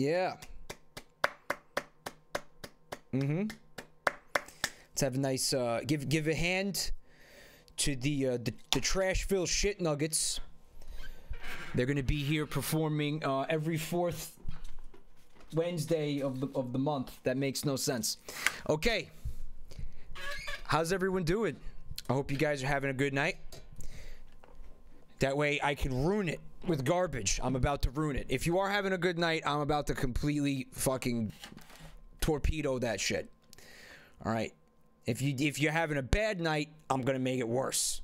Yeah. Mm-hmm. Let's have a nice uh give give a hand to the uh the, the Trashville shit nuggets. They're gonna be here performing uh every fourth Wednesday of the of the month. That makes no sense. Okay. How's everyone doing? I hope you guys are having a good night. That way I can ruin it with garbage. I'm about to ruin it. If you are having a good night, I'm about to completely fucking torpedo that shit. All right. If you if you're having a bad night, I'm going to make it worse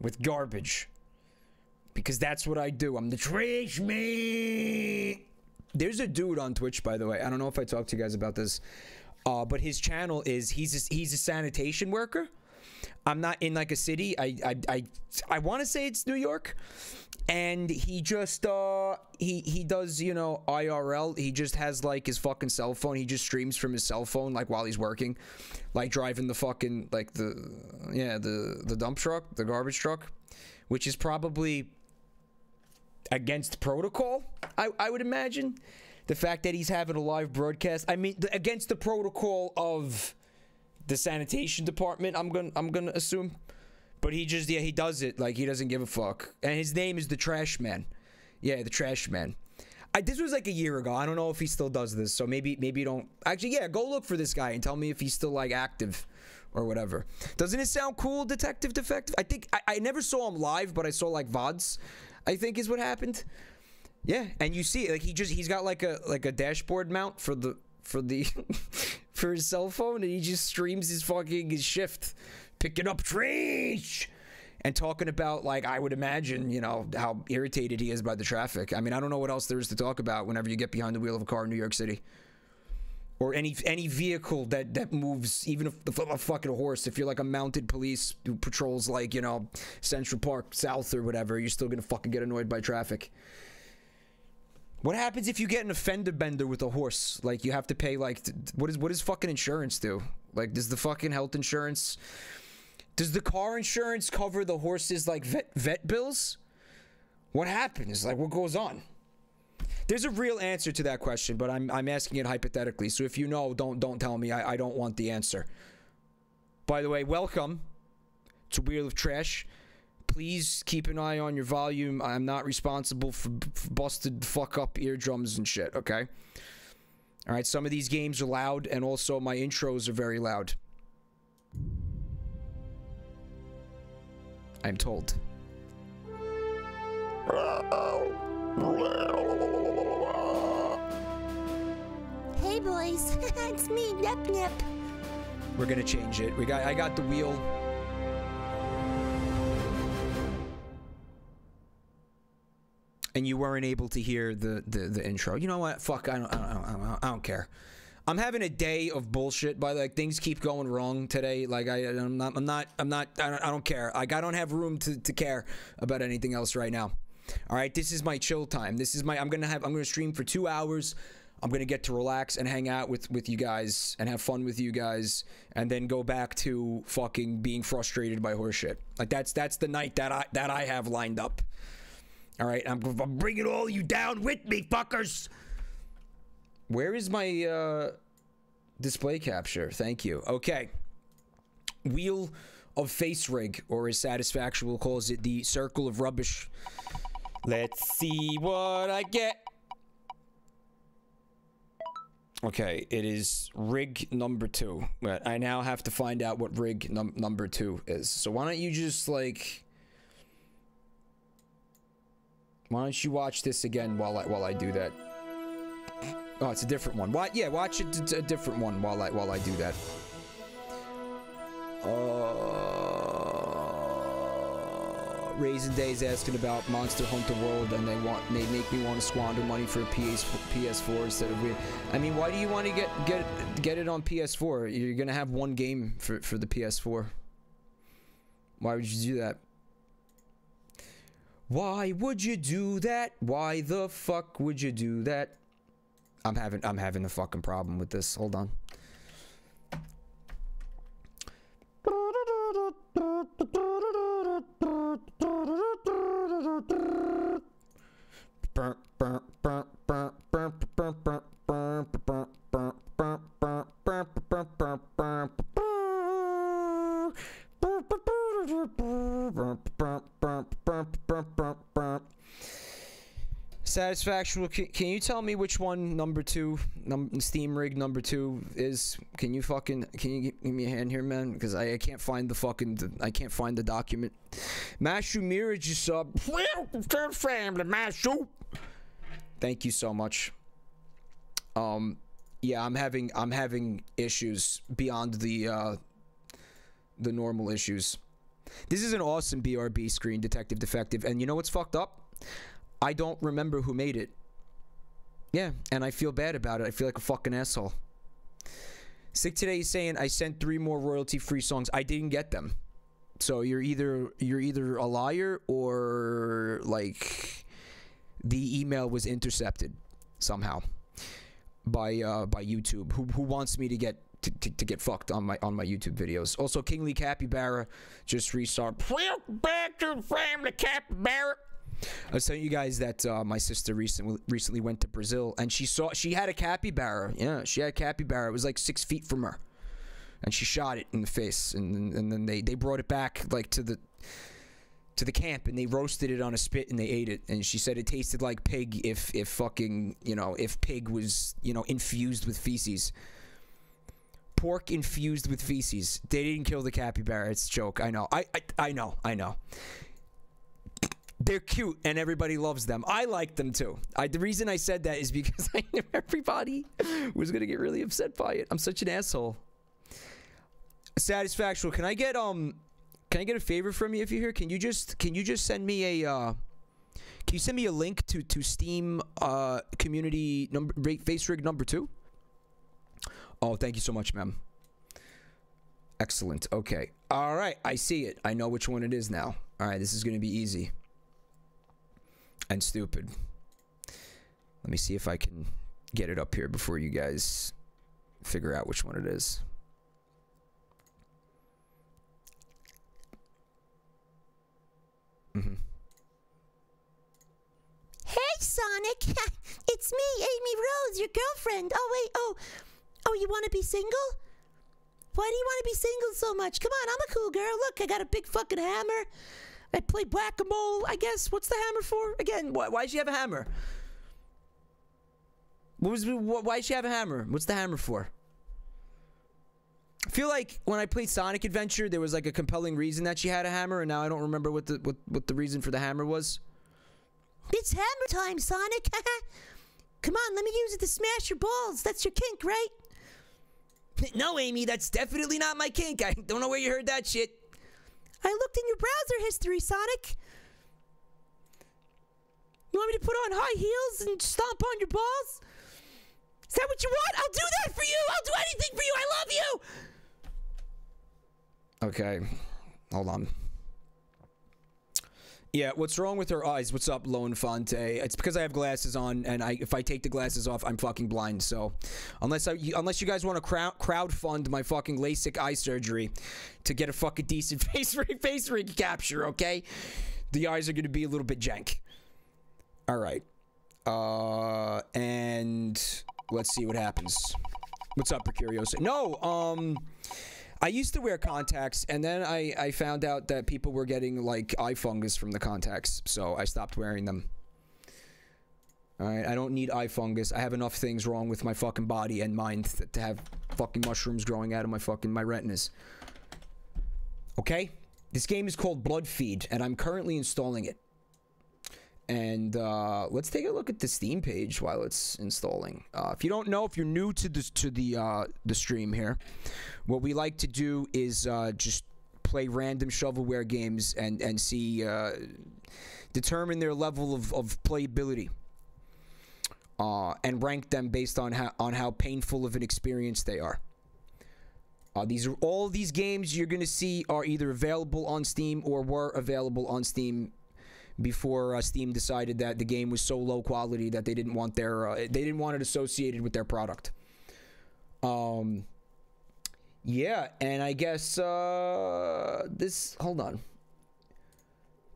with garbage. Because that's what I do. I'm the trash man. There's a dude on Twitch by the way. I don't know if I talked to you guys about this. Uh, but his channel is he's a, he's a sanitation worker. I'm not in like a city. I I I, I want to say it's New York, and he just uh he he does you know IRL. He just has like his fucking cell phone. He just streams from his cell phone like while he's working, like driving the fucking like the yeah the the dump truck, the garbage truck, which is probably against protocol. I I would imagine the fact that he's having a live broadcast. I mean, the, against the protocol of the sanitation department. I'm gonna I'm gonna assume, but he just yeah he does it like he doesn't give a fuck. And his name is the Trash Man. Yeah, the Trash Man. I, this was like a year ago. I don't know if he still does this. So maybe maybe don't actually yeah go look for this guy and tell me if he's still like active or whatever. Doesn't it sound cool, Detective Defective? I think I, I never saw him live, but I saw like vods. I think is what happened. Yeah, and you see, like he just he's got like a like a dashboard mount for the for the for his cell phone, and he just streams his fucking his shift, picking up trash, and talking about like I would imagine, you know, how irritated he is by the traffic. I mean, I don't know what else there is to talk about whenever you get behind the wheel of a car in New York City. Or any any vehicle that that moves, even if a fucking horse. If you're like a mounted police who patrols like you know Central Park South or whatever, you're still gonna fucking get annoyed by traffic. What happens if you get an offender bender with a horse? Like you have to pay like what is what does fucking insurance do? Like does the fucking health insurance does the car insurance cover the horse's like vet vet bills? What happens? Like what goes on? There's a real answer to that question, but I'm I'm asking it hypothetically. So if you know, don't don't tell me. I, I don't want the answer. By the way, welcome to Wheel of Trash please keep an eye on your volume. I'm not responsible for, for busted fuck up eardrums and shit, okay? All right, some of these games are loud, and also my intros are very loud. I'm told. Hey boys, it's me, Nip Nip. We're gonna change it. We got I got the wheel. And you weren't able to hear the the, the intro. You know what? Fuck. I don't, I don't. I don't. Care. I'm having a day of bullshit. By like things keep going wrong today. Like I, I'm not. I'm not. I'm not. I don't, I don't care. Like I don't have room to to care about anything else right now. All right. This is my chill time. This is my. I'm gonna have. I'm gonna stream for two hours. I'm gonna get to relax and hang out with with you guys and have fun with you guys, and then go back to fucking being frustrated by horseshit. Like that's that's the night that I that I have lined up. All right, I'm, I'm bringing all you down with me, fuckers. Where is my uh, display capture? Thank you. Okay. Wheel of face rig, or as Satisfactual calls it, the circle of rubbish. Let's see what I get. Okay, it is rig number two. I now have to find out what rig num number two is. So why don't you just like why don't you watch this again while I while I do that? Oh, it's a different one. Yeah, watch it. A different one while I while I do that. Uh, Raisin Days asking about Monster Hunter World, and they want they make me want to squander money for a PS PS4 instead of. I mean, why do you want to get get get it on PS4? You're gonna have one game for for the PS4. Why would you do that? Why would you do that? Why the fuck would you do that? I'm having I'm having a fucking problem with this. Hold on. Satisfactual. Can, can you tell me which one number two, num, Steam rig number two is? Can you fucking can you give me a hand here, man? Because I, I can't find the fucking I can't find the document. Mashu Mirage you sub. family, Mashu. Thank you so much. Um, yeah, I'm having I'm having issues beyond the uh, the normal issues. This is an awesome BRB screen, Detective Defective, and you know what's fucked up? I don't remember who made it. Yeah, and I feel bad about it. I feel like a fucking asshole. Sick today is saying I sent three more royalty free songs. I didn't get them. So you're either you're either a liar or like the email was intercepted somehow by uh by YouTube who who wants me to get to, to, to get fucked on my on my YouTube videos. Also Kingly Capybara just restart. Welcome back to the family Capybara. I was telling you guys that uh, my sister recently recently went to Brazil and she saw she had a capybara. Yeah, she had a capybara. It was like six feet from her, and she shot it in the face. And and then they they brought it back like to the to the camp and they roasted it on a spit and they ate it. And she said it tasted like pig if if fucking you know if pig was you know infused with feces. Pork infused with feces. They didn't kill the capybara. It's a joke. I know. I I, I know. I know they're cute and everybody loves them. I like them too. I, the reason I said that is because I knew everybody was gonna get really upset by it. I'm such an asshole. Satisfactual. Can I get um? Can I get a favor from you if you're here? Can you just can you just send me a uh? Can you send me a link to to Steam uh community number face rig number two? Oh, thank you so much, ma'am. Excellent. Okay. All right. I see it. I know which one it is now. All right. This is gonna be easy and stupid. Let me see if I can get it up here before you guys figure out which one it is. Mm-hmm. Hey, Sonic. it's me, Amy Rose, your girlfriend. Oh, wait. Oh, oh, you want to be single? Why do you want to be single so much? Come on, I'm a cool girl. Look, I got a big fucking hammer. I play whack a mole, I guess. What's the hammer for? Again, why, why does she have a hammer? What was why does she have a hammer? What's the hammer for? I feel like when I played Sonic Adventure, there was like a compelling reason that she had a hammer, and now I don't remember what the what, what the reason for the hammer was. It's hammer time, Sonic. Come on, let me use it to smash your balls. That's your kink, right? No, Amy, that's definitely not my kink. I don't know where you heard that shit. I looked in your browser history, Sonic. You want me to put on high heels and stomp on your balls? Is that what you want? I'll do that for you. I'll do anything for you. I love you. Okay. Hold on. Yeah, what's wrong with her eyes? What's up, Lone Fonte? It's because I have glasses on, and I if I take the glasses off, I'm fucking blind. So, unless I, unless you guys want to crowd crowd fund my fucking LASIK eye surgery to get a fucking decent face face recapture, okay? The eyes are gonna be a little bit jank. All right, uh, and let's see what happens. What's up, Precurious? No, um. I used to wear contacts, and then I, I found out that people were getting like eye fungus from the contacts, so I stopped wearing them. Alright, I don't need eye fungus. I have enough things wrong with my fucking body and mind to have fucking mushrooms growing out of my fucking my retinas. Okay? This game is called Blood Feed, and I'm currently installing it. And uh, let's take a look at the Steam page while it's installing. Uh, if you don't know, if you're new to this to the uh, the stream here, what we like to do is uh, just play random shovelware games and and see uh, determine their level of, of playability. Uh, and rank them based on how on how painful of an experience they are. Uh, these are all these games you're gonna see are either available on Steam or were available on Steam before uh, Steam decided that the game was so low quality that they didn't want their uh, they didn't want it associated with their product. Um, yeah, and I guess uh, this. Hold on.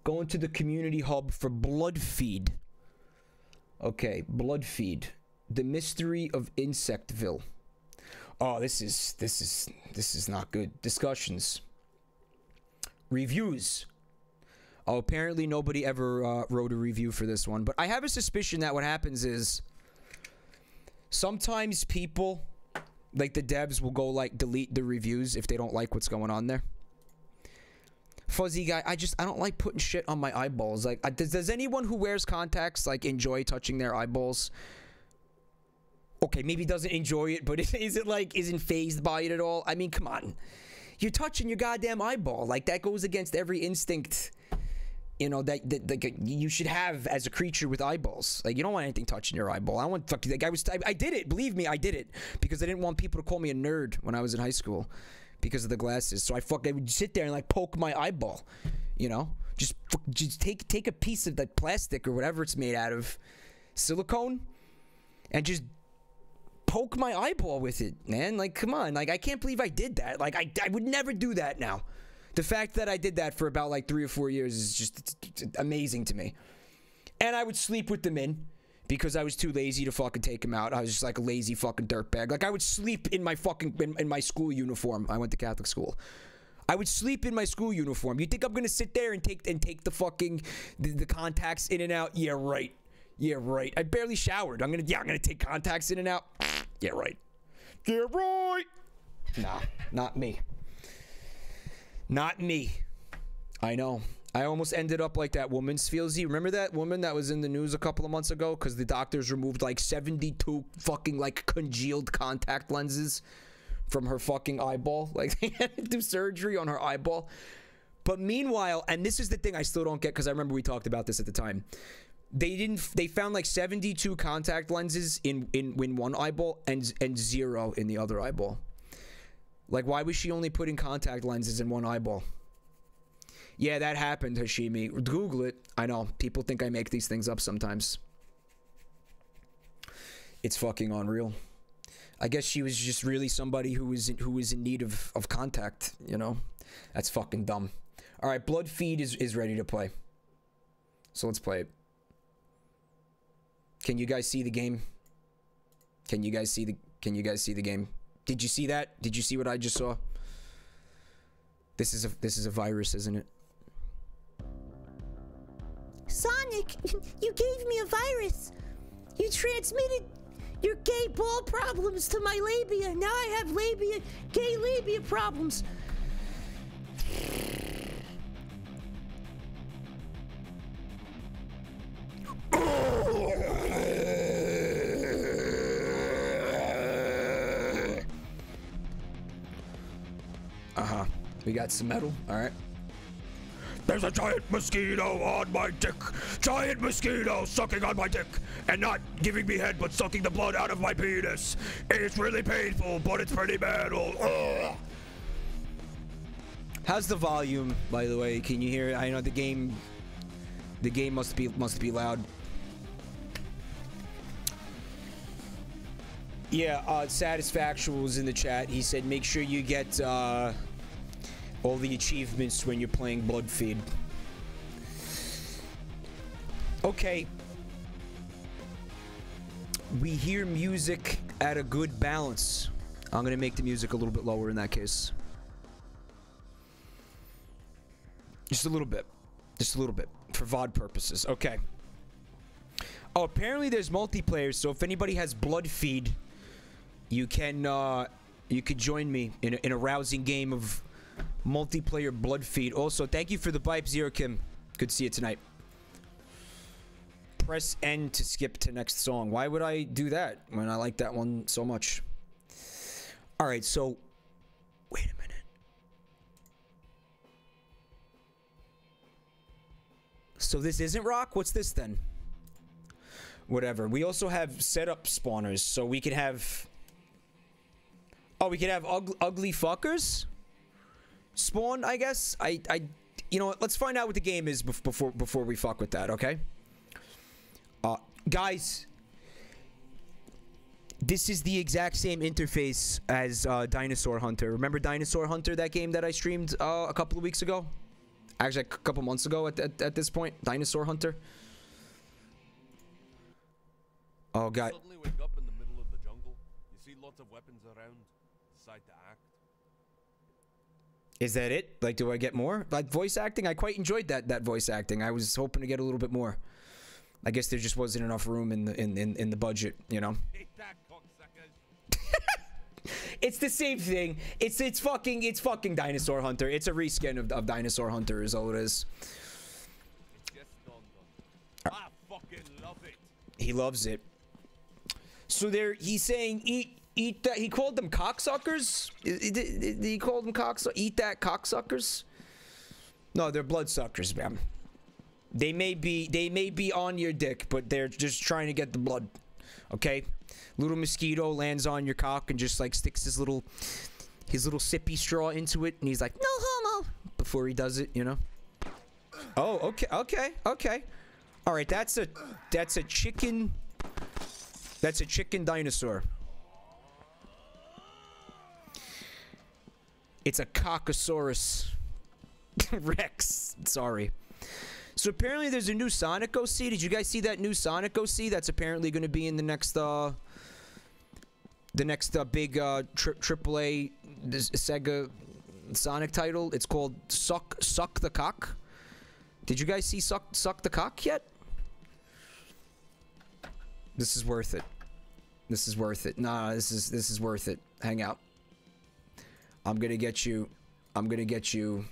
Going to the community hub for Blood Feed. Okay, Blood Feed. The Mystery of Insectville. Oh, this is this is this is not good. Discussions. Reviews. Oh, apparently nobody ever uh, wrote a review for this one, but I have a suspicion that what happens is sometimes people, like the devs, will go like delete the reviews if they don't like what's going on there. Fuzzy guy, I just I don't like putting shit on my eyeballs. Like, I, does, does anyone who wears contacts like enjoy touching their eyeballs? Okay, maybe doesn't enjoy it, but is it like isn't phased by it at all? I mean, come on, you're touching your goddamn eyeball. Like that goes against every instinct you know that, that, you should have as a creature with eyeballs. Like you don't want anything touching your eyeball. I want fuck. Like I was, I, I, did it. Believe me, I did it because I didn't want people to call me a nerd when I was in high school because of the glasses. So I fuck. I would sit there and like poke my eyeball. You know, just just take take a piece of that plastic or whatever it's made out of, silicone, and just poke my eyeball with it, man. Like come on. Like I can't believe I did that. Like I I would never do that now the fact that I did that for about like three or four years is just amazing to me. And I would sleep with them in because I was too lazy to fucking take them out. I was just like a lazy fucking dirtbag. Like I would sleep in my fucking in, in my school uniform. I went to Catholic school. I would sleep in my school uniform. You think I'm gonna sit there and take and take the fucking the, the contacts in and out? Yeah, right. Yeah, right. I barely showered. I'm gonna yeah, I'm gonna take contacts in and out. Yeah, right. Yeah, right. Nah, not me. Not me. I know. I almost ended up like that woman, Sfielzy. Remember that woman that was in the news a couple of months ago? Because the doctors removed like 72 fucking like congealed contact lenses from her fucking eyeball. Like they had to do surgery on her eyeball. But meanwhile, and this is the thing I still don't get because I remember we talked about this at the time. They didn't. They found like 72 contact lenses in in in one eyeball and and zero in the other eyeball. Like, why was she only putting contact lenses in one eyeball? Yeah, that happened, Hashimi. Google it. I know. People think I make these things up sometimes. It's fucking unreal. I guess she was just really somebody who was in, who was in need of, of contact, you know? That's fucking dumb. All right, Blood Feed is, is ready to play. So let's play it. Can you guys see the game? Can you guys see the Can you guys see the game? Did you see that? Did you see what I just saw? This is a this is a virus, isn't it? Sonic, you gave me a virus. You transmitted your gay ball problems to my labia. Now I have labia, gay labia problems. Uh-huh. We got some metal. All right. There's a giant mosquito on my dick. Giant mosquito sucking on my dick. And not giving me head, but sucking the blood out of my penis. It's really painful, but it's pretty metal. Ugh. How's the volume, by the way? Can you hear it? I know the game the game must be must be loud. Yeah, uh Satisfactual was in the chat. He said make sure you get uh all the achievements when you're playing Blood Feed. Okay. We hear music at a good balance. I'm gonna make the music a little bit lower in that case. Just a little bit. Just a little bit. For VOD purposes. Okay. Oh, apparently there's multiplayer, so if anybody has Blood Feed, you can, uh, you could join me in a, in a rousing game of multiplayer Blood Feed. Also, thank you for the pipe, Zero Kim. Good to see you tonight. Press N to skip to next song. Why would I do that when I like that one so much? All right, so wait a minute. So this isn't rock? What's this then? Whatever. We also have setup spawners, so we could have... Oh, we could have ug ugly fuckers? Spawn, I guess? I, I... You know what? Let's find out what the game is before before we fuck with that, okay? Uh, guys... This is the exact same interface as uh, Dinosaur Hunter. Remember Dinosaur Hunter, that game that I streamed uh, a couple of weeks ago? Actually, a couple months ago at, at, at this point. Dinosaur Hunter. Oh, God. Suddenly wake up in the middle of the jungle. You see lots of weapons around. Decide to. Is that it? Like, do I get more? Like voice acting? I quite enjoyed that that voice acting. I was hoping to get a little bit more. I guess there just wasn't enough room in the in in, in the budget, you know. It's the same thing. It's it's fucking it's fucking Dinosaur Hunter. It's a reskin of, of Dinosaur Hunter, is all it is. I fucking love it. He loves it. So there, he's saying eat eat that. He called them cocksuckers. Did he call them cocksuckers? Eat that cocksuckers. No, they're bloodsuckers, man. They may be they may be on your dick, but they're just trying to get the blood. Okay, little mosquito lands on your cock and just like sticks his little his little sippy straw into it, and he's like No homo. before he does it, you know. Oh, okay, okay, okay. All right, that's a that's a chicken. That's a chicken dinosaur. It's a Cockosaurus Rex. Sorry. So apparently there's a new Sonic OC. Did you guys see that new Sonic OC? That's apparently going to be in the next uh the next uh, big uh tri- AAA Sega Sonic title. It's called Suck Suck the Cock. Did you guys see Suck Suck the Cock yet? This is worth it. This is worth it. Nah, this is this is worth it. Hang out. I'm gonna get you. I'm gonna get you.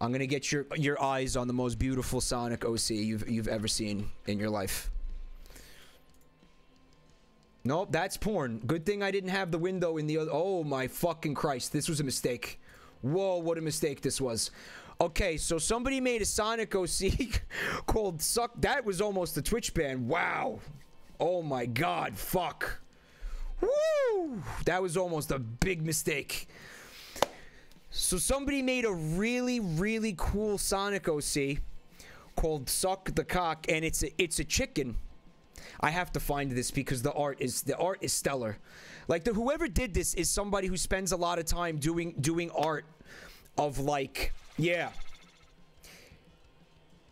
I'm gonna get your your eyes on the most beautiful Sonic OC you've you've ever seen in your life. Nope, that's porn. Good thing I didn't have the window in the other. Oh my fucking Christ, this was a mistake. Whoa, what a mistake this was. Okay, so somebody made a Sonic OC called Suck. That was almost a Twitch ban. Wow. Oh my god, fuck. Woo! That was almost a big mistake. So somebody made a really, really cool Sonic OC called Suck the Cock, and it's a it's a chicken. I have to find this because the art is the art is stellar. Like the whoever did this is somebody who spends a lot of time doing doing art of like yeah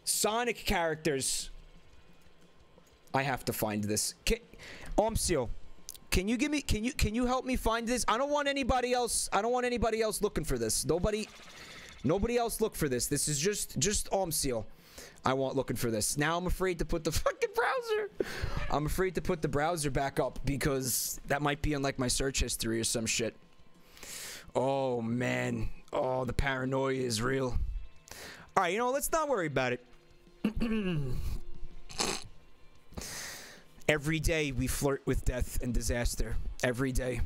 Sonic characters. I have to find this. Can, Omsio, can you give me can you can you help me find this? I don't want anybody else I don't want anybody else looking for this. Nobody nobody else look for this. This is just just Omsio. I want looking for this. Now I'm afraid to put the fucking browser. I'm afraid to put the browser back up because that might be in like my search history or some shit. Oh man. Oh, the paranoia is real. All right, you know, let's not worry about it. Every day we flirt with death and disaster. Every day.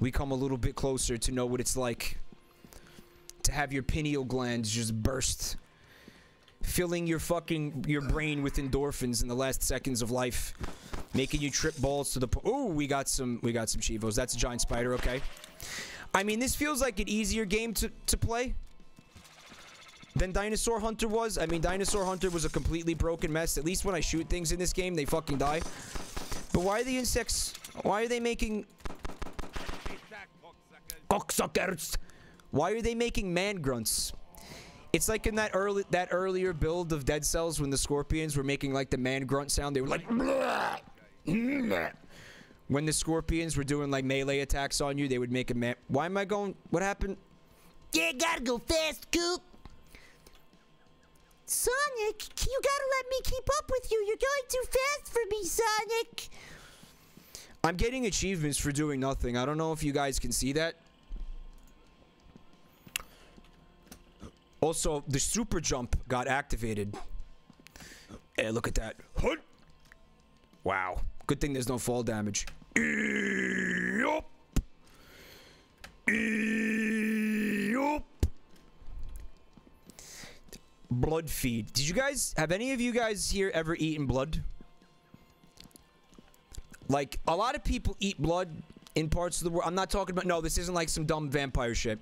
We come a little bit closer to know what it's like to have your pineal glands just burst filling your fucking your brain with endorphins in the last seconds of life making you trip balls to the po- oh we got some we got some chivos that's a giant spider okay i mean this feels like an easier game to to play than dinosaur hunter was i mean dinosaur hunter was a completely broken mess at least when i shoot things in this game they fucking die but why are the insects why are they making cocksuckers why are they making man grunts it's like in that early that earlier build of Dead Cells when the Scorpions were making like the man grunt sound. They were like, "Blah, blah." when the Scorpions were doing like melee attacks on you, they would make a man. Why am I going? What happened? Yeah, gotta go fast, Coop. Sonic, you gotta let me keep up with you. You're going too fast for me, Sonic. I'm getting achievements for doing nothing. I don't know if you guys can see that. Also, the super jump got activated. Hey, look at that. Wow. Good thing there's no fall damage. Yup. Yup. Blood feed. Did you guys have any of you guys here ever eaten blood? Like a lot of people eat blood in parts of the world. I'm not talking about no, this isn't like some dumb vampire shit.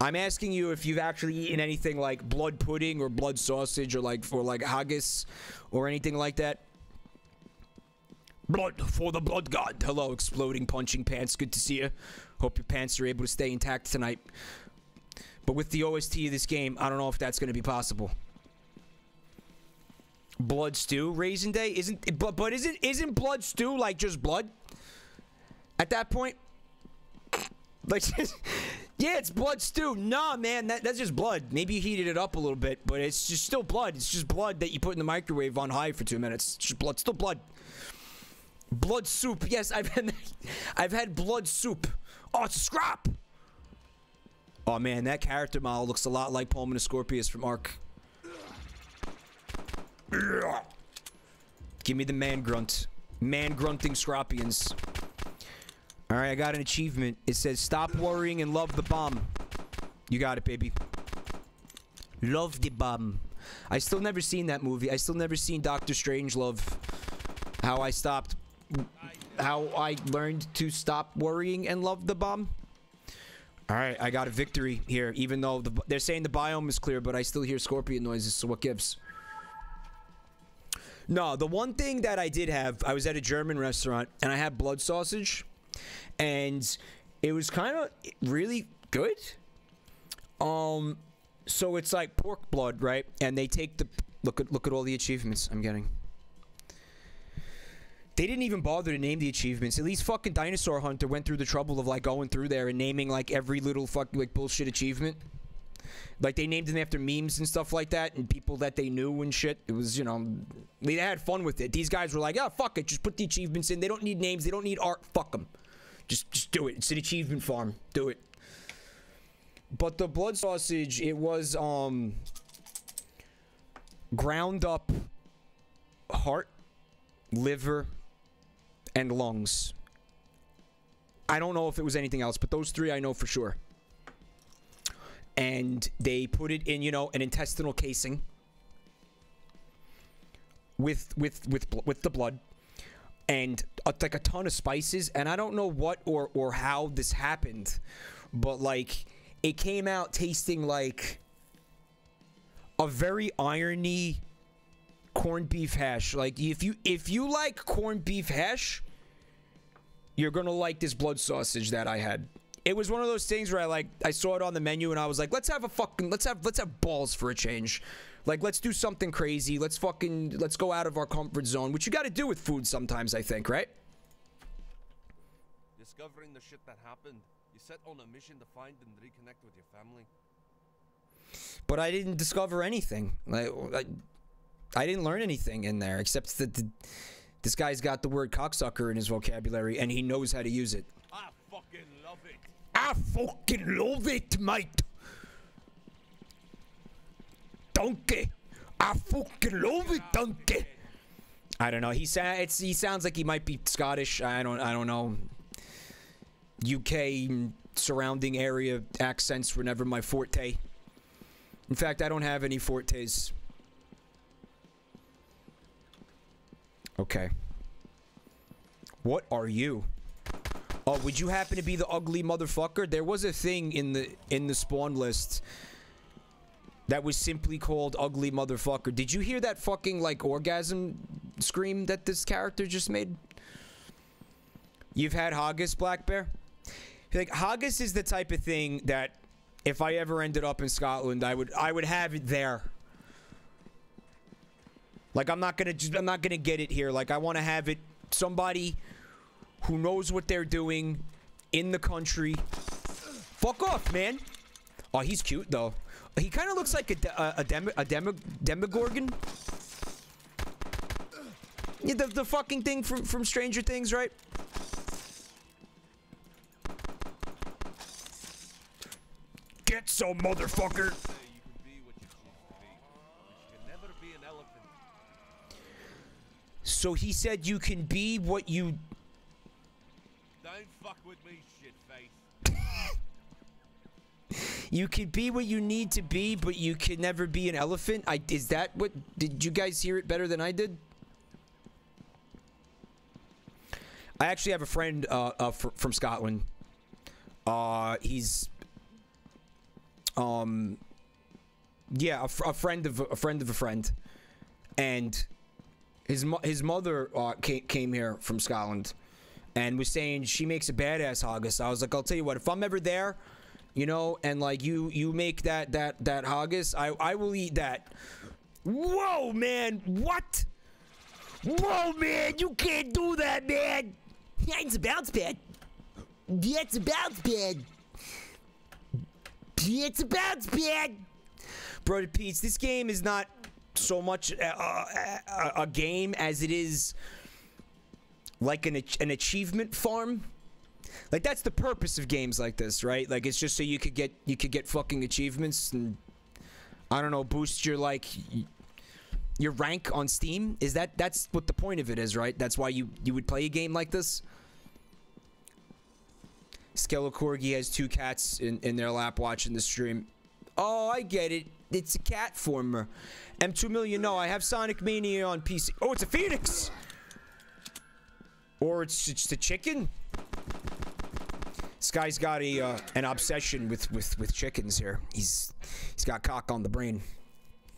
I'm asking you if you've actually eaten anything like blood pudding or blood sausage or like for like haggis or anything like that. Blood for the blood god. Hello, exploding punching pants. Good to see you. Hope your pants are able to stay intact tonight. But with the OST of this game, I don't know if that's going to be possible. Blood stew, raisin day isn't, but but isn't isn't blood stew like just blood? At that point, Like, yeah, it's blood stew. Nah, man, that, that's just blood. Maybe you heated it up a little bit, but it's just still blood. It's just blood that you put in the microwave on high for two minutes. It's just blood, still blood. Blood soup. Yes, I've had, I've had blood soup. Oh, it's scrap. Oh man, that character model looks a lot like Pulmonoscorpius from Ark. Give me the man grunt. Man grunting scropions. All right, I got an achievement. It says stop worrying and love the bomb. You got it, baby. Love the bomb. I still never seen that movie. I still never seen Doctor Strangelove. How I stopped how I learned to stop worrying and love the bomb. All right, I got a victory here, even though the, they're saying the biome is clear, but I still hear scorpion noises, so what gives? No, the one thing that I did have, I was at a German restaurant, and I had blood sausage, and it was kind of really good. Um, so it's like pork blood, right? And they take the look at look at all the achievements I'm getting. They didn't even bother to name the achievements. At least fucking Dinosaur Hunter went through the trouble of like going through there and naming like every little fucking like bullshit achievement. Like they named them after memes and stuff like that, and people that they knew and shit. It was, you know, they had fun with it. These guys were like, "Oh fuck it, just put the achievements in. They don't need names. They don't need art. Fuck them. Just, just do it. It's an achievement farm. Do it." But the blood sausage, it was um ground up heart, liver, and lungs. I don't know if it was anything else, but those three I know for sure. And they put it in, you know, an intestinal casing with with with with the blood and a, like a ton of spices and I don't know what or or how this happened, but like it came out tasting like a very irony corned beef hash. Like if you if you like corned beef hash, you're gonna like this blood sausage that I had. It was one of those things where I like I saw it on the menu and I was like, let's have a fucking let's have let's have balls for a change. Like let's do something crazy. Let's fucking let's go out of our comfort zone, which you got to do with food sometimes. I think, right? Discovering the shit that happened, you set on a mission to find and reconnect with your family. But I didn't discover anything. Like I, I didn't learn anything in there except that the, this guy's got the word cocksucker in his vocabulary and he knows how to use it. I fucking love it. I fucking love it, mate. Donkey. I fucking love it, donkey. I don't know. He sa- it's he sounds like he might be Scottish. I don't I don't know. UK mm, surrounding area accents were never my forte. In fact, I don't have any fortes. Okay. What are you? Oh, would you happen to be the ugly motherfucker? There was a thing in the in the spawn list that was simply called ugly motherfucker. Did you hear that fucking like orgasm scream that this character just made? You've had haggis, Black Bear? Like haggis is the type of thing that if I ever ended up in Scotland, I would I would have it there. Like I'm not gonna just I'm not gonna get it here. Like I want to have it somebody who knows what they're doing in the country. Fuck off, man. Oh, he's cute though. He kind of looks like a a, a, a demi- demogorgon. Yeah, the, the fucking thing from, from Stranger Things, right? Get some, motherfucker. Say you can be what you choose to be, but you can never be an elephant. So he said you can be what you... Don't fuck with me, shit face. You can be what you need to be, but you can never be an elephant. I is that what? Did you guys hear it better than I did? I actually have a friend uh, uh, fr- from Scotland. Uh, he's, um, yeah, a, fr- a friend of a friend of a friend, and his mo- his mother uh, came came here from Scotland, and was saying she makes a badass haggis. I was like, I'll tell you what, if I'm ever there, you know, and like you you make that that that haggis, I I will eat that. Whoa, man! What? Whoa, man! You can't do that, man! Yeah, it's a bounce pad. Yeah, it's a bounce pad. It's a bounce pad. Brother Pete's, this game is not so much a, a, a, a game as it is like an, an achievement farm. Like that's the purpose of games like this, right? Like it's just so you could get you could get fucking achievements and I don't know, boost your like your rank on Steam. Is that that's what the point of it is, right? That's why you you would play a game like this. Skelecorgi has two cats in, in their lap watching the stream. Oh, I get it. It's a cat former. M2 million. No, I have Sonic Mania on PC. Oh, it's a phoenix. Or it's just a chicken. This guy's got a uh, an obsession with with with chickens here. He's he's got cock on the brain.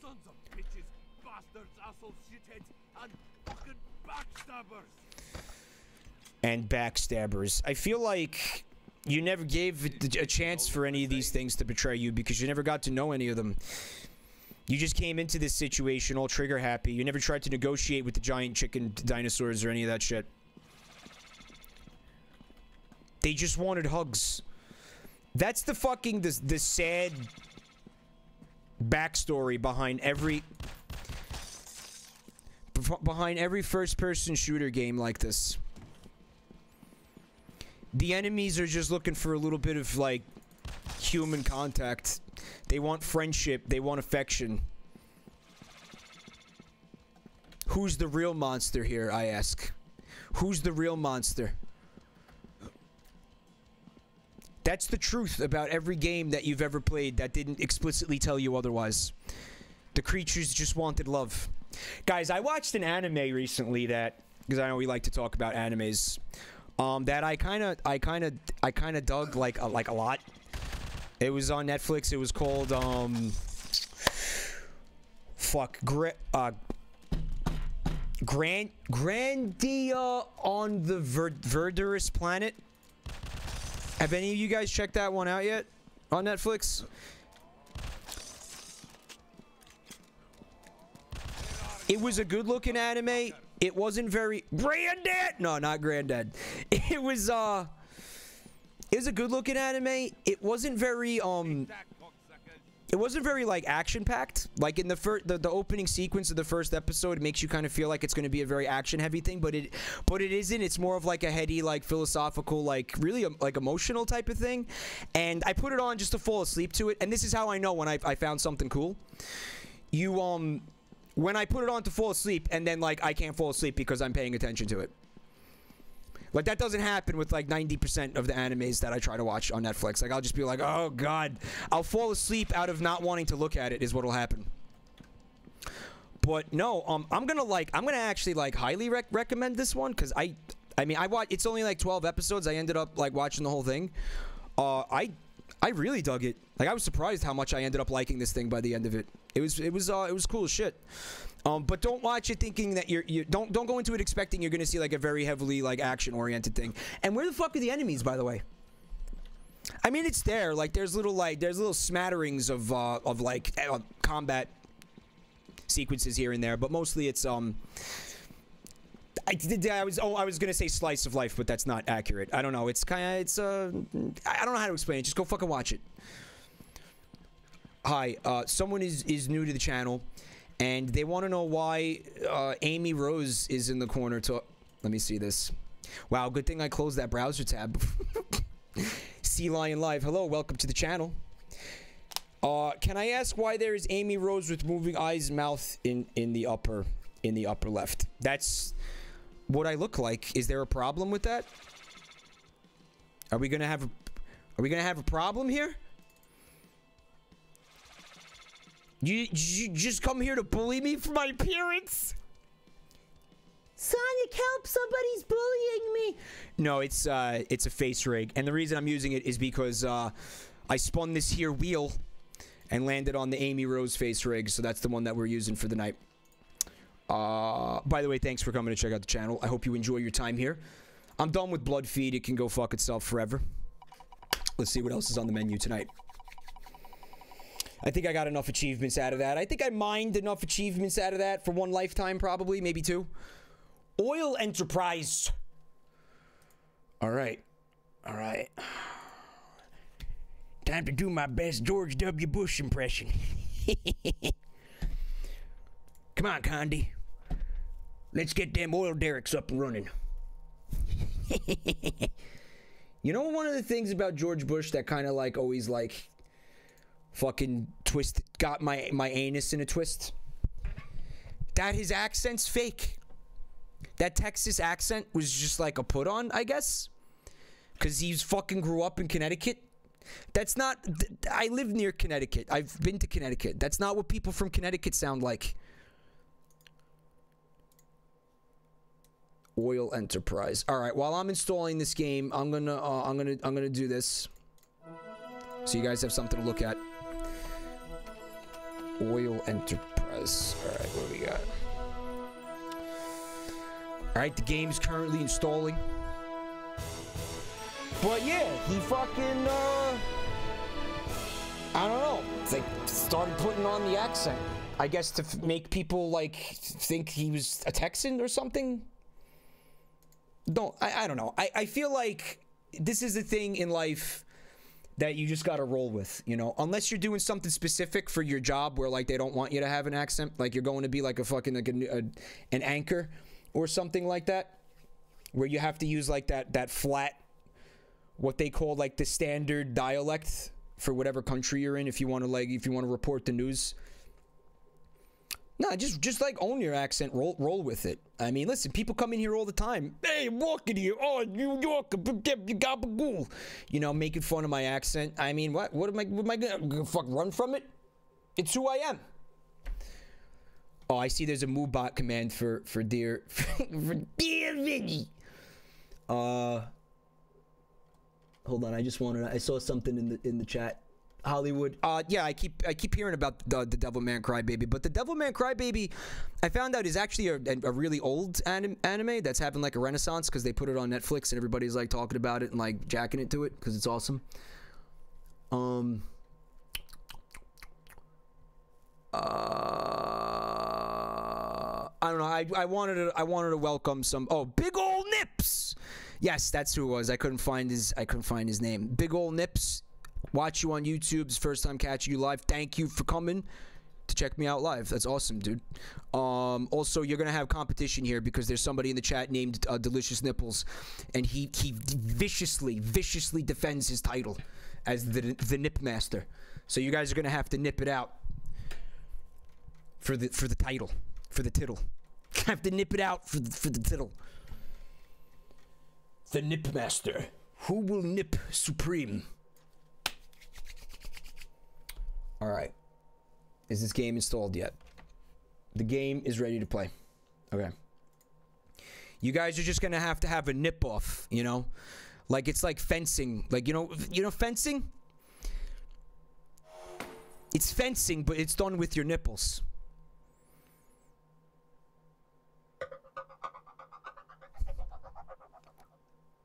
Sons of bitches, bastards, assholes, shitheads, and fucking backstabbers. and backstabbers. I feel like you never gave a chance for any of these things to betray you because you never got to know any of them. You just came into this situation all trigger happy. You never tried to negotiate with the giant chicken dinosaurs or any of that shit. They just wanted hugs. That's the fucking the, the sad backstory behind every behind every first person shooter game like this the enemies are just looking for a little bit of like human contact. They want friendship, they want affection. Who's the real monster here, I ask? Who's the real monster? That's the truth about every game that you've ever played that didn't explicitly tell you otherwise. The creatures just wanted love. Guys, I watched an anime recently that because I know we like to talk about animes um, that I kind of, I kind of, I kind of dug like, a, like a lot. It was on Netflix. It was called, um, fuck, Gra- uh, Grand, Grandia on the Ver- Verdurous Planet. Have any of you guys checked that one out yet on Netflix? It was a good-looking anime. It wasn't very granddad. No, not granddad. It was uh, it was a good-looking anime. It wasn't very um, it wasn't very like action-packed. Like in the first, the, the opening sequence of the first episode, makes you kind of feel like it's going to be a very action-heavy thing, but it, but it isn't. It's more of like a heady, like philosophical, like really um, like emotional type of thing. And I put it on just to fall asleep to it. And this is how I know when I I found something cool. You um when I put it on to fall asleep and then like I can't fall asleep because I'm paying attention to it. Like that doesn't happen with like 90% of the animes that I try to watch on Netflix. Like I'll just be like, "Oh god." I'll fall asleep out of not wanting to look at it is what'll happen. But no, um I'm going to like I'm going to actually like highly rec- recommend this one cuz I I mean, I watch it's only like 12 episodes. I ended up like watching the whole thing. Uh I I really dug it. Like I was surprised how much I ended up liking this thing by the end of it. It was it was uh it was cool as shit. Um, but don't watch it thinking that you're you don't don't go into it expecting you're gonna see like a very heavily like action oriented thing. And where the fuck are the enemies, by the way? I mean, it's there. Like there's little like there's little smatterings of uh of like uh, combat sequences here and there, but mostly it's um. I, I was oh I was gonna say slice of life, but that's not accurate. I don't know. It's kind of it's uh I I don't know how to explain it. Just go fucking watch it. Hi, uh, someone is is new to the channel, and they want to know why uh, Amy Rose is in the corner. To let me see this. Wow, good thing I closed that browser tab. sea Lion Live, hello, welcome to the channel. Uh, can I ask why there is Amy Rose with moving eyes, mouth in in the upper in the upper left? That's what I look like. Is there a problem with that? Are we gonna have a Are we gonna have a problem here? You, you just come here to bully me for my appearance? Sonic, help! Somebody's bullying me. No, it's uh, it's a face rig, and the reason I'm using it is because uh, I spun this here wheel and landed on the Amy Rose face rig, so that's the one that we're using for the night. Uh, by the way, thanks for coming to check out the channel. I hope you enjoy your time here. I'm done with Blood Feed. It can go fuck itself forever. Let's see what else is on the menu tonight. I think I got enough achievements out of that. I think I mined enough achievements out of that for one lifetime, probably, maybe two. Oil Enterprise. All right. All right. Time to do my best George W. Bush impression. Come on, Condi. Let's get them oil derricks up and running. you know, one of the things about George Bush that kind of like always like fucking twist got my my anus in a twist. That his accent's fake. That Texas accent was just like a put on, I guess. Cause he's fucking grew up in Connecticut. That's not. I live near Connecticut. I've been to Connecticut. That's not what people from Connecticut sound like. Oil Enterprise. All right. While I'm installing this game, I'm gonna. Uh, I'm gonna. I'm gonna do this. So you guys have something to look at. Oil Enterprise. All right. What do we got? All right. The game's currently installing. But yeah, he fucking. Uh, I don't know. Like started putting on the accent. I guess to make people like think he was a Texan or something. Don't I, I don't know. I, I feel like this is a thing in life that you just gotta roll with, you know. Unless you're doing something specific for your job where like they don't want you to have an accent, like you're going to be like a fucking like a, a, an anchor or something like that, where you have to use like that that flat what they call like the standard dialect for whatever country you're in if you want to like if you want to report the news no just just like own your accent roll roll with it. I mean listen people come in here all the time. Hey I'm walking here. Oh new york gabagool you know making fun of my accent. I mean what what am i what am i gonna, gonna fuck run from it? It's who i am. Oh i see there's a moobot command for for dear for dear Vinny. uh hold on i just wanted i saw something in the in the chat hollywood uh yeah i keep i keep hearing about the, the Devilman crybaby but the Devilman crybaby i found out is actually a, a really old anim, anime that's having like a renaissance because they put it on netflix and everybody's like talking about it and like jacking it to it because it's awesome um uh, I don't know. I, I wanted to I wanted to welcome some. Oh, big old Nips. Yes, that's who it was. I couldn't find his I couldn't find his name. Big old Nips. Watch you on YouTube's first time catching you live. Thank you for coming to check me out live. That's awesome, dude. Um, also, you're gonna have competition here because there's somebody in the chat named uh, Delicious Nipples, and he he viciously viciously defends his title as the the Nip Master. So you guys are gonna have to nip it out for the for the title for the tittle. have to nip it out for the, for the tittle. The Nip Master. Who will nip supreme? All right. Is this game installed yet? The game is ready to play. Okay. You guys are just gonna have to have a nip off, you know, like it's like fencing. Like you know, you know fencing. It's fencing, but it's done with your nipples.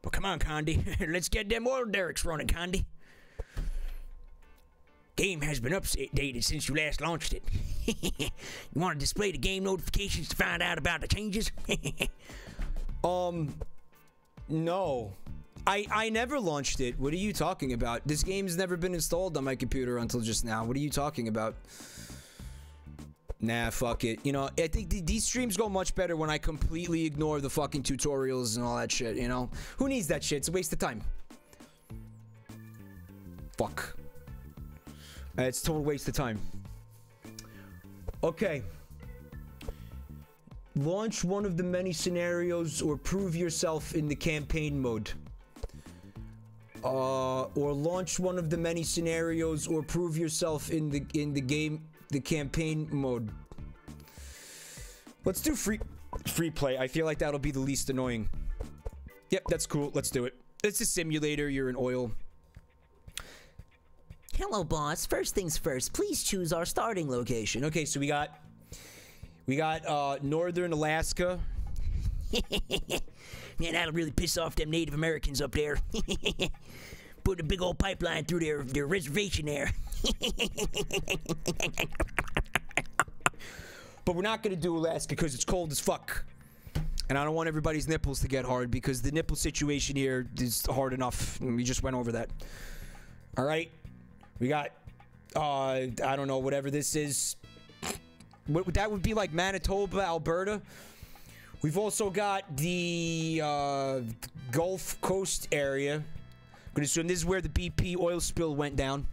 Well, come on, Condi. Let's get them oil derricks running, Condi. Game has been updated since you last launched it. you want to display the game notifications to find out about the changes? um, no. I, I never launched it. What are you talking about? This game's never been installed on my computer until just now. What are you talking about? Nah, fuck it. You know, I think th- these streams go much better when I completely ignore the fucking tutorials and all that shit, you know? Who needs that shit? It's a waste of time. Fuck. Uh, It's a total waste of time. Okay. Launch one of the many scenarios or prove yourself in the campaign mode. Uh, or launch one of the many scenarios or prove yourself in the in the game the campaign mode. Let's do free free play. I feel like that'll be the least annoying. Yep, that's cool. Let's do it. It's a simulator. You're in oil. Hello, boss. First things first, please choose our starting location. Okay, so we got we got uh northern Alaska. Man, that'll really piss off them Native Americans up there. Put a big old pipeline through their, their reservation there. But we're not gonna do Alaska because it's cold as fuck. And I don't want everybody's nipples to get hard because the nipple situation here is hard enough. We just went over that. All right. We got, uh, I don't know, whatever this is. That would be like Manitoba, Alberta. We've also got the uh, Gulf Coast area. I'm gonna assume this is where the BP oil spill went down.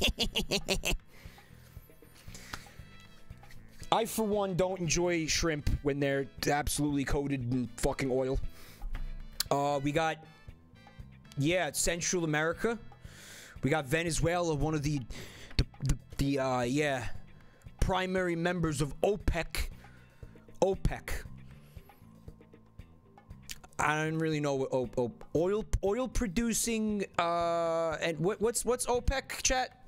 I, for one, don't enjoy shrimp when they're absolutely coated in fucking oil. Uh, we got, yeah, Central America. We got Venezuela, one of the, the, the, the uh, yeah, primary members of OPEC. OPEC. I don't really know what o- o- oil oil producing uh and what what's what's OPEC chat?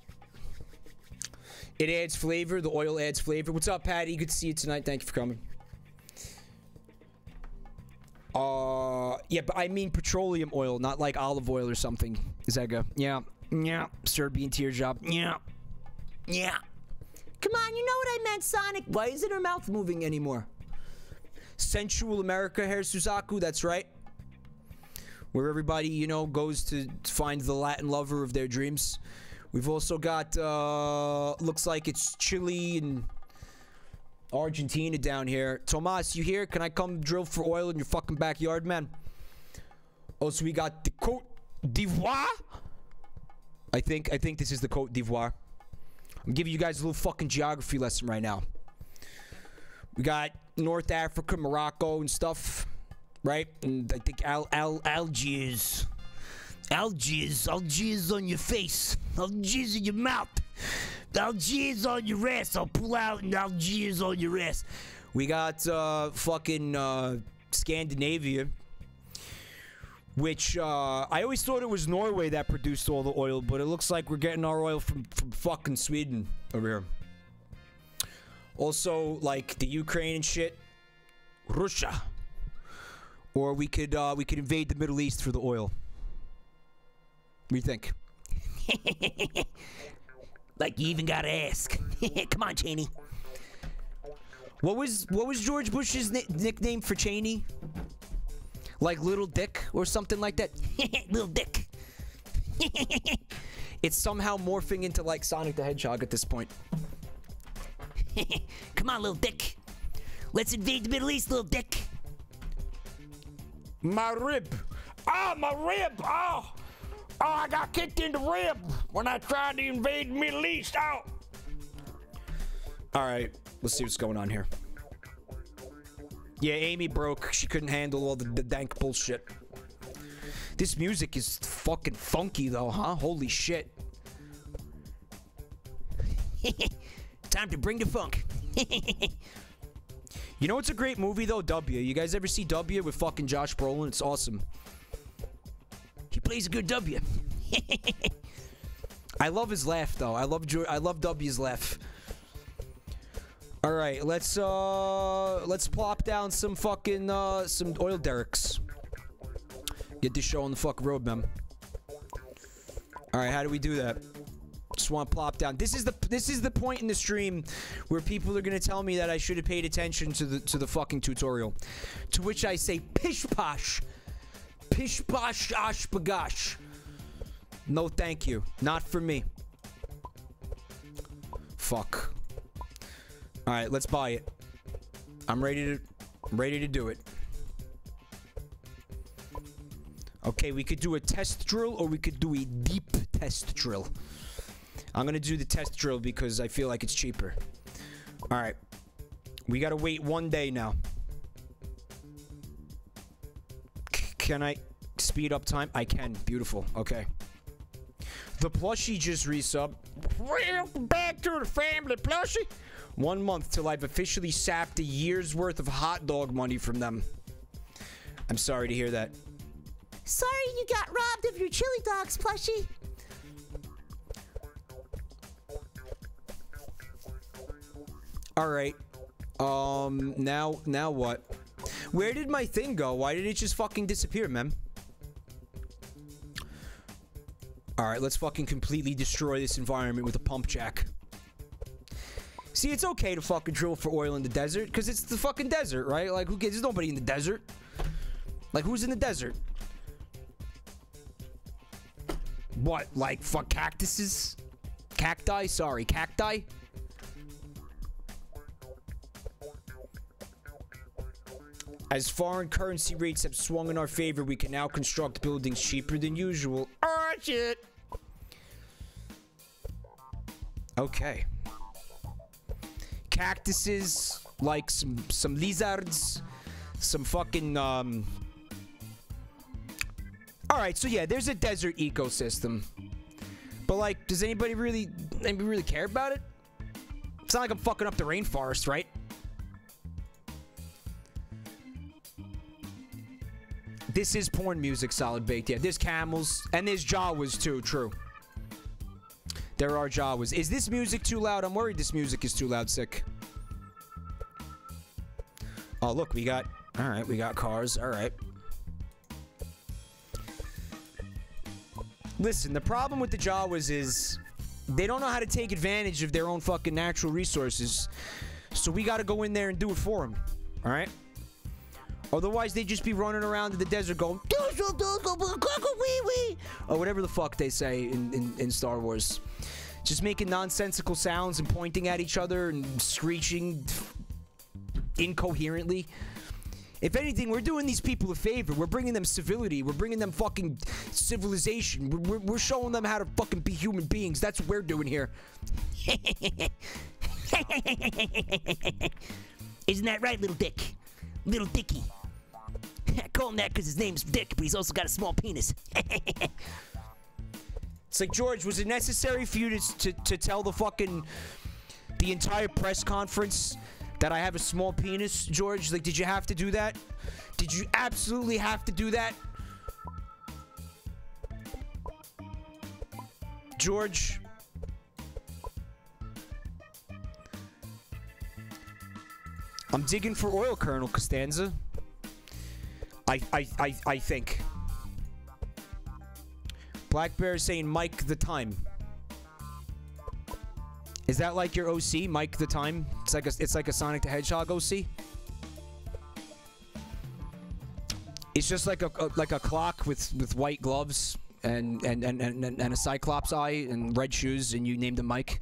It adds flavor. The oil adds flavor. What's up, Patty? Good to see you tonight. Thank you for coming. Uh, yeah, but I mean petroleum oil, not like olive oil or something. Go? Yeah, yeah. Serbian teardrop. Yeah, yeah. Come on, you know what I meant, Sonic. Why isn't her mouth moving anymore? Sensual America, Hair Suzaku. That's right. Where everybody, you know, goes to find the Latin lover of their dreams. We've also got, uh, looks like it's Chile and Argentina down here. Tomas, you here? Can I come drill for oil in your fucking backyard, man? Also, we got the Cote d'Ivoire. I think, I think this is the Cote d'Ivoire. I'm giving you guys a little fucking geography lesson right now. We got North Africa, Morocco, and stuff, right? And I think Al Al Algiers. Algiers, Algiers on your face, Algiers in your mouth, Algiers on your ass. I'll pull out and Algiers on your ass. We got uh, fucking uh, Scandinavia, which uh, I always thought it was Norway that produced all the oil, but it looks like we're getting our oil from, from fucking Sweden over here. Also, like the Ukraine and shit, Russia. Or we could uh, we could invade the Middle East for the oil. What do you think? like you even gotta ask. Come on, Cheney. What was what was George Bush's ni- nickname for Cheney? Like Little Dick or something like that. Little Dick. it's somehow morphing into like Sonic the Hedgehog at this point. Come on, little dick. Let's invade the Middle East, little dick. My rib. Oh, my rib. Oh. Oh, I got kicked in the rib when I tried to invade the Middle East. Oh. All right, let's see what's going on here. Yeah, Amy broke. She couldn't handle all the, the dank bullshit. This music is fucking funky, though, huh? Holy shit. Time to bring the funk. you know what's a great movie, though? W. You guys ever see W with fucking Josh Brolin? It's awesome. He plays a good W. I love his laugh, though. I love I love W's laugh. All right, let's uh let's plop down some fucking uh some oil derricks. Get this show on the fuck road, man. All right, how do we do that? Just want to plop down. This is the this is the point in the stream where people are gonna tell me that I should have paid attention to the to the fucking tutorial. To which I say pish posh, pish posh osh bagosh. No, thank you. Not for me. Fuck. All right, let's buy it. I'm ready to I'm ready to do it. Okay, we could do a test drill or we could do a deep test drill. I'm gonna do the test drill because I feel like it's cheaper. All right, we gotta wait one day now. C- can I speed up time? I can. Beautiful. Okay. The plushie just resub. Welcome back to the family plushie. One month till I've officially sapped a year's worth of hot dog money from them. I'm sorry to hear that. Sorry you got robbed of your chili dogs, plushie. All right. Um. Now. Now what? Where did my thing go? Why did it just fucking disappear, man? All right. Let's fucking completely destroy this environment with a pump jack. See, it's okay to fucking drill for oil in the desert because it's the fucking desert, right? Like, who? There's nobody in the desert. Like, who's in the desert? What, like fuck cactuses? Cacti? Sorry, cacti? As foreign currency rates have swung in our favor, we can now construct buildings cheaper than usual. Oh shit! Okay. Cactuses, like some some lizards, some fucking um. All right, so yeah, there's a desert ecosystem, but like, does anybody really anybody really care about it? It's not like I'm fucking up the rainforest, right? This is porn music, solid baked. Yeah, there's camels and there's Jawas too. True. There are Jawas. Is this music too loud? I'm worried this music is too loud. Sick. Oh, look, we got. All right, we got cars. All right. Listen, the problem with the Jawas is they don't know how to take advantage of their own fucking natural resources. So we got to go in there and do it for them. All right. Otherwise, they'd just be running around in the desert going, or whatever the fuck they say in, in, in Star Wars. Just making nonsensical sounds and pointing at each other and screeching incoherently. If anything, we're doing these people a favor. We're bringing them civility. We're bringing them fucking civilization. We're, we're, we're showing them how to fucking be human beings. That's what we're doing here. Isn't that right, little dick? Little Dicky. I call him that because his name's Dick, but he's also got a small penis. It's like, George, was it necessary for you to, to, to tell the fucking, the entire press conference that I have a small penis, George? Like, did you have to do that? Did you absolutely have to do that? George? I'm digging for oil, Colonel Costanza. I, I, I, I think. Black Bear is saying Mike the Time. Is that like your OC, Mike the Time? It's like a, it's like a Sonic the Hedgehog OC. It's just like a, a like a clock with with white gloves and and, and and and a Cyclops eye and red shoes, and you named him Mike.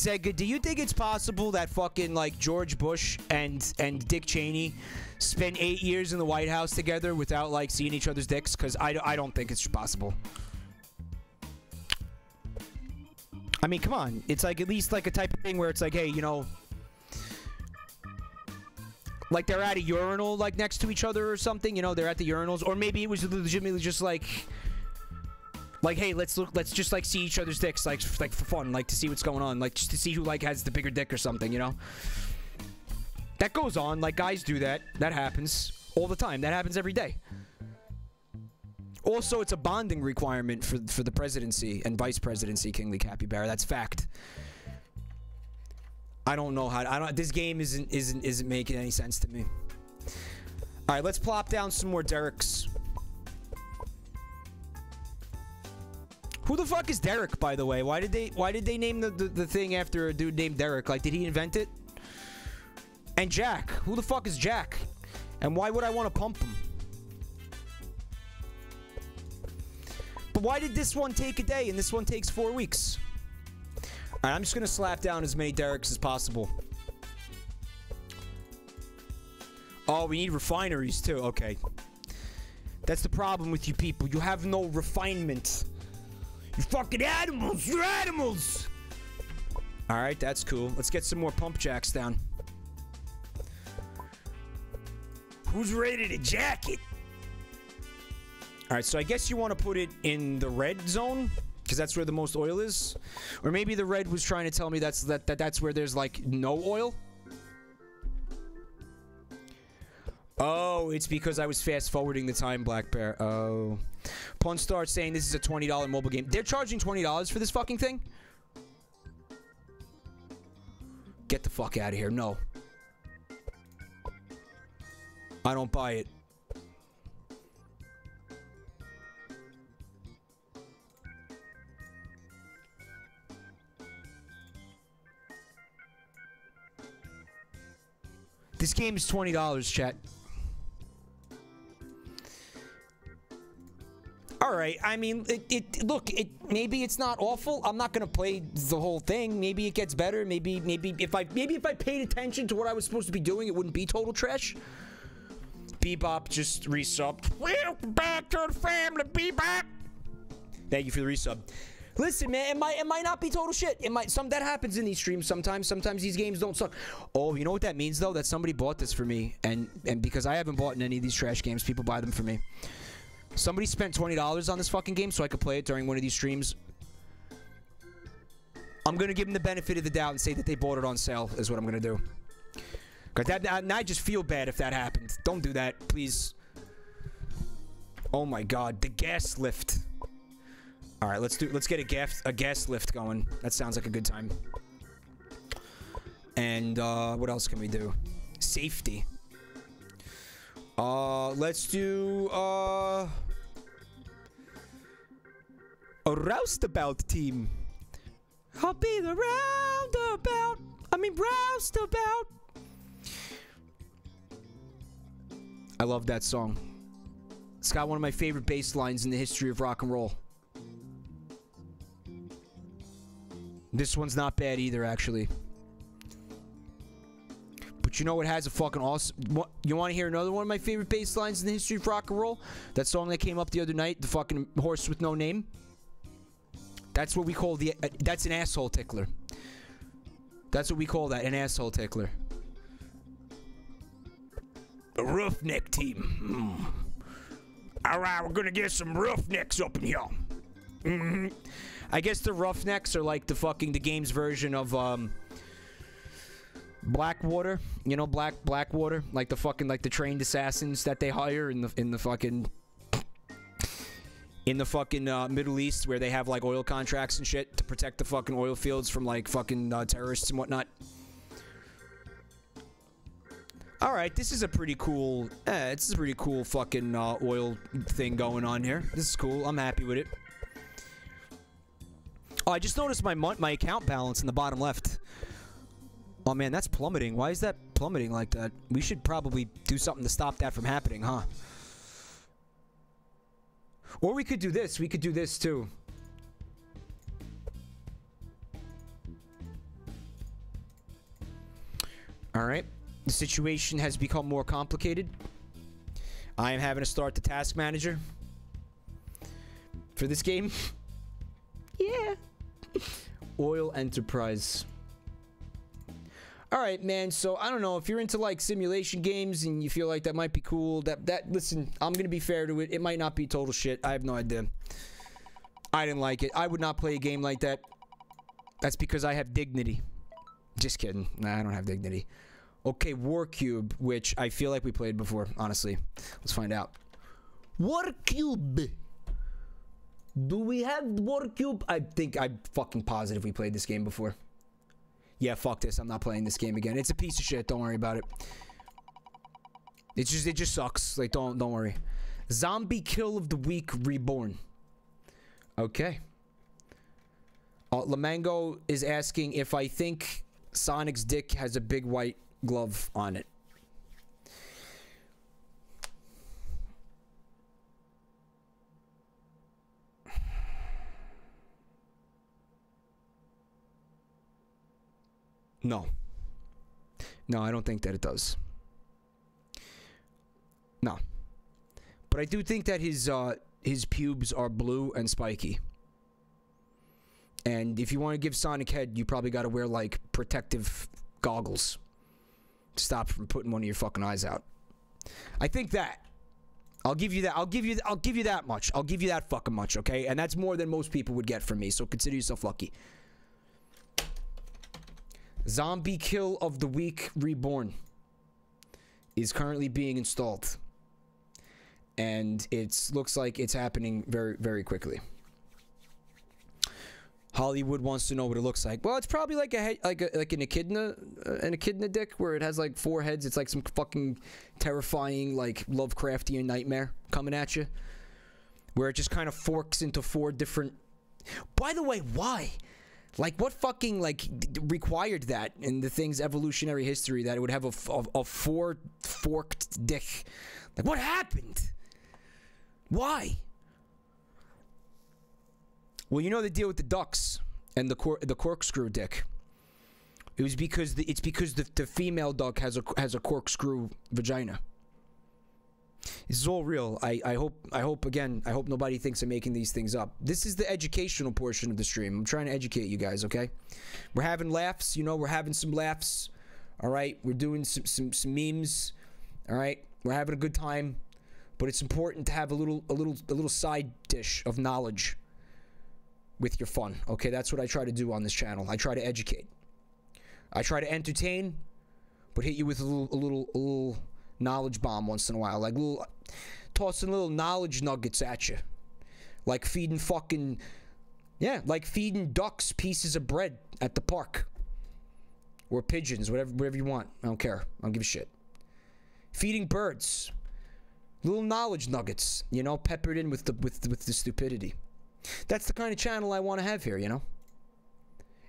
Zega, do you think it's possible that fucking like George Bush and and Dick Cheney spent eight years in the White House together without like seeing each other's dicks? Because I, I don't think it's possible. I mean, come on. It's like at least like a type of thing where it's like, hey, you know, like they're at a urinal like next to each other or something. You know, they're at the urinals, or maybe it was legitimately just like like hey let's look let's just like see each other's dicks like like for fun like to see what's going on like just to see who like has the bigger dick or something you know? That goes on like guys do that that happens all the time that happens every day. Also it's a bonding requirement for for the presidency and vice presidency kingly capybara that's fact. I don't know how i don't this game isn't isn't isn't making any sense to me. All right let's plop down some more derricks Who the fuck is Derek, by the way? Why did they why did they name the, the, the thing after a dude named Derek? Like, did he invent it? And Jack. Who the fuck is Jack? And why would I want to pump him? But why did this one take a day and this one takes four weeks? Alright, I'm just gonna slap down as many Dereks as possible. Oh, we need refineries too. Okay. That's the problem with you people. You have no refinement. You fucking animals! You're animals! Alright, that's cool. Let's get some more pump jacks down. Who's ready to jack it? Alright, so I guess you want to put it in the red zone? Because that's where the most oil is? Or maybe the red was trying to tell me that's that, that that's where there's like no oil? Oh, it's because I was fast forwarding the time, Black Bear. Oh. Star saying this is a $20 mobile game. They're charging $20 for this fucking thing? Get the fuck out of here. No. I don't buy it. This game is $20, chat. All right. I mean, it, it look. It maybe it's not awful. I'm not gonna play the whole thing. Maybe it gets better. Maybe maybe if I maybe if I paid attention to what I was supposed to be doing, it wouldn't be total trash. Bebop just resubbed. Welcome back to the family, Bebop. Thank you for the resub. Listen, man, it might it might not be total shit. It might some that happens in these streams sometimes. Sometimes these games don't suck. Oh, you know what that means though? That somebody bought this for me, and and because I haven't bought in any of these trash games, people buy them for me. Somebody spent twenty dollars on this fucking game so I could play it during one of these streams. I'm gonna give them the benefit of the doubt and say that they bought it on sale. Is what I'm gonna do. Cause that, that I just feel bad if that happened. Don't do that, please. Oh my god, the gas lift. All right, let's do. Let's get a gas a gas lift going. That sounds like a good time. And uh, what else can we do? Safety. Uh, let's do uh a roustabout team. I'll be the roundabout. I mean roustabout. I love that song. It's got one of my favorite bass lines in the history of rock and roll. This one's not bad either, actually. You know what has a fucking awesome... You want to hear another one of my favorite bass lines in the history of rock and roll? That song that came up the other night, the fucking horse with no name? That's what we call the... Uh, that's an asshole tickler. That's what we call that, an asshole tickler. A roughneck team. Mm. All right, we're gonna get some roughnecks up in here. Mm-hmm. I guess the Roughnecks are like the fucking the game's version of um Blackwater. You know Black Blackwater, like the fucking like the trained assassins that they hire in the in the fucking in the fucking uh, Middle East where they have like oil contracts and shit to protect the fucking oil fields from like fucking uh, terrorists and whatnot. All right, this is a pretty cool. Eh, this is a pretty cool fucking uh, oil thing going on here. This is cool. I'm happy with it. Oh, I just noticed my my account balance in the bottom left. Oh man, that's plummeting. Why is that plummeting like that? We should probably do something to stop that from happening, huh? Or we could do this. We could do this too. All right. The situation has become more complicated. I am having to start the task manager for this game. yeah. Oil Enterprise. All right, man. So I don't know if you're into like simulation games and you feel like that might be cool. That that listen, I'm gonna be fair to it. It might not be total shit. I have no idea. I didn't like it. I would not play a game like that. That's because I have dignity. Just kidding. Nah, I don't have dignity. Okay, War Cube, which I feel like we played before. Honestly, let's find out. War Cube. Do we have War Cube? I think I'm fucking positive we played this game before. Yeah, fuck this. I'm not playing this game again. It's a piece of shit. Don't worry about it. It's just it just sucks. Like don't don't worry. Zombie Kill of the Week Reborn. Okay. Uh, Lamango is asking if I think Sonic's dick has a big white glove on it. No. No, I don't think that it does. No. But I do think that his uh his pubes are blue and spiky. And if you want to give Sonic head, you probably got to wear like protective goggles. Stop from putting one of your fucking eyes out. I think that. I'll give you that. I'll give you. I'll give you that much. I'll give you that fucking much. Okay, and that's more than most people would get from me. So consider yourself lucky. Zombie Kill of the Week Reborn is currently being installed. And it looks like it's happening very, very quickly. Hollywood wants to know what it looks like. Well, it's probably like a like a, like an echidna, uh, an echidna dick, where it has like four heads. It's like some fucking terrifying, like Lovecraftian nightmare coming at you, where it just kind of forks into four different. By the way, why? Like what fucking like required that in the thing's evolutionary history that it would have a, a four forked dick? Like what happened? Why? Well, you know the deal with the ducks and the cor- the corkscrew dick. It was because the, it's because the, the female duck has a has a corkscrew vagina. This is all real. I, I hope I hope again I hope nobody thinks I'm making these things up. This is the educational portion of the stream. I'm trying to educate you guys. Okay, we're having laughs. You know, we're having some laughs. All right, we're doing some some, some memes. All right, we're having a good time, but it's important to have a little a little a little side dish of knowledge with your fun. Okay, that's what I try to do on this channel. I try to educate. I try to entertain, but hit you with a little a little a little knowledge bomb once in a while, like little tossing little knowledge nuggets at you, like feeding fucking yeah, like feeding ducks pieces of bread at the park or pigeons, whatever whatever you want. I don't care. I don't give a shit. Feeding birds, little knowledge nuggets, you know, peppered in with the with with the stupidity. That's the kind of channel I want to have here, you know.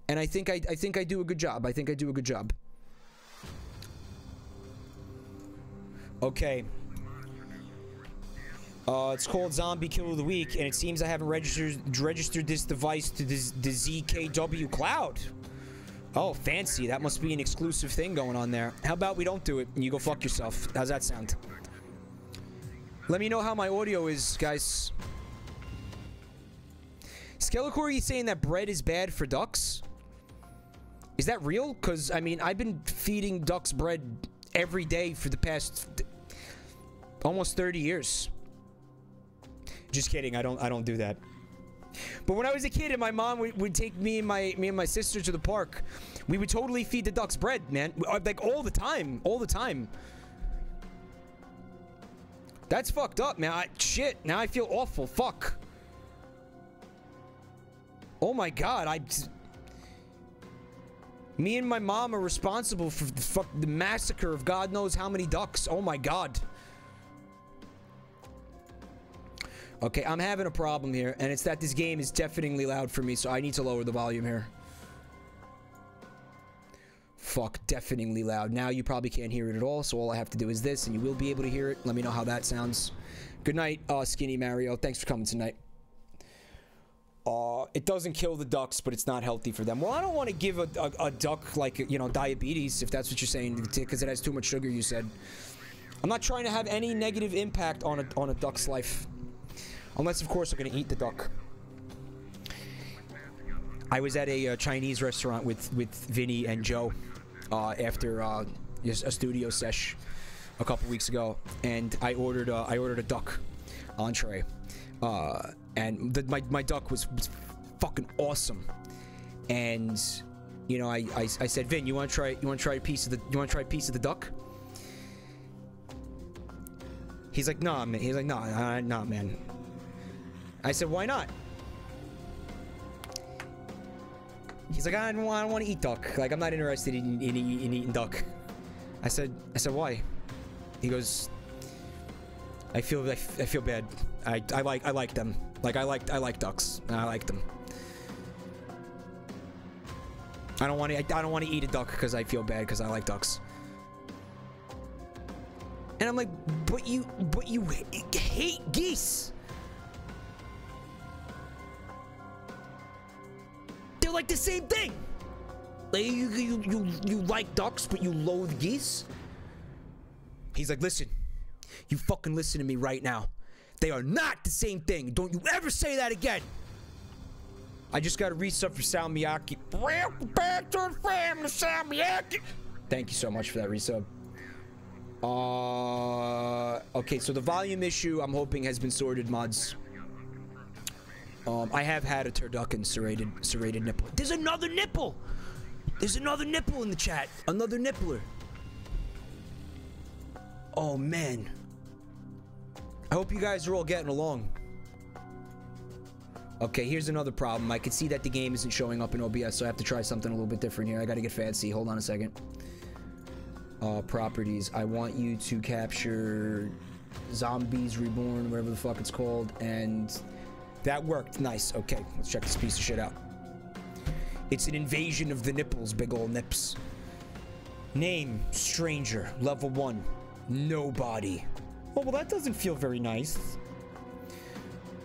And I think I, I think I do a good job. I think I do a good job. Okay. Uh, it's called Zombie Kill of the Week, and it seems I haven't registered registered this device to this, the ZKW Cloud. Oh, fancy. That must be an exclusive thing going on there. How about we don't do it and you go fuck yourself? How's that sound? Let me know how my audio is, guys. Skeletor, you saying that bread is bad for ducks? Is that real? Because, I mean, I've been feeding ducks bread every day for the past almost 30 years. Just kidding. I don't I don't do that. But when I was a kid and my mom would, would take me and my me and my sister to the park, we would totally feed the ducks bread, man. Uh, Like all the time, all the time. That's fucked up, man. I, shit. Now I feel awful. Fuck. Oh my god. I Me and my mom are responsible for the, fuck, the massacre of God knows how many ducks. Oh my god. Okay, I'm having a problem here, and it's that this game is deafeningly loud for me, so I need to lower the volume here. Fuck, deafeningly loud. Now you probably can't hear it at all, so all I have to do is this, and you will be able to hear it. Let me know how that sounds. Good night, uh, Skinny Mario. Thanks for coming tonight. Uh, it doesn't kill the ducks, but it's not healthy for them. Well, I don't want to give a, a, a duck, like, you know, diabetes, if that's what you're saying, because it has too much sugar, you said. I'm not trying to have any negative impact on a, on a duck's life. Unless, of course, I'm going to eat the duck. I was at a uh, Chinese restaurant with, with Vinny and Joe uh, after uh, a studio sesh a couple weeks ago, and I ordered uh, I ordered a duck entree, uh, and the, my my duck was, was fucking awesome, and you know I, I, I said Vin, you want to try you want to try a piece of the you want to try a piece of the duck? He's like, nah, man. He's like, nah, nah, man. I said, why not? He's like, I don't, want, I don't want to eat duck. Like, I'm not interested in, in, in eating duck. I said, I said, why? He goes, I feel, I feel bad. I, I like, I like them. Like, I like, I like ducks. I like them. I don't want to, I don't want to eat a duck because I feel bad because I like ducks. And I'm like, but you, but you hate geese. They're like the same thing. Like you, you, you, you like ducks, but you loathe geese. He's like, listen, you fucking listen to me right now. They are not the same thing. Don't you ever say that again. I just got a resub for Sal Miyake. Welcome back to the family, Sal. Thank you so much for that resub. Uh, okay, so the volume issue I'm hoping has been sorted, mods. Um, I have had a turducken serrated, serrated nipple. There's another nipple. There's another nipple in the chat. Another nippler. Oh man. I hope you guys are all getting along. Okay, here's another problem. I can see that the game isn't showing up in OBS, so I have to try something a little bit different here. I gotta get fancy. Hold on a second. Uh, properties. I want you to capture Zombies Reborn, whatever the fuck it's called, and that worked. Nice. Okay, let's check this piece of shit out. It's an invasion of the nipples, big ol' nips. Name, stranger, level one, nobody. Oh, well, that doesn't feel very nice.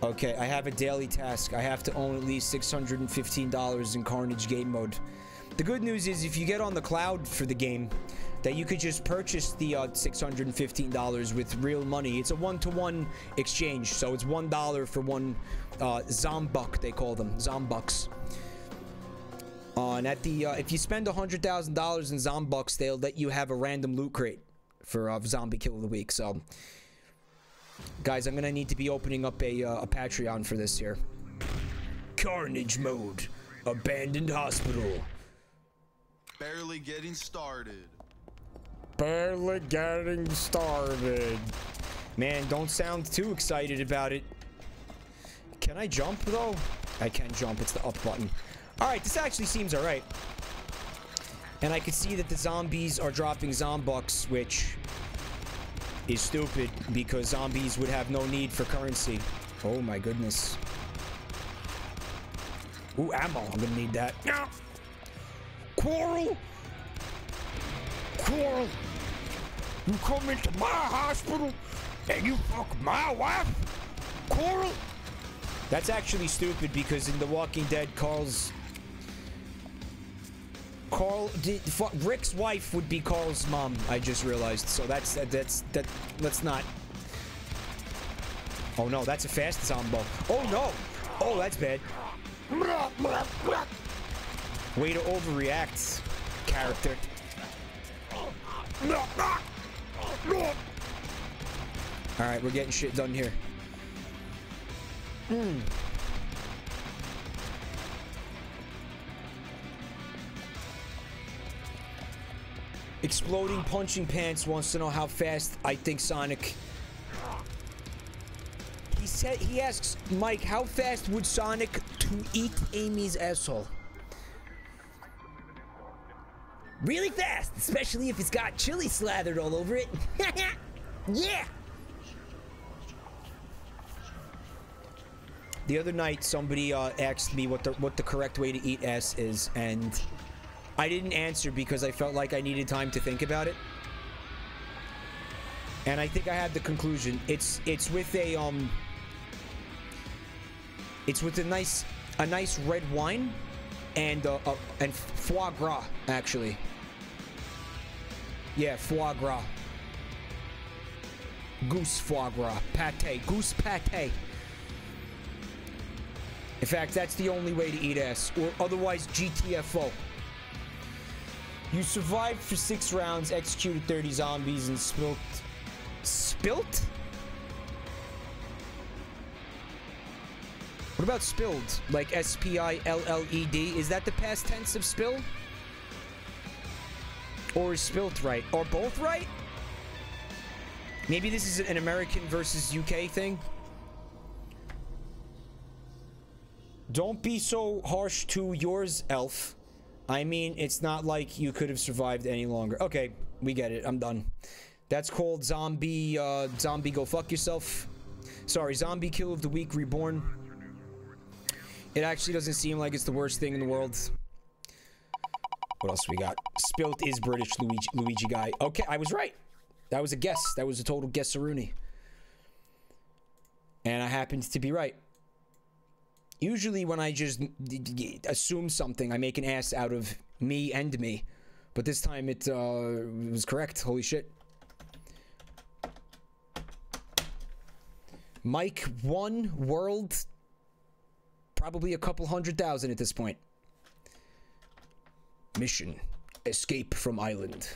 Okay, I have a daily task. I have to own at least $615 in Carnage game mode. The good news is if you get on the cloud for the game, that you could just purchase the uh, $615 with real money. It's a one-to-one exchange, so it's $1 for one uh, Zombuck, they call them, Zombucks. Uh, and at the, uh, if you spend $100,000 in Zombucks, they'll let you have a random loot crate for uh, Zombie Kill of the Week, so... Guys, I'm gonna need to be opening up a, uh, a Patreon for this here. Carnage mode. Abandoned hospital. Barely getting started. Barely getting started. Man, don't sound too excited about it. Can I jump, though? I can jump. It's the up button. Alright, this actually seems alright. And I can see that the zombies are dropping zombucks, which is stupid because zombies would have no need for currency. Oh my goodness. Ooh, ammo. I'm gonna need that. Yeah. Coral! Coral! You come into my hospital and you fuck my wife? Coral? That's actually stupid because in The Walking Dead, Carl's Carl, did, Rick's wife would be Carl's mom. I just realized. So that's that, that's that. Let's not. Oh no, that's a fast zombo. Oh no. Oh, that's bad. Way to overreact, character. All right, we're getting shit done here. Hmm. Exploding Punching Pants wants to know how fast I think Sonic. He said he asks Mike how fast would Sonic to eat Amy's asshole. Really fast, especially if it's got chili slathered all over it. yeah. The other night, somebody uh, asked me what the what the correct way to eat ass is, and I didn't answer because I felt like I needed time to think about it. And I think I had the conclusion. It's it's with a um it's with a nice a nice red wine and uh, uh and foie gras actually. Yeah, foie gras. Goose foie gras, pate, goose pate. In fact, that's the only way to eat ass, or otherwise GTFO. You survived for six rounds, executed 30 zombies, and spilt. Spilt? What about spilled? Like S P I L L E D? Is that the past tense of spill? Or is spilt right? Or both right? Maybe this is an American versus UK thing? Don't be so harsh to yours, Elf. I mean, it's not like you could have survived any longer. Okay, we get it. I'm done. That's called Zombie, uh, Zombie Go Fuck Yourself. Sorry, Zombie Kill of the Week Reborn. It actually doesn't seem like it's the worst thing in the world. What else we got? Spilt is British Luigi, Luigi guy. Okay, I was right. That was a guess. That was a total guess, Rooney. And I happened to be right. Usually when I just assume something, I make an ass out of me and me. But this time it uh, was correct. Holy shit. Mike won world. Probably a couple hundred thousand at this point. Mission. Escape from island.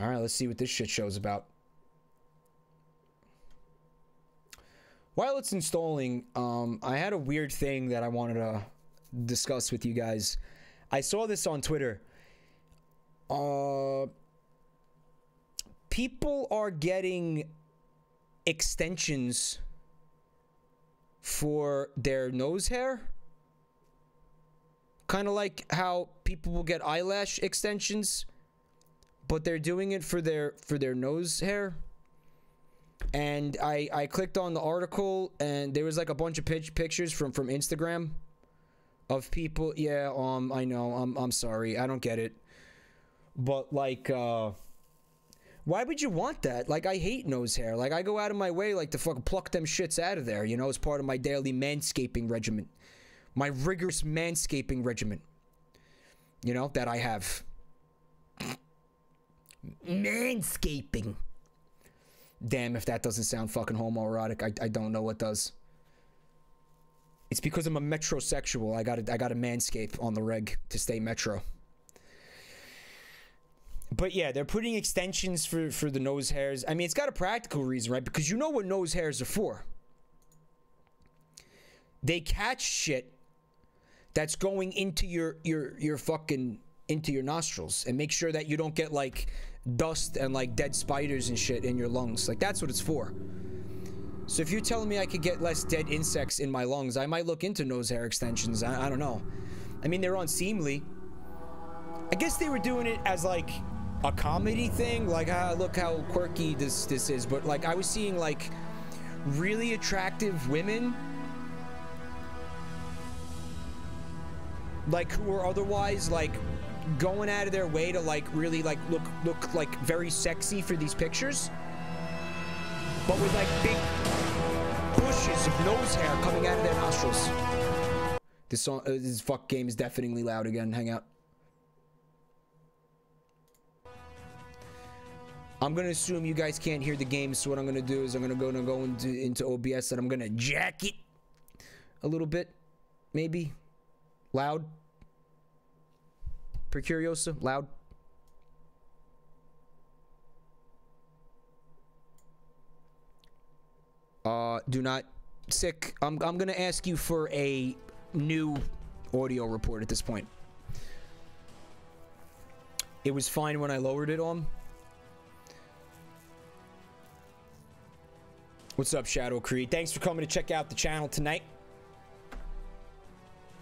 Alright, let's see what this shit show's about. While it's installing, um, I had a weird thing that I wanted to discuss with you guys. I saw this on Twitter. Uh, people are getting extensions for their nose hair. Kind of like how people will get eyelash extensions, but they're doing it for their for their nose hair and I I clicked on the article and there was like a bunch of pitch pictures from from Instagram of people. Yeah, um, I know. I'm I'm sorry. I don't get it. But like, uh, Why would you want that? Like, I hate nose hair. Like, I go out of my way, like, to fucking pluck them shits out of there, you know, as part of my daily manscaping regimen. My rigorous manscaping regimen. You know, that I have. Manscaping. Damn, if that doesn't sound fucking homoerotic, I, I don't know what does. It's because I'm a metrosexual. I got I got a manscape on the reg to stay metro. But yeah, they're putting extensions for for the nose hairs. I mean, it's got a practical reason, right? Because you know what nose hairs are for. They catch shit that's going into your your your fucking into your nostrils and make sure that you don't get like dust and like dead spiders and shit in your lungs. Like that's what it's for. So if you're telling me I could get less dead insects in my lungs, I might look into nose hair extensions. I, I don't know. I mean, they're unseemly. I guess they were doing it as like a comedy thing. Like, ah, look how quirky this this is. But like, I was seeing like really attractive women, like who were otherwise like going out of their way to like really like look look like very sexy for these pictures, but with like big bushes of nose hair coming out of their nostrils. This song, uh, this fuck game is deafeningly loud again. Hang out. I'm gonna assume you guys can't hear the game, so what I'm gonna do is I'm gonna go and go into into OBS and I'm gonna jack it a little bit, maybe loud. Per curiosa, loud. Uh, do not sick. I'm I'm gonna ask you for a new audio report at this point. It was fine when I lowered it on. What's up, Shadow Creed? Thanks for coming to check out the channel tonight.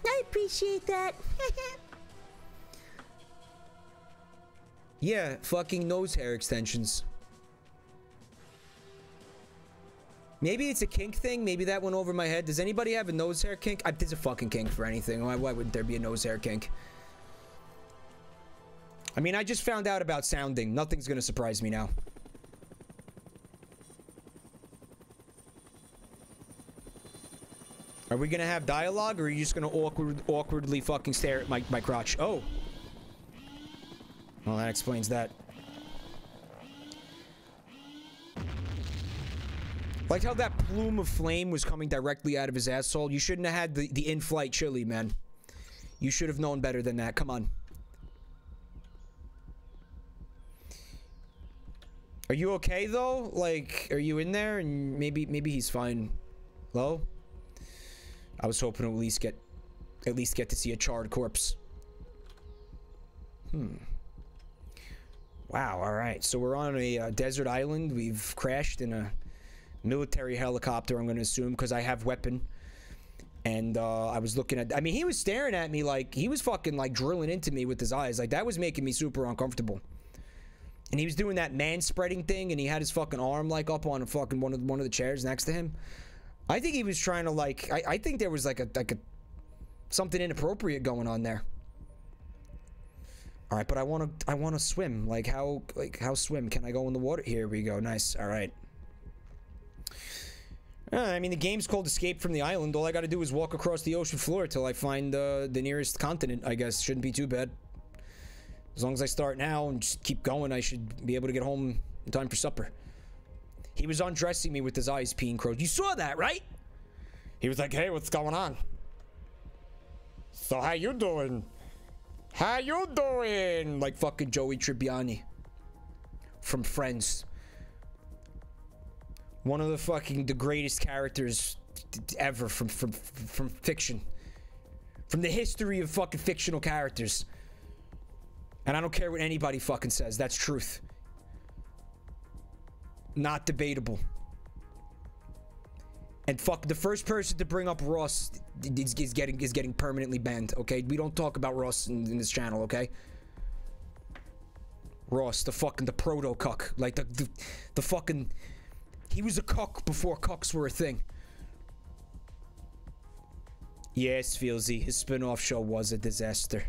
I appreciate that. Yeah, fucking nose hair extensions. Maybe it's a kink thing. Maybe that went over my head. Does anybody have a nose hair kink? I, there's a fucking kink for anything. Why, why would there be a nose hair kink? I mean, I just found out about sounding. Nothing's gonna surprise me now. Are we gonna have dialogue, or are you just gonna awkward, awkwardly fucking stare at my, my crotch? Oh. Well, that explains that. Like how that plume of flame was coming directly out of his asshole. You shouldn't have had the, the in-flight chili, man. You should have known better than that. Come on. Are you okay though? Like, are you in there? And maybe maybe he's fine. Hello? I was hoping to at least get at least get to see a charred corpse. Hmm. Wow, all right. So we're on a uh, desert island. We've crashed in a military helicopter, I'm going to assume, because I have weapon. And uh, I was looking at, I mean, he was staring at me like, he was fucking like drilling into me with his eyes. Like, that was making me super uncomfortable. And he was doing that man spreading thing, and he had his fucking arm like up on a fucking one of one of the chairs next to him. I think he was trying to like, I, I think there was like a like a something inappropriate going on there. All right, but I want to I want to swim. Like how like how swim? Can I go in the water? Here we go. Nice. All right. Uh, I mean, the game's called Escape from the Island. All I got to do is walk across the ocean floor till I find uh, the nearest continent. I guess shouldn't be too bad. As long as I start now and just keep going, I should be able to get home in time for supper. He was undressing me with his eyes peeing crows. You saw that, right? He was like, "Hey, what's going on?" So how you doing? How you doing? Like fucking Joey Tribbiani from Friends. One of the fucking the greatest characters ever from from from fiction. From the history of fucking fictional characters. And I don't care what anybody fucking says. That's truth. Not debatable. And fuck, the first person to bring up Ross is, is getting is getting permanently banned. Okay, we don't talk about Ross in, in this channel. Okay. Ross, the fucking the proto cuck, like the, the the fucking, he was a cuck before cucks were a thing. Yes, Feelsy, his spin-off show was a disaster.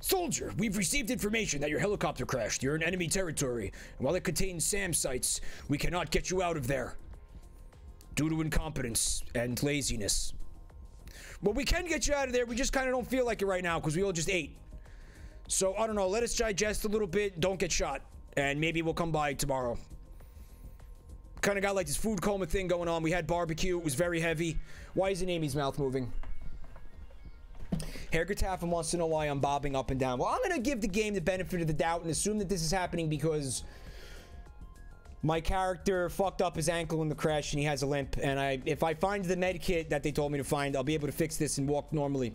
Soldier, we've received information that your helicopter crashed. You're in enemy territory. And while it contains SAM sites, we cannot get you out of there. Due to incompetence and laziness. Well, we can get you out of there. We just kind of don't feel like it right now because we all just ate. So, I don't know. Let us digest a little bit. Don't get shot. And maybe we'll come by tomorrow. Kind of got like this food coma thing going on. We had barbecue. It was very heavy. Why isn't Amy's mouth moving? Hergataffin wants to know why I'm bobbing up and down. Well, I'm going to give the game the benefit of the doubt and assume that this is happening because my character fucked up his ankle in the crash and he has a limp. And I, if I find the med kit that they told me to find, I'll be able to fix this and walk normally.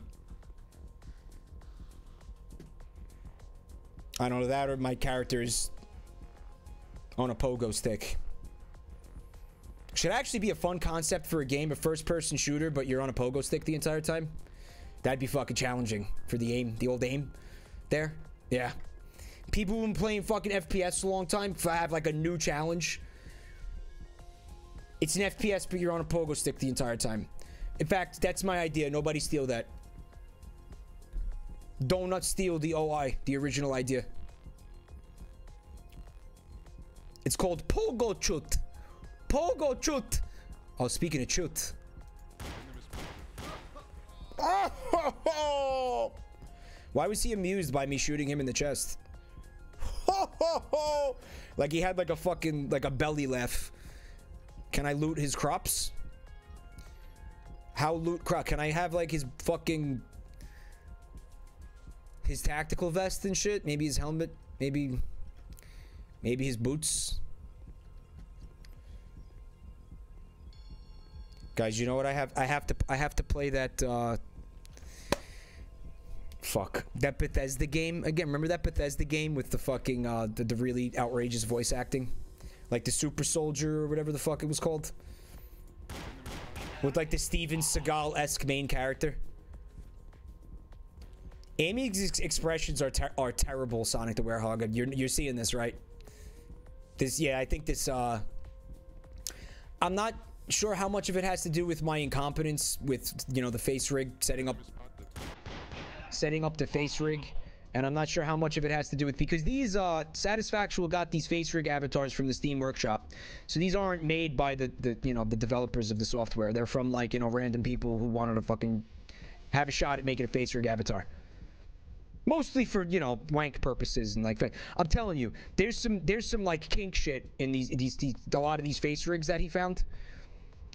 I don't know that or my character is on a pogo stick. Should actually be a fun concept for a game, a first-person shooter, but you're on a pogo stick the entire time. That'd be fucking challenging for the aim, the old aim. There, yeah. People who've been playing fucking FPS a long time I have like a new challenge. It's an FPS, but you're on a pogo stick the entire time. In fact, that's my idea. Nobody steal that. Do not steal the OI, the original idea. It's called Pogo Chut. Pogo Chut. Oh, speaking of Chut. Why was he amused by me shooting him in the chest? like he had like a fucking like a belly laugh. Can I loot his crops? How loot crop? Can I have like his fucking his tactical vest and shit? Maybe his helmet? Maybe maybe his boots? Guys, you know what I have I have to I have to play that uh Fuck. That Bethesda game again. Remember that Bethesda game with the fucking uh the, the really outrageous voice acting? Like the Super Soldier or whatever the fuck it was called? With like the Steven Seagal-esque main character. Amy's ex- expressions are ter- are terrible, Sonic the Werehog. You're you're seeing this, right? This yeah, I think this uh I'm not sure how much of it has to do with my incompetence with you know the face rig setting up setting up the face rig and I'm not sure how much of it has to do with because these uh Satisfactual got these face rig avatars from the Steam Workshop. So these aren't made by the the you know the developers of the software. They're from like, you know, random people who wanted to fucking have a shot at making a face rig avatar. Mostly for, you know, wank purposes and like. I'm telling you, there's some there's some like kink shit in these these, these a lot of these face rigs that he found.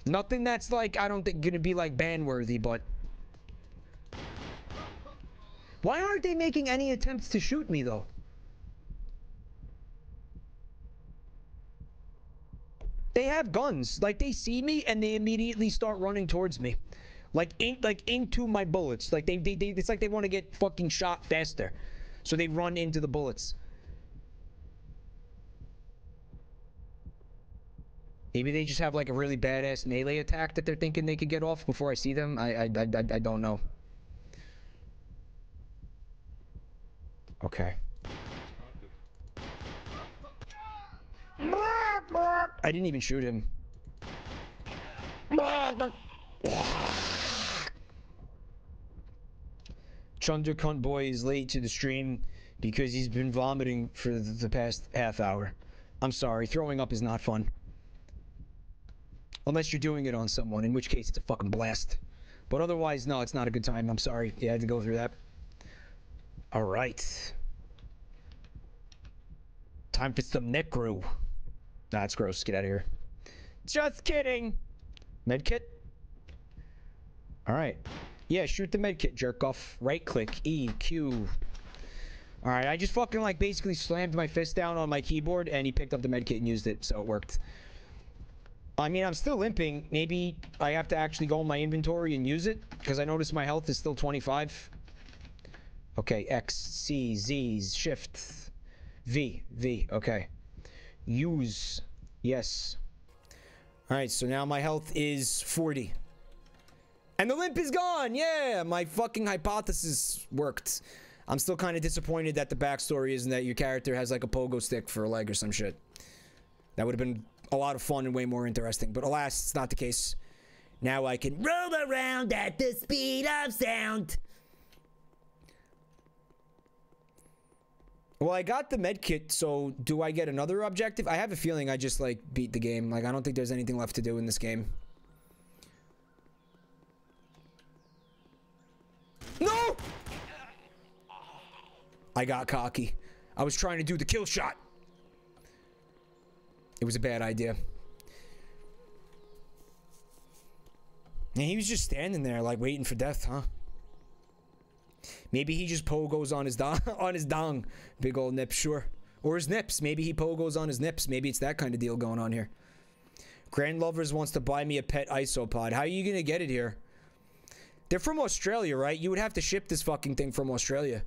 Nothing that's like I don't think gonna be like ban worthy, but why aren't they making any attempts to shoot me though? They have guns. Like they see me and they immediately start running towards me. Like in, like into my bullets. Like they, they, they it's like they want to get fucking shot faster. So they run into the bullets. Maybe they just have like a really badass melee attack that they're thinking they could get off before I see them. I I I, I, I don't know. Okay. I didn't even shoot him. Chunder Cunt Boy is late to the stream because he's been vomiting for the past half hour. I'm sorry, throwing up is not fun. Unless you're doing it on someone, in which case it's a fucking blast. But otherwise, no, it's not a good time. I'm sorry. You had to go through that. All right. Time for some necro. Nah, that's gross. Get out of here. Just kidding. Medkit. All right. Yeah, shoot the medkit, jerk off. Right click, E, Q. All right, I just fucking like basically slammed my fist down on my keyboard and he picked up the medkit and used it, so it worked. I mean, I'm still limping. Maybe I have to actually go in my inventory and use it because I noticed my health is still 25. Okay, X, C, Z, Shift, V, V. Okay. Use. Yes. All right, so now my health is 40. And the limp is gone. Yeah, my fucking hypothesis worked. I'm still kind of disappointed that the backstory isn't that your character has like a pogo stick for a leg or some shit. That would have been a lot of fun and way more interesting. But alas, it's not the case. Now I can roll around at the speed of sound. Well, I got the med kit, so do I get another objective? I have a feeling I just like beat the game. Like I don't think there's anything left to do in this game. No! I got cocky. I was trying to do the kill shot. It was a bad idea. And he was just standing there like waiting for death, huh? Maybe he just pogos on his dong, on his dong. Big old nips, sure. Or his nips. Maybe he pogos on his nips. Maybe it's that kind of deal going on here. Grand Lovers wants to buy me a pet isopod. How are you gonna get it here? They're from Australia, right? You would have to ship this fucking thing from Australia.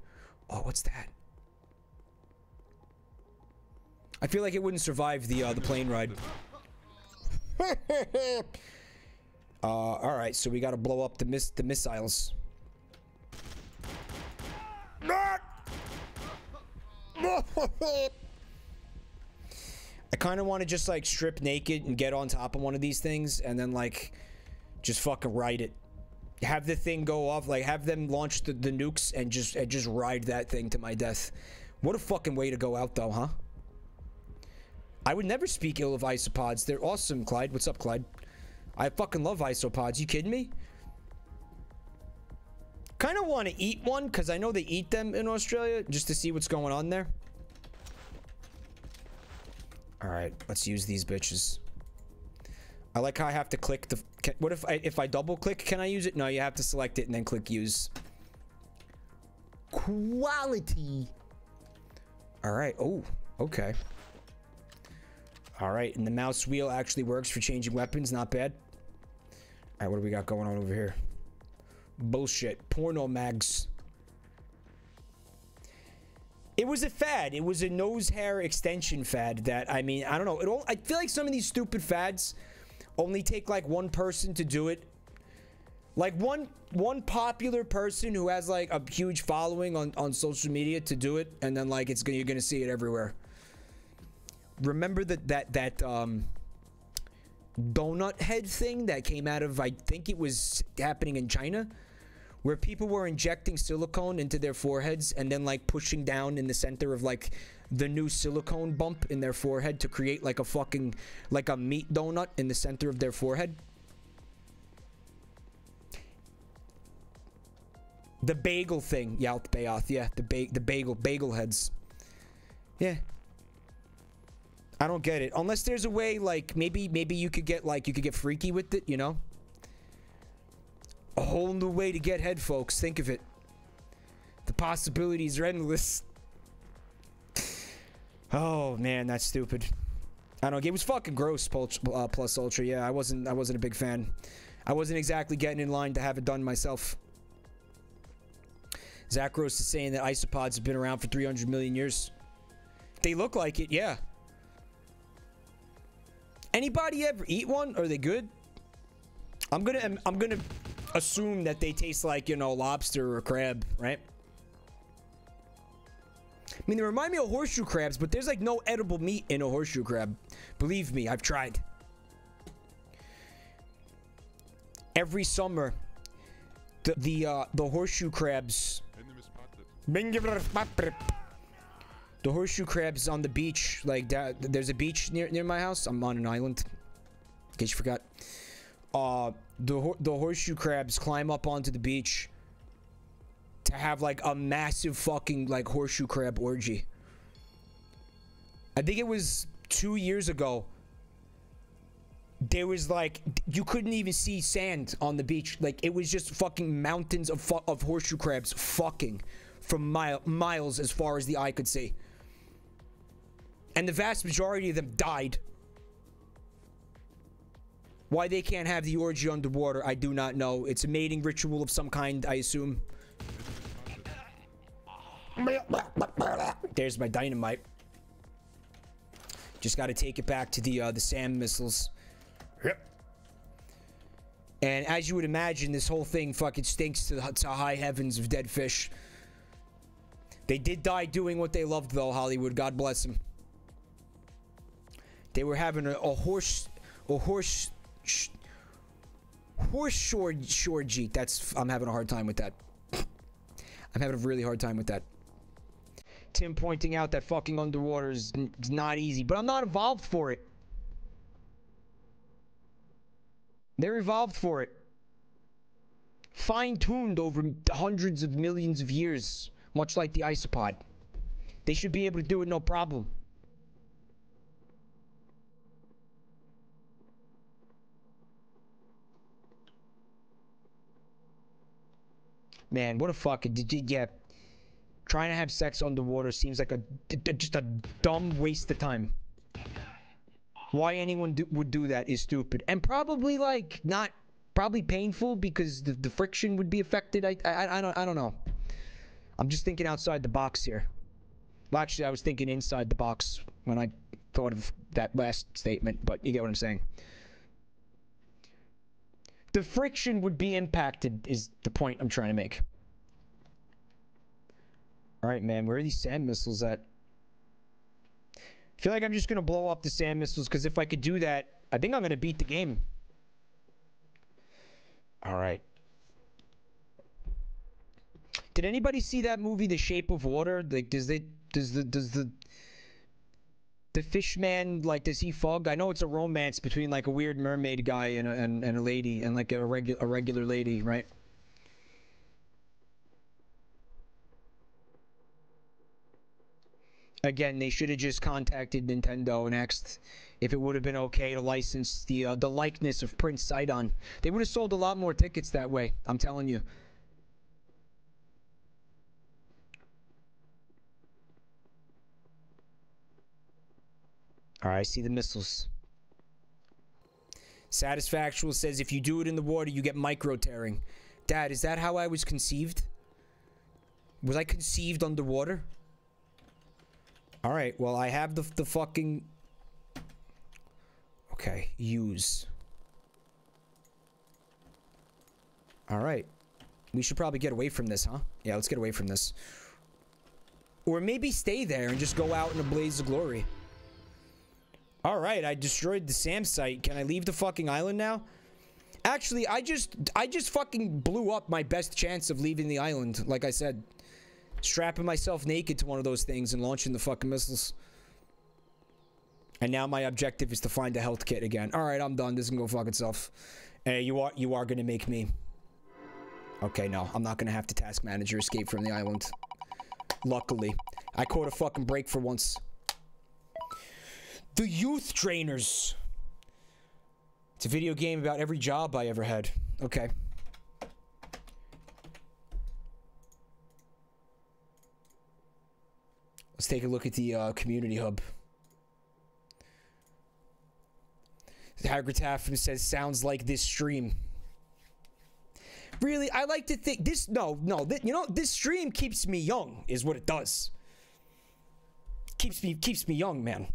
Oh, what's that? I feel like it wouldn't survive the uh, the plane ride. uh, all right, so we got to blow up the miss the missiles. I kind of want to just like strip naked and get on top of one of these things and then like just fucking ride it. Have the thing go off, like have them launch the, the nukes and just and just ride that thing to my death. What a fucking way to go out though, huh? I would never speak ill of isopods. They're awesome, Clyde. What's up, Clyde? I fucking love isopods. You kidding me? Kind of want to eat one because I know they eat them in Australia just to see what's going on there. All right, let's use these bitches. I like how I have to click the. Can, what if I if I double click? Can I use it? No, you have to select it and then click use. Quality. All right. Oh, okay. All right, and the mouse wheel actually works for changing weapons. Not bad. All right, what do we got going on over here? Bullshit. Porno mags. It was a fad. It was a nose hair extension fad that, I mean, I don't know. It all, I feel like some of these stupid fads only take like one person to do it. Like one one popular person who has like a huge following on, on social media to do it, and then like it's gonna you're gonna see it everywhere. Remember that that that um donut head thing that came out of I think it was happening in China? Where people were injecting silicone into their foreheads and then like pushing down in the center of like the new silicone bump in their forehead to create like a fucking like a meat donut in the center of their forehead. The bagel thing, Yalth Bayoth, yeah, the ba the bagel bagel heads. Yeah. I don't get it. Unless there's a way like maybe maybe you could get like you could get freaky with it, you know? A whole new way to get head, folks. Think of it. The possibilities are endless. Oh man, that's stupid. I don't. It was fucking gross. Plus, uh, plus ultra. Yeah, I wasn't. I wasn't a big fan. I wasn't exactly getting in line to have it done myself. Zachros is saying that isopods have been around for 300 million years. They look like it. Yeah. Anybody ever eat one? Are they good? I'm gonna. I'm gonna assume that they taste like, you know, lobster or crab, right? I mean, they remind me of horseshoe crabs, but there's like no edible meat in a horseshoe crab. Believe me, I've tried. Every summer, the the uh, the horseshoe crabs. The horseshoe crabs on the beach, like. There's a beach near near my house. I'm on an island. In case you forgot. Uh, the the horseshoe crabs climb up onto the beach to have like a massive fucking like horseshoe crab orgy. I think it was two years ago. There was like you couldn't even see sand on the beach. Like it was just fucking mountains of of horseshoe crabs fucking from mile miles as far as the eye could see. And the vast majority of them died why they can't have the orgy underwater, I do not know. It's a mating ritual of some kind, I assume. There's my dynamite. Just got to take it back to the uh, the SAM missiles. Yep. And as you would imagine, this whole thing fucking stinks to, the, to high heavens of dead fish. They did die doing what they loved, though, Hollywood. God bless them. They were having a, a horse, a horse horse shore shore jeet. That's I'm having a hard time with that. I'm having a really hard time with that. Tim pointing out that fucking underwater is, not easy, but I'm not evolved for it. They're evolved for it. Fine tuned over hundreds of millions of years, much like the isopod. They should be able to do it no problem. Man, what a fucking did you yeah. Trying to have sex underwater seems like a just a dumb waste of time. Why anyone do, would do that is stupid, and probably like not probably painful because the, the friction would be affected. I, I I don't I don't know. I'm just thinking outside the box here. Well, actually, I was thinking inside the box when I thought of that last statement, but you get what I'm saying. The friction would be impacted, is the point I'm trying to make. Alright, man, where are these SAM missiles at? I feel like I'm just gonna blow up the SAM missiles, because if I could do that, I think I'm gonna beat the game. Alright. Did anybody see that movie, The Shape of Water? Like, does they, does the, does the, the fish man like does he fog? I know it's a romance between like a weird mermaid guy and a, and, and a lady and like a regular a regular lady right? Again they should have just contacted nintendo and asked if it would have been okay to license the uh, the likeness of prince sidon they would have sold a lot more tickets that way i'm telling you All right, I see the missiles. Satisfactual says if you do it in the water, you get micro tearing. Dad, is that how I was conceived? Was I conceived underwater? All right, well, I have the, the fucking. Okay, use. All right. We should probably get away from this, huh? Yeah, let's get away from this. Or maybe stay there and just go out in a blaze of glory. All right, I destroyed the SAM site. Can I leave the fucking island now? Actually, I just I just fucking blew up my best chance of leaving the island. Like I said, strapping myself naked to one of those things and launching the fucking missiles. And now my objective is to find a health kit again. All right, I'm done. This can go fuck itself. Hey, you are you are gonna make me. Okay, no, I'm not gonna have to task manager escape from the island. Luckily, I caught a fucking break for once. The Youth Trainers. It's a video game about every job I ever had. Okay. Let's take a look at the uh, community hub. Hagrataf says, sounds like this stream. Really, I like to think this. No, no, th- you know, this stream keeps me young, is what it does. Keeps me, keeps me young, man.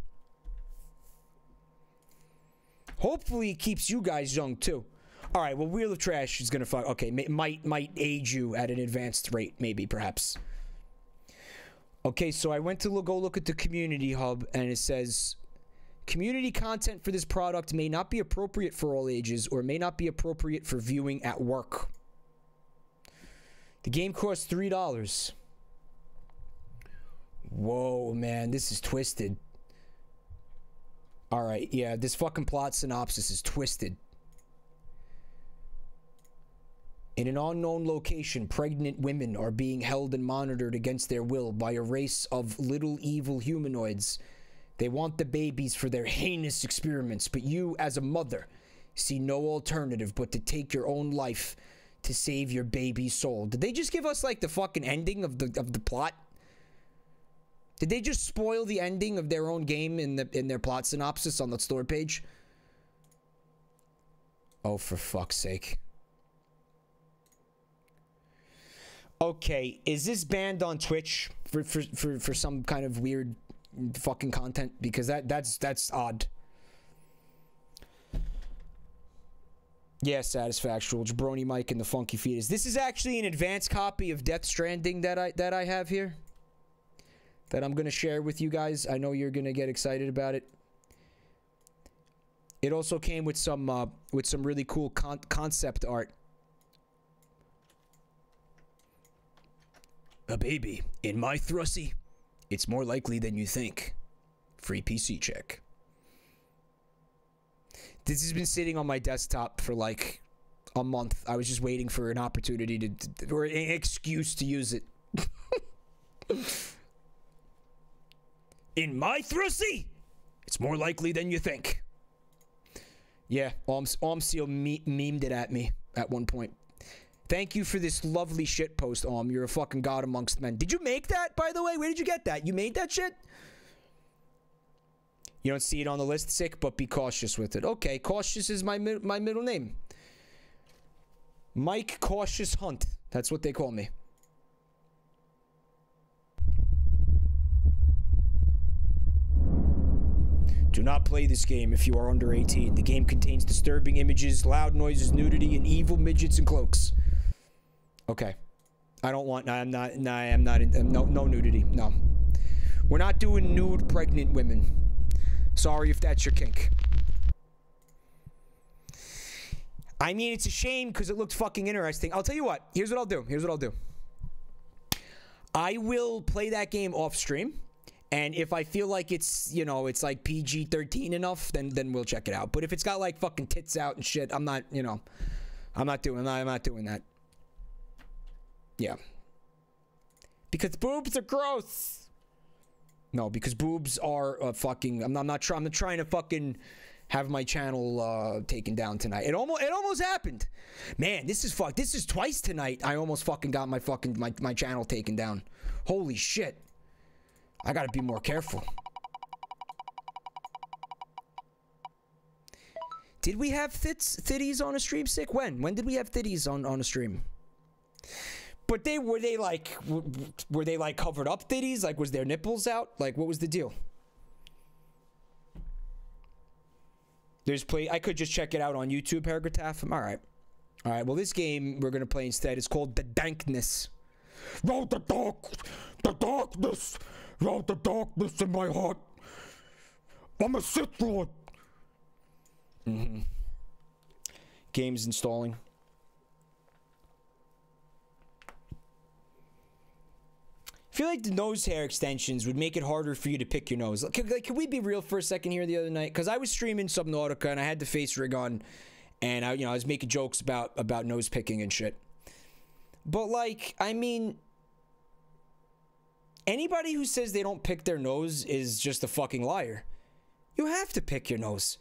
Hopefully, it keeps you guys young too. All right. Well, Wheel of Trash is gonna fuck. Okay, might might age you at an advanced rate, maybe, perhaps. Okay, so I went to lo- go look at the community hub, and it says community content for this product may not be appropriate for all ages, or may not be appropriate for viewing at work. The game costs three dollars. Whoa, man, this is twisted. Alright, yeah, this fucking plot synopsis is twisted. In an unknown location, pregnant women are being held and monitored against their will by a race of little evil humanoids. They want the babies for their heinous experiments, but you, as a mother, see no alternative but to take your own life to save your baby's soul. Did they just give us like the fucking ending of the of the plot? Did they just spoil the ending of their own game in the in their plot synopsis on the store page? Oh, for fuck's sake. Okay, is this banned on Twitch for for for, for some kind of weird fucking content? Because that that's that's odd. Yeah, satisfactual. Jabroni Mike and the Funky Fetus. This is actually an advanced copy of Death Stranding that I that I have here. That I'm gonna share with you guys. I know you're gonna get excited about it. It also came with some uh, with some really cool con- concept art. A baby in my thrussie It's more likely than you think. Free PC check. This has been sitting on my desktop for like a month. I was just waiting for an opportunity to, to or an excuse to use it. In my thrusty, it's more likely than you think. Yeah, Alms Almseal me- memed it at me at one point. Thank you for this lovely shit post, Alm. You're a fucking god amongst men. Did you make that, by the way? Where did you get that? You made that shit? You don't see it on the list, sick, but be cautious with it. Okay, cautious is my mi- my middle name. Mike Cautious Hunt. That's what they call me. Do not play this game if you are under 18. The game contains disturbing images, loud noises, nudity, and evil midgets and cloaks. Okay. I don't want. I'm not. No, I'm not. In, no, no nudity. No. We're not doing nude pregnant women. Sorry if that's your kink. I mean, it's a shame because it looked fucking interesting. I'll tell you what. Here's what I'll do. Here's what I'll do. I will play that game off stream. And if I feel like it's, you know, it's like PG 13 enough, then then we'll check it out. But if it's got like fucking tits out and shit, I'm not, you know, I'm not doing that. I'm not doing that. Yeah. Because boobs are gross. No, because boobs are fucking. I'm not, I'm not trying. I'm not trying to fucking have my channel uh, taken down tonight. It almost it almost happened. Man, this is fuck. This is twice tonight. I almost fucking got my fucking my, my channel taken down. Holy shit. I gotta be more careful. Did we have thits, thitties on a stream sick? When? When did we have thitties on, on a stream? But they were they like were they like covered up thitties? Like was their nipples out? Like what was the deal? There's play. I could just check it out on YouTube, Paragraph. All right, all right. Well, this game we're gonna play instead is called the Dankness. Roll the dark, the darkness, roll the darkness in my heart. I'm a Sith Lord. Mhm. Game's installing. I feel like the nose hair extensions would make it harder for you to pick your nose. Can, like, can we be real for a second here the other night? Because I was streaming Subnautica and I had the face rig on, and I, you know, I was making jokes about about nose picking and shit. But like, I mean, anybody who says they don't pick their nose is just a fucking liar. You have to pick your nose.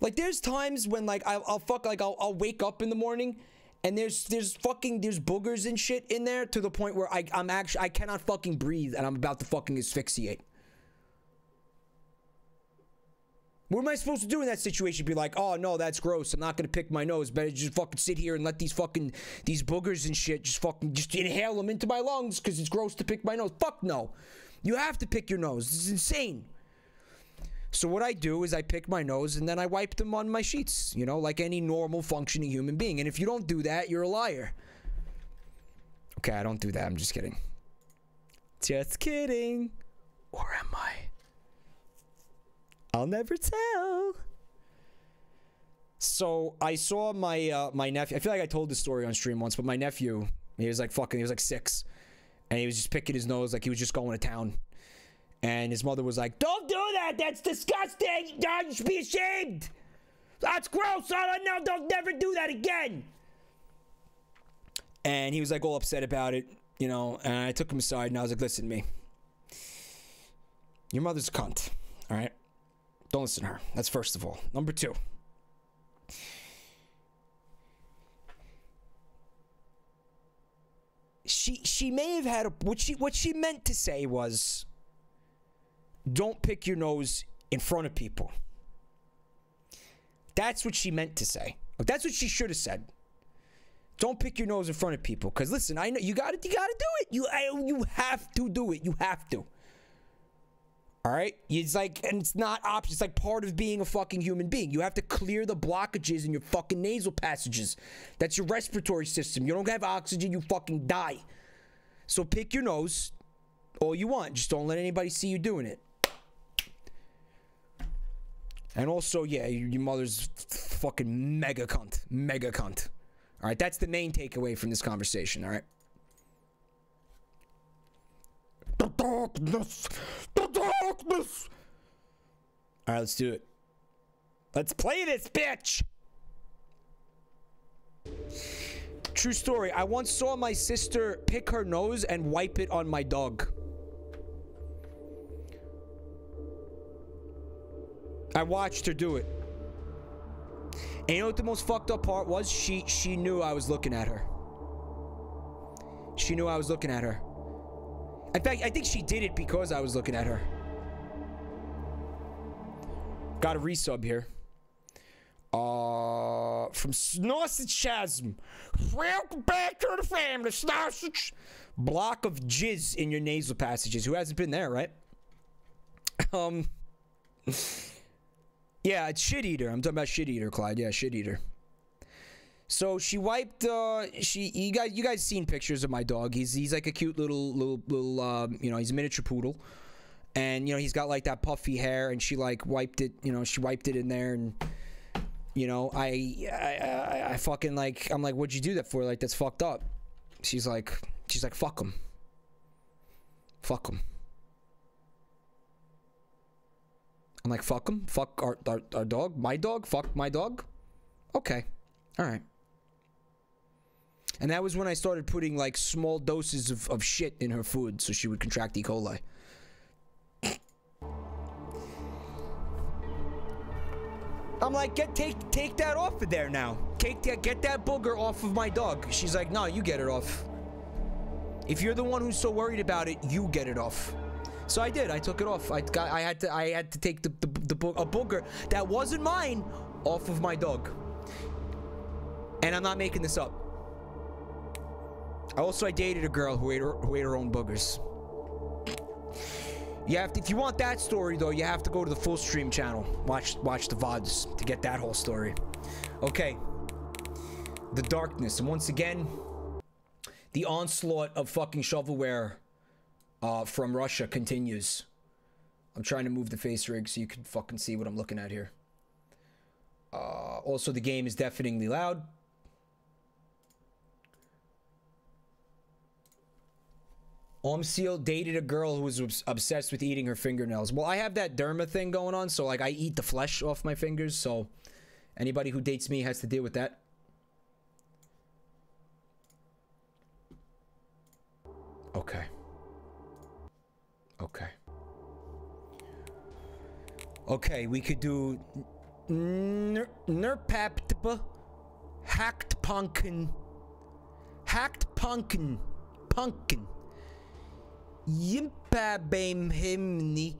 Like there's times when like I'll, I'll fuck like I'll, I'll wake up in the morning and there's there's fucking there's boogers and shit in there to the point where I I'm actually I cannot fucking breathe and I'm about to fucking asphyxiate. What am I supposed to do in that situation? Be like, oh no, that's gross. I'm not gonna pick my nose. Better just fucking sit here and let these fucking these boogers and shit just fucking just inhale them into my lungs because it's gross to pick my nose. Fuck no. You have to pick your nose. This is insane. So what I do is I pick my nose and then I wipe them on my sheets, you know, like any normal functioning human being. And if you don't do that, you're a liar. Okay, I don't do that. I'm just kidding. Just kidding. Or am I? I'll never tell. So I saw my uh, my nephew. I feel like I told this story on stream once, but my nephew, he was like fucking. He was like six, and he was just picking his nose like he was just going to town. And his mother was like, "Don't do that. That's disgusting. You should be ashamed. That's gross. Oh, know. don't never do that again." And he was like all upset about it, you know. And I took him aside and I was like, "Listen, to me. Your mother's a cunt. All right. Don't listen to her. That's first of all. Number two. She she may have had a what she what she meant to say was don't pick your nose in front of people. That's what she meant to say. That's what she should have said. Don't pick your nose in front of people. Cause listen, I know you got to You got to do it. You I, you have to do it. You have to. All right, it's like, and it's not option. It's like part of being a fucking human being. You have to clear the blockages in your fucking nasal passages. That's your respiratory system. You don't have oxygen, you fucking die. So pick your nose all you want. Just don't let anybody see you doing it. And also, yeah, your mother's fucking mega cunt. Mega cunt. All right, that's the main takeaway from this conversation, all right? The darkness! The darkness! All right, let's do it. Let's play this, bitch. True story. I once saw my sister pick her nose and wipe it on my dog. I watched her do it. And you know what the most fucked up part was? She she knew I was looking at her. She knew I was looking at her. In fact, I think she did it because I was looking at her. Got a resub here. Uh, from Sausage. Welcome back to the family, Sausage. Block of jizz in your nasal passages. Who hasn't been there, right? Um. Yeah, it's shit eater. I'm talking about shit eater, Clyde. Yeah, shit eater. So she wiped. Uh, she you guys you guys seen pictures of my dog? He's he's like a cute little little little. Um, you know, he's a miniature poodle, and you know he's got like that puffy hair, and she like wiped it. You know, she wiped it in there, and you know I I I, I fucking like I'm like, what'd you do that for? Like that's fucked up. She's like she's like fuck him. Fuck him. I'm like, fuck him. Fuck our, our, our dog. My dog. Fuck my dog. Okay. All right. And that was when I started putting like small doses of, of shit in her food so she would contract E. coli. I'm like, get take take that off of there now. Take that get that booger off of my dog. She's like, no, you get it off. If you're the one who's so worried about it, you get it off. So I did. I took it off. I got. I had to. I had to take the the, the bo- a booger that wasn't mine off of my dog. And I'm not making this up. Also, I dated a girl who ate her, who ate her own boogers. You have to, if you want that story though, you have to go to the full stream channel. Watch watch the VODs to get that whole story. Okay. The darkness. And once again, the onslaught of fucking shovelware uh, from Russia continues. I'm trying to move the face rig so you can fucking see what I'm looking at here. Uh, also, the game is deafeningly loud. Omseal dated a girl who was obsessed with eating her fingernails. Well, I have that derma thing going on, so like I eat the flesh off my fingers. So anybody who dates me has to deal with that. Okay. Okay. Okay, we could do ner- Nerpaptpa Hacked Punkin Hacked Punkin Punkin Yimpabame Himni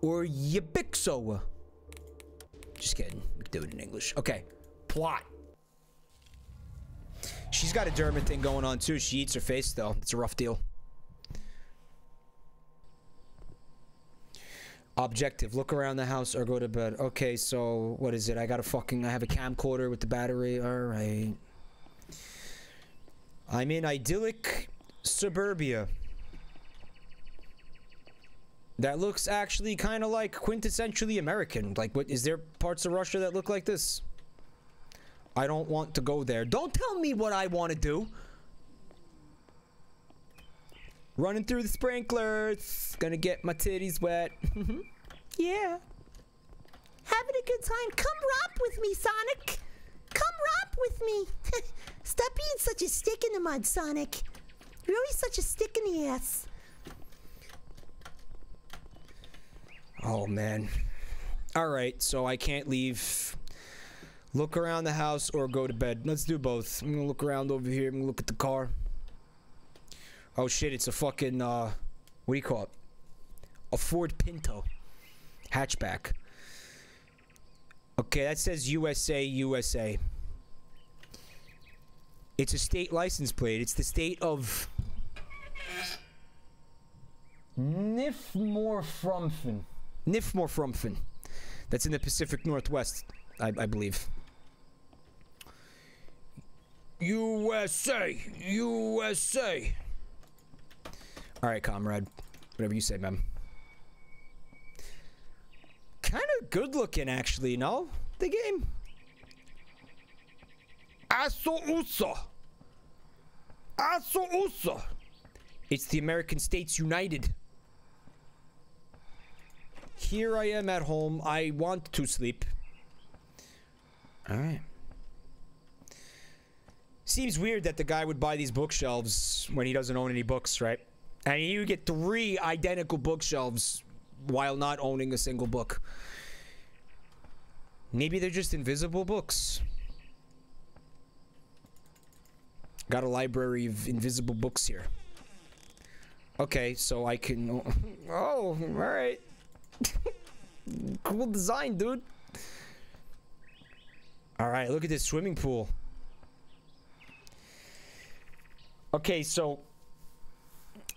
or Yibixoa. Just kidding. We do it in English. Okay. Plot. She's got a German thing going on too. She eats her face though. It's a rough deal. Objective. Look around the house or go to bed. Okay, so what is it? I got a fucking I have a camcorder with the battery. Alright. I'm in idyllic suburbia. That looks actually kind of like quintessentially American. Like, what is there parts of Russia that look like this? I don't want to go there. Don't tell me what I want to do. Running through the sprinklers. Gonna get my titties wet. yeah. Having a good time. Come romp with me, Sonic. Come romp with me. Stop being such a stick in the mud, Sonic. You're always such a stick in the ass. Oh man. All right, so I can't leave. Look around the house or go to bed. Let's do both. I'm gonna look around over here. I'm gonna look at the car. Oh shit! It's a fucking uh, what do you call it? A Ford Pinto, hatchback. Okay, that says USA, USA. It's a state license plate. It's the state of Nifmorfrumfen. Nifmorfrumfen. That's in the Pacific Northwest, I, I believe. USA, USA. All right, comrade. Whatever you say, man. Kind of good looking, actually. No, the game. Asousa! Asousa! It's the American States United. Here I am at home. I want to sleep. All right. Seems weird that the guy would buy these bookshelves when he doesn't own any books, right? And he would get three identical bookshelves while not owning a single book. Maybe they're just invisible books. Got a library of invisible books here. Okay, so I can. Oh, all right. cool design, dude. All right, look at this swimming pool. Okay, so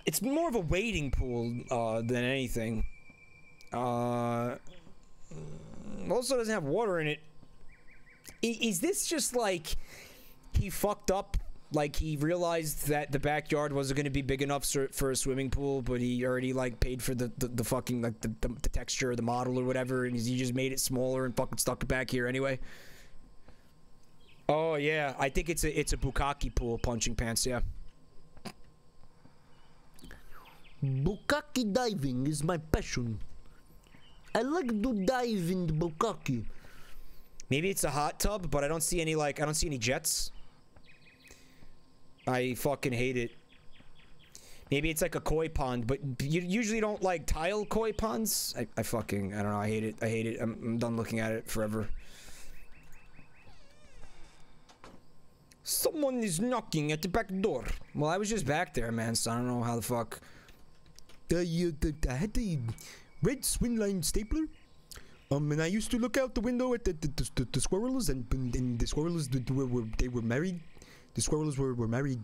it's more of a wading pool uh, than anything. Uh, also doesn't have water in it. I- Is this just like he fucked up? Like he realized that the backyard wasn't going to be big enough for, a swimming pool, but he already like paid for the the, the fucking like the, the, the texture, the model or whatever, and he just made it smaller and fucking stuck it back here anyway. Oh yeah, I think it's a it's a bukkake pool, punching pants. Yeah. Bukkake diving is my passion. I like to dive in the bukkake. Maybe it's a hot tub, but I don't see any like I don't see any jets. I fucking hate it. Maybe it's like a koi pond, but you usually don't like tile koi ponds. I, I fucking I don't know. I hate it. I hate it. I'm, I'm done looking at it forever. Someone is knocking at the back door. Well, I was just back there, man. So I don't know how the fuck. I, uh, the, I had the red swingline stapler. Um, and I used to look out the window at the the, the, the, the squirrels, and, and the squirrels th- were, were they were married. The squirrels were, were married.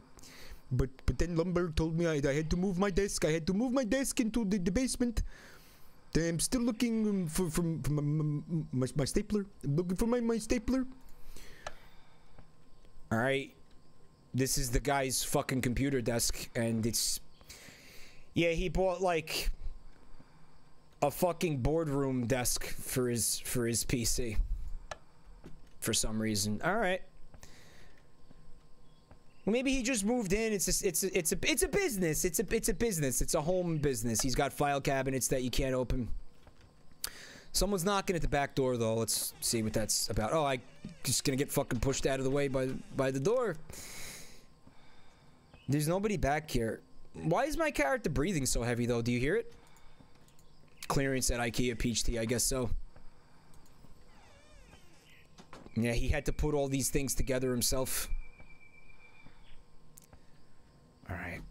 But but then Lumbergh told me I, I had to move my desk. I had to move my desk into the, the basement. I'm still looking um, for for, for my, my, my stapler. I'm looking for my, my stapler. All right. This is the guy's fucking computer desk, and it's. Yeah, he bought like a fucking boardroom desk for his for his PC. For some reason. All right. Well, maybe he just moved in. It's a, it's a, it's a it's a business. It's a it's a business. It's a home business. He's got file cabinets that you can't open. Someone's knocking at the back door though. Let's see what that's about. Oh, I just gonna get fucking pushed out of the way by by the door. There's nobody back here. Why is my character breathing so heavy though? Do you hear it? Clearance at IKEA Peach Tea, I guess so. Yeah, he had to put all these things together himself. Alright.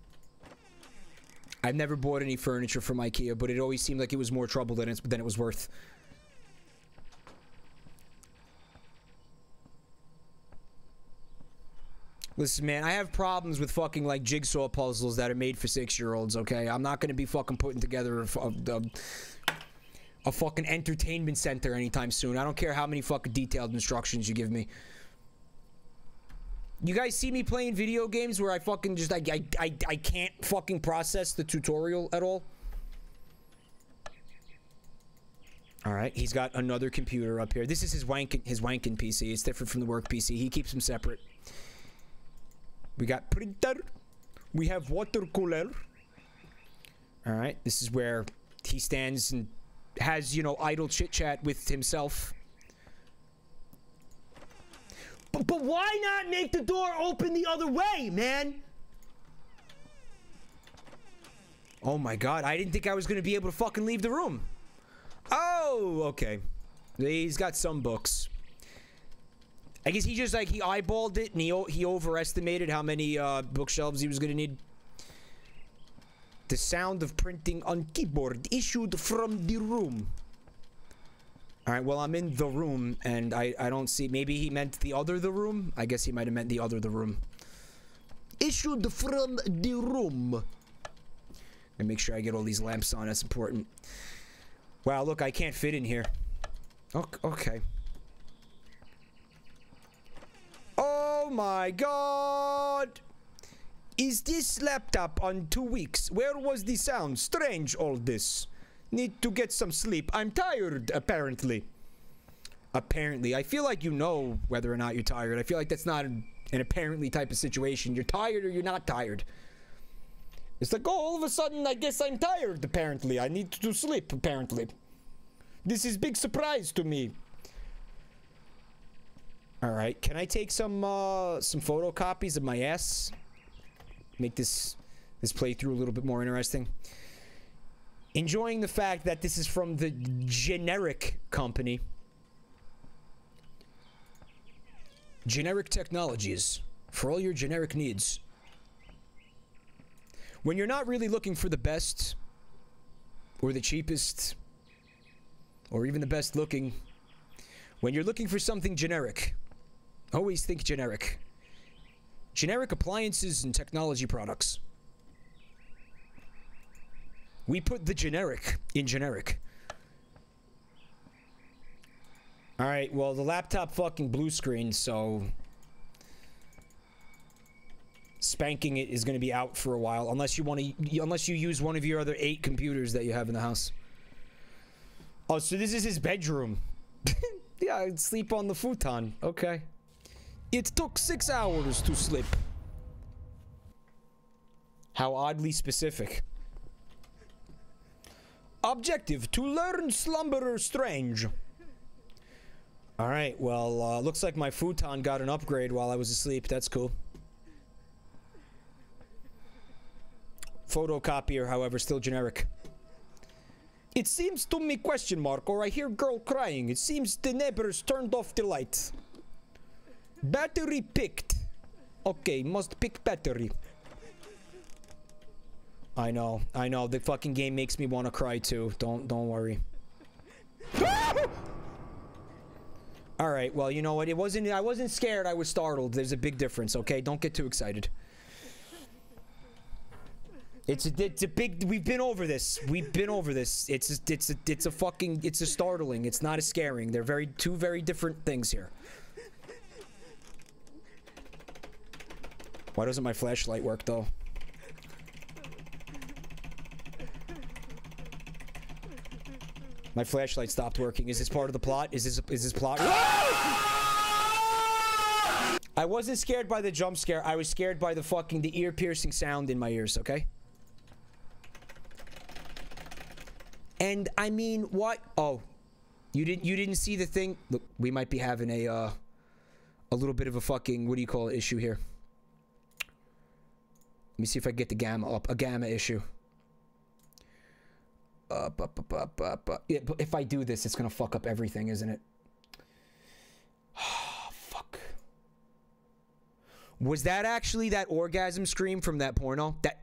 I've never bought any furniture from IKEA, but it always seemed like it was more trouble than, it's, than it was worth. Listen, man, I have problems with fucking like jigsaw puzzles that are made for six-year-olds. Okay, I'm not gonna be fucking putting together a fucking entertainment center anytime soon. I don't care how many fucking detailed instructions you give me. You guys see me playing video games where I fucking just I I I, I can't fucking process the tutorial at all. All right, he's got another computer up here. This is his wanking, his wankin PC. It's different from the work PC. He keeps them separate. We got printer. We have water cooler. All right, this is where he stands and has, you know, idle chit chat with himself. But, but why not make the door open the other way, man? Oh my god, I didn't think I was gonna be able to fucking leave the room. Oh, okay. He's got some books. I guess he just like he eyeballed it and he he overestimated how many uh, bookshelves he was gonna need. The sound of printing on keyboard issued from the room. All right, well I'm in the room and I I don't see. Maybe he meant the other the room. I guess he might have meant the other the room. Issued from the room. And make sure I get all these lamps on. That's important. Wow, look, I can't fit in here. Ok- Okay. Oh my god! Is this laptop on two weeks? Where was the sound? Strange, all this. Need to get some sleep. I'm tired, apparently. Apparently. I feel like you know whether or not you're tired. I feel like that's not an, apparently type of situation. You're tired or you're not tired. It's like, oh, all of a sudden, I guess I'm tired, apparently. I need to sleep, apparently. This is big surprise to me. All right, can I take some uh some photocopies of my ass? Make this this playthrough a little bit more interesting. Enjoying the fact that this is from the generic company. Generic technologies for all your generic needs. When you're not really looking for the best or the cheapest or even the best looking, when you're looking for something generic, always think generic. Generic appliances and technology products. We put the generic in generic. Alright, well, the laptop fucking blue screen, so. Spanking it is going to be out for a while, unless you want to, unless you use one of your other eight computers that you have in the house. Oh, so this is his bedroom. yeah, I'd sleep on the futon. Okay. It took six hours to sleep. How oddly specific. Objective to learn Slumberer Strange. Alright, well, uh, looks like my futon got an upgrade while I was asleep. That's cool. Photocopier, however, still generic. It seems to me question mark, or I hear girl crying. It seems the neighbors turned off the light. Battery picked. Okay, must pick battery. I know, I know. The fucking game makes me want to cry too. Don't, don't worry. All right. Well, you know what? It wasn't. I wasn't scared. I was startled. There's a big difference. Okay. Don't get too excited. It's a, it's a big. We've been over this. We've been over this. It's a, it's a, it's a fucking. It's a startling. It's not a scaring. They're very two very different things here. Why doesn't my flashlight work though? My flashlight stopped working. Is this part of the plot? Is this is this plot? I wasn't scared by the jump scare. I was scared by the fucking the ear piercing sound in my ears, okay? And I mean, what? Oh, you didn't you didn't see the thing? Look, we might be having a uh a little bit of a fucking what do you call it issue here. Let me see if I get the gamma up. A gamma issue. Uh, yeah, but if I do this, it's gonna fuck up everything, isn't it? fuck. Was that actually that orgasm scream from that porno? That.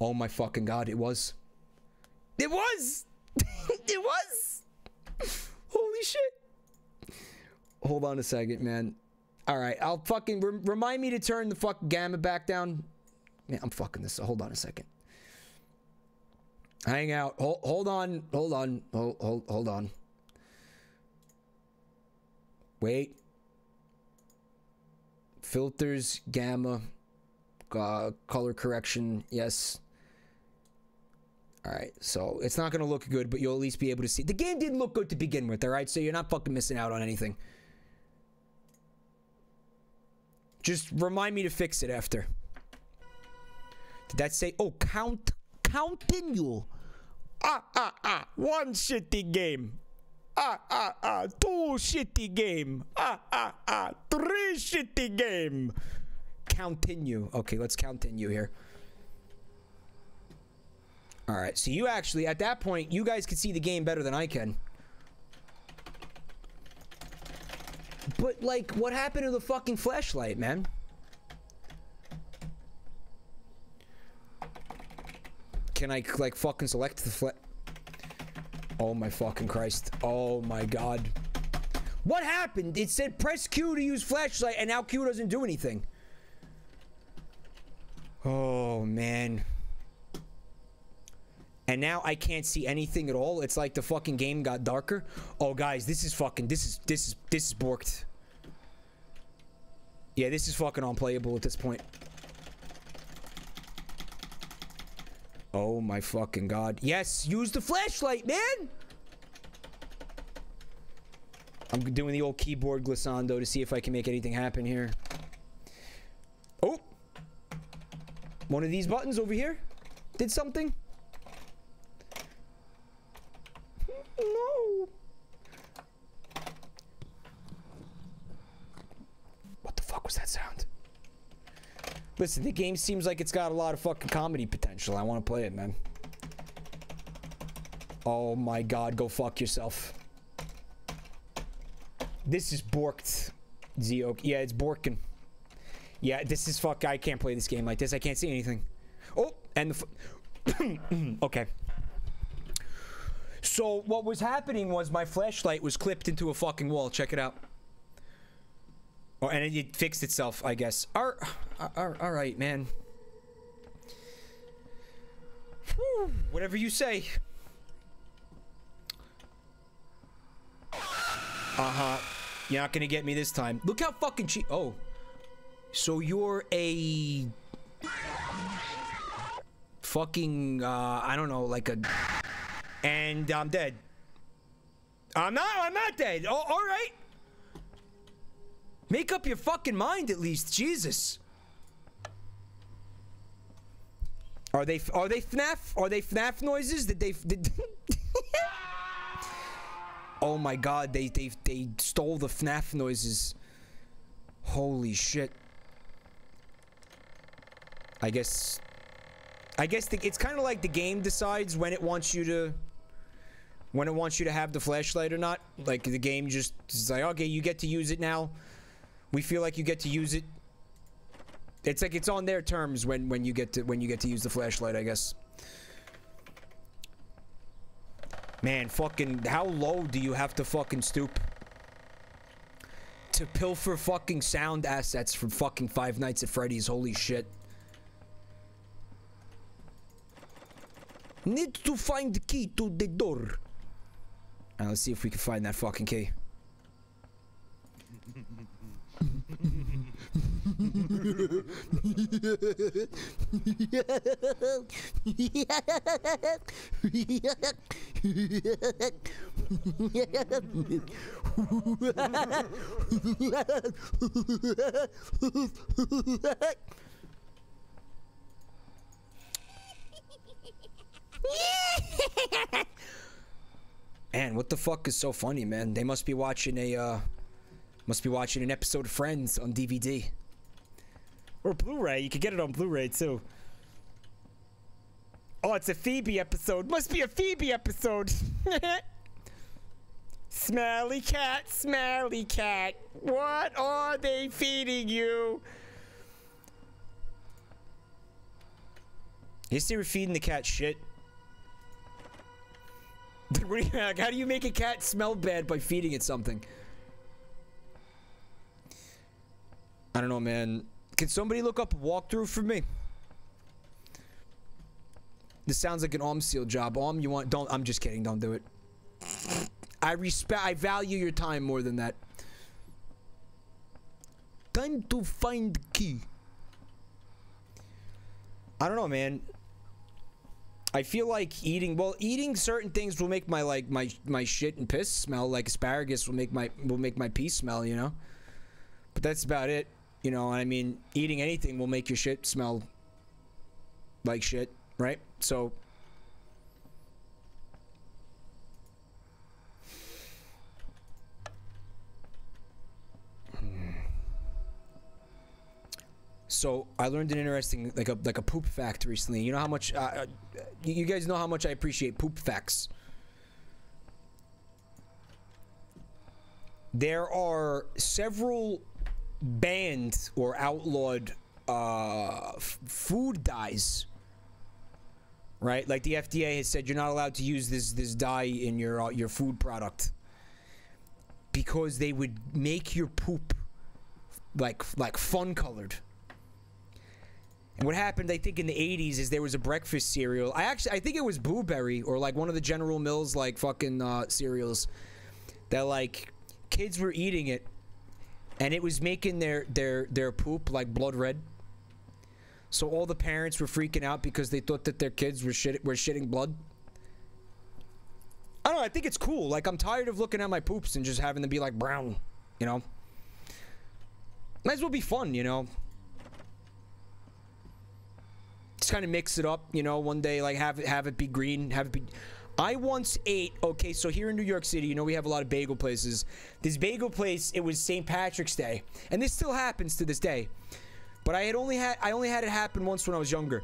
Oh my fucking god! It was. It was. it was. Holy shit. Hold on a second, man. All right, I'll fucking rem- remind me to turn the fucking gamma back down. Man, I'm fucking this. Hold on a second. Hang out. Hold, hold on. Hold on. Hold, hold, hold on. Wait. Filters, gamma, uh, color correction. Yes. All right. So it's not going to look good, but you'll at least be able to see. The game didn't look good to begin with, all right? So you're not fucking missing out on anything. Just remind me to fix it after. Did that say, oh, count, continue? Ah, ah, ah, one shitty game. Ah, ah, ah, two shitty game. Ah, ah, ah, three shitty game. Continue. Okay, let's continue here. All right, so you actually, at that point, you guys can see the game better than I can. But, like, what happened to the fucking flashlight, man? Can I, like, fucking select the fla- Oh my fucking Christ. Oh my god. What happened? It said press Q to use flashlight, and now Q doesn't do anything. Oh, man. And now I can't see anything at all. It's like the fucking game got darker. Oh, guys, this is fucking, this is, this is, this is borked. Yeah, this is fucking unplayable at this point. Oh my fucking god. Yes, use the flashlight, man! I'm doing the old keyboard glissando to see if I can make anything happen here. Oh! One of these buttons over here did something. No! Listen, the game seems like it's got a lot of fucking comedy potential. I want to play it, man. Oh my god, go fuck yourself. This is borked. Zio. Yeah, it's Borkin. Yeah, this is fuck. I can't play this game like this. I can't see anything. Oh, and the. Okay. So what was happening was my flashlight was clipped into a fucking wall. Check it out. Oh, and it, fixed itself, I guess. All, all, right, man. Whew, whatever you say. Uh-huh. You're not gonna get me this time. Look how fucking cheap. Oh. So you're a fucking uh I don't know, like a and I'm dead. I'm not I'm not dead. Oh, all right. Make up your fucking mind at least, Jesus. Are they are they FNAF? Are they FNAF noises? Did they did Oh my god, they they they stole the FNAF noises. Holy shit. I guess I guess the, it's kind of like the game decides when it wants you to when it wants you to have the flashlight or not. Like the game just is like, okay, you get to use it now. We feel like you get to use it. It's like it's on their terms when when you get to when you get to use the flashlight, I guess. Man, fucking how low do you have to fucking stoop to pilfer fucking sound assets from fucking Five Nights at Freddy's? Holy shit. Need to find the key to the door. Now let's see if we can find that fucking key. Man, what the fuck is so funny, man? They must be watching a, uh, must be watching an episode of Friends on DVD. Or Blu-ray. You could get it on Blu-ray, too. Oh, it's a Phoebe episode. Must be a Phoebe episode. smelly cat, smelly cat. What are they feeding you? Yes, they were feeding the cat shit. You, how do you make a cat smell bad by feeding it something? I don't know, man. Can somebody look up a walkthrough for me? This sounds like an Omseal job. Arm, you want? Don't. I'm just kidding. Don't do it. I respect. I value your time more than that. Time to find key. I don't know, man. I feel like eating well eating certain things will make my like my my shit and piss smell like asparagus will make my will make my pee smell, you know? But that's about it. You know, I mean, eating anything will make your shit smell like shit, right? So So I learned an interesting, like a like a poop fact recently. You know how much, uh, uh, you guys know how much I appreciate poop facts. There are several banned or outlawed uh, food dyes. Right, like the FDA has said, you're not allowed to use this this dye in your uh, your food product because they would make your poop like like fun colored. And what happened, I think, in the 80s is there was a breakfast cereal. I actually, I think it was Boo Berry or like one of the General Mills like fucking uh, cereals that like kids were eating it, and it was making their their their poop like blood red. So all the parents were freaking out because they thought that their kids were shit were shitting blood. I don't know. I think it's cool. Like I'm tired of looking at my poops and just having them be like brown. You know. Might as well be fun. You know just kind of mix it up, you know, one day like have it have it be green, have it be I once ate okay, so here in New York City, you know we have a lot of bagel places. This bagel place, it was St. Patrick's Day, and this still happens to this day. But I had only had I only had it happen once when I was younger.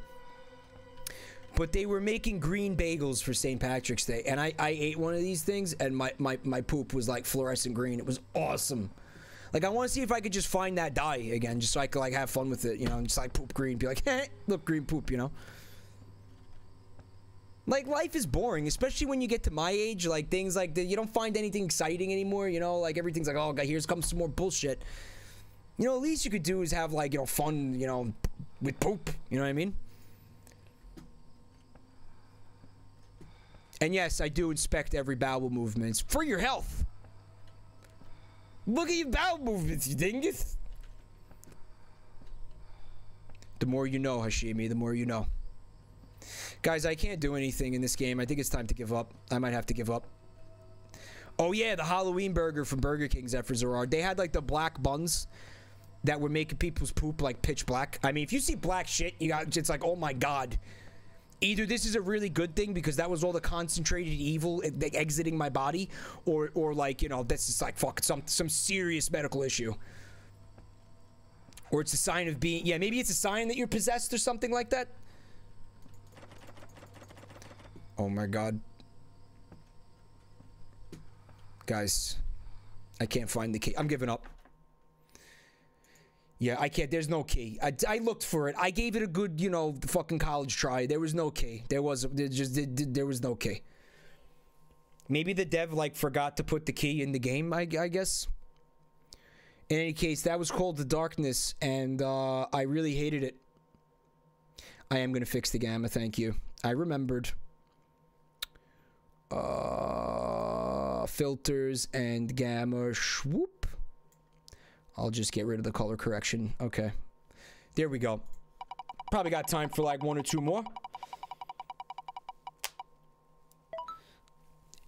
But they were making green bagels for St. Patrick's Day, and I, I ate one of these things, and my, my, my poop was like fluorescent green. It was awesome. Like I want to see if I could just find that dye again, just so I could like have fun with it, you know, and just like poop green, be like, hey, look, green poop, you know. Like life is boring, especially when you get to my age. Like things like that, you don't find anything exciting anymore. You know, like everything's like, oh, God, here's comes some more bullshit. You know, at least you could do is have like you know fun, you know, with poop. You know what I mean? And yes, I do inspect every bowel movements for your health. Look at your bowel movements, you dingus. The more you know, Hashimi, the more you know. Guys, I can't do anything in this game. I think it's time to give up. I might have to give up. Oh yeah, the Halloween burger from Burger King, Zephyr Zerard. They had like the black buns that were making people's poop like pitch black. I mean, if you see black shit, you got it's like, oh my god. Either this is a really good thing because that was all the concentrated evil exiting my body, or or like you know this is like fuck some some serious medical issue. Or it's a sign of being yeah maybe it's a sign that you're possessed or something like that. Oh my god. Guys, I can't find the key. I'm giving up. Yeah, I can't. There's no key. I, I looked for it. I gave it a good, you know, fucking college try. There was no key. There was there just there, there was no key. Maybe the dev like forgot to put the key in the game. I, I guess. In any case, that was called the darkness, and uh, I really hated it. I am gonna fix the gamma. Thank you. I remembered. Uh, filters and gamma. Swoop. I'll just get rid of the color correction. Okay. There we go. Probably got time for like one or two more.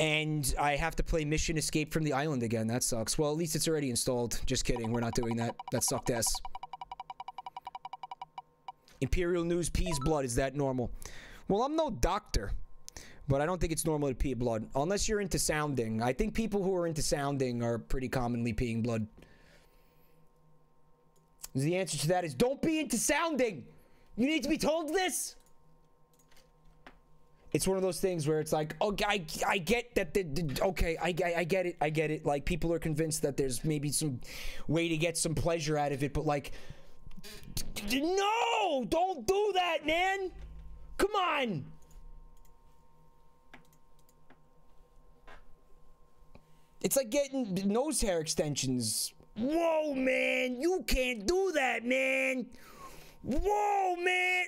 And I have to play Mission Escape from the Island again. That sucks. Well, at least it's already installed. Just kidding. We're not doing that. That sucked ass. Imperial News pees blood. Is that normal? Well, I'm no doctor. But I don't think it's normal to pee blood. Unless you're into sounding. I think people who are into sounding are pretty commonly peeing blood. The answer to that is don't be into sounding. You need to be told this. It's one of those things where it's like, okay, I, I get that. The, the- okay, I, I, I get it. I get it. Like people are convinced that there's maybe some way to get some pleasure out of it, but like, no, don't do that, man. Come on. It's like getting nose hair extensions. Whoa, man, you can't do that, man. Whoa, man.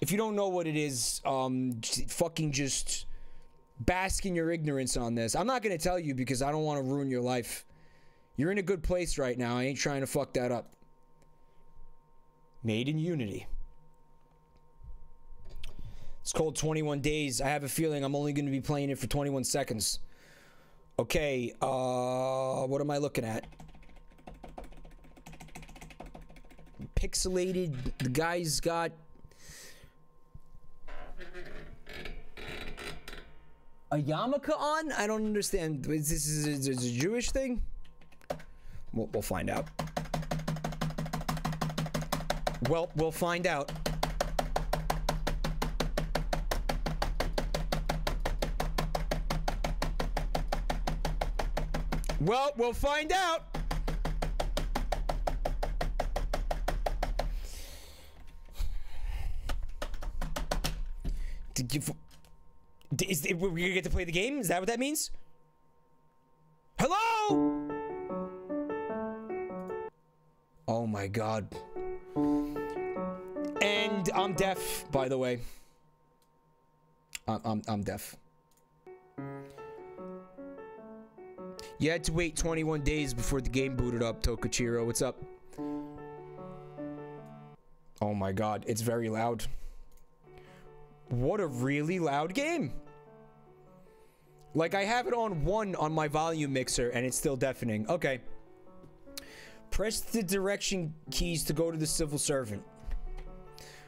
If you don't know what it is, um, fucking just bask in your ignorance on this. I'm not gonna tell you because I don't want to ruin your life. You're in a good place right now. I ain't trying to fuck that up. Made in Unity. It's called 21 Days. I have a feeling I'm only going to be playing it for 21 seconds. Okay, uh, what am I looking at? Pixelated. The guy's got. A yarmulke on? I don't understand. Is this is, this a Jewish thing? We'll, we'll find out. Well, we'll find out. Well, we'll find out. Did you, d- is, we're gonna get to play the game? Is that what that means? Hello? Oh my god. And I'm deaf, by the way. I'm, I'm, I'm deaf. You had to wait 21 days before the game booted up, Tokuchiro. What's up? Oh my god, it's very loud. What a really loud game. Like, I have it on 1 on my volume mixer, and it's still deafening. Okay. Press the direction keys to go to the civil servant.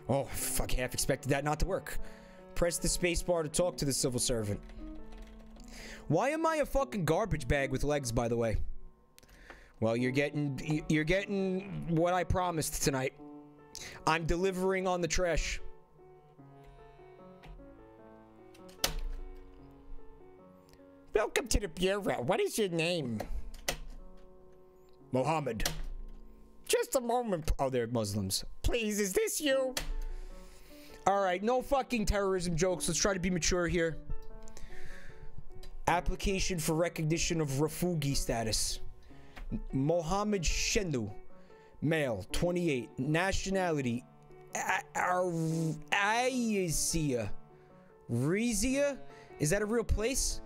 Oh, fuck, half expected that not to work. Press the spacebar to talk to the civil servant. Why am I a fucking garbage bag with legs, by the way? Well, you're getting you're getting what I promised tonight. I'm delivering on the trash. Welcome to the bureau. What is your name? Mohammed. Just a moment. Oh, they're Muslims. Please, is this you? All right, no fucking terrorism jokes. Let's try to be mature here. Application for recognition of refugi status. Mohammed Shenu, male, 28, nationality, Asia. Rizia? Is that a real place?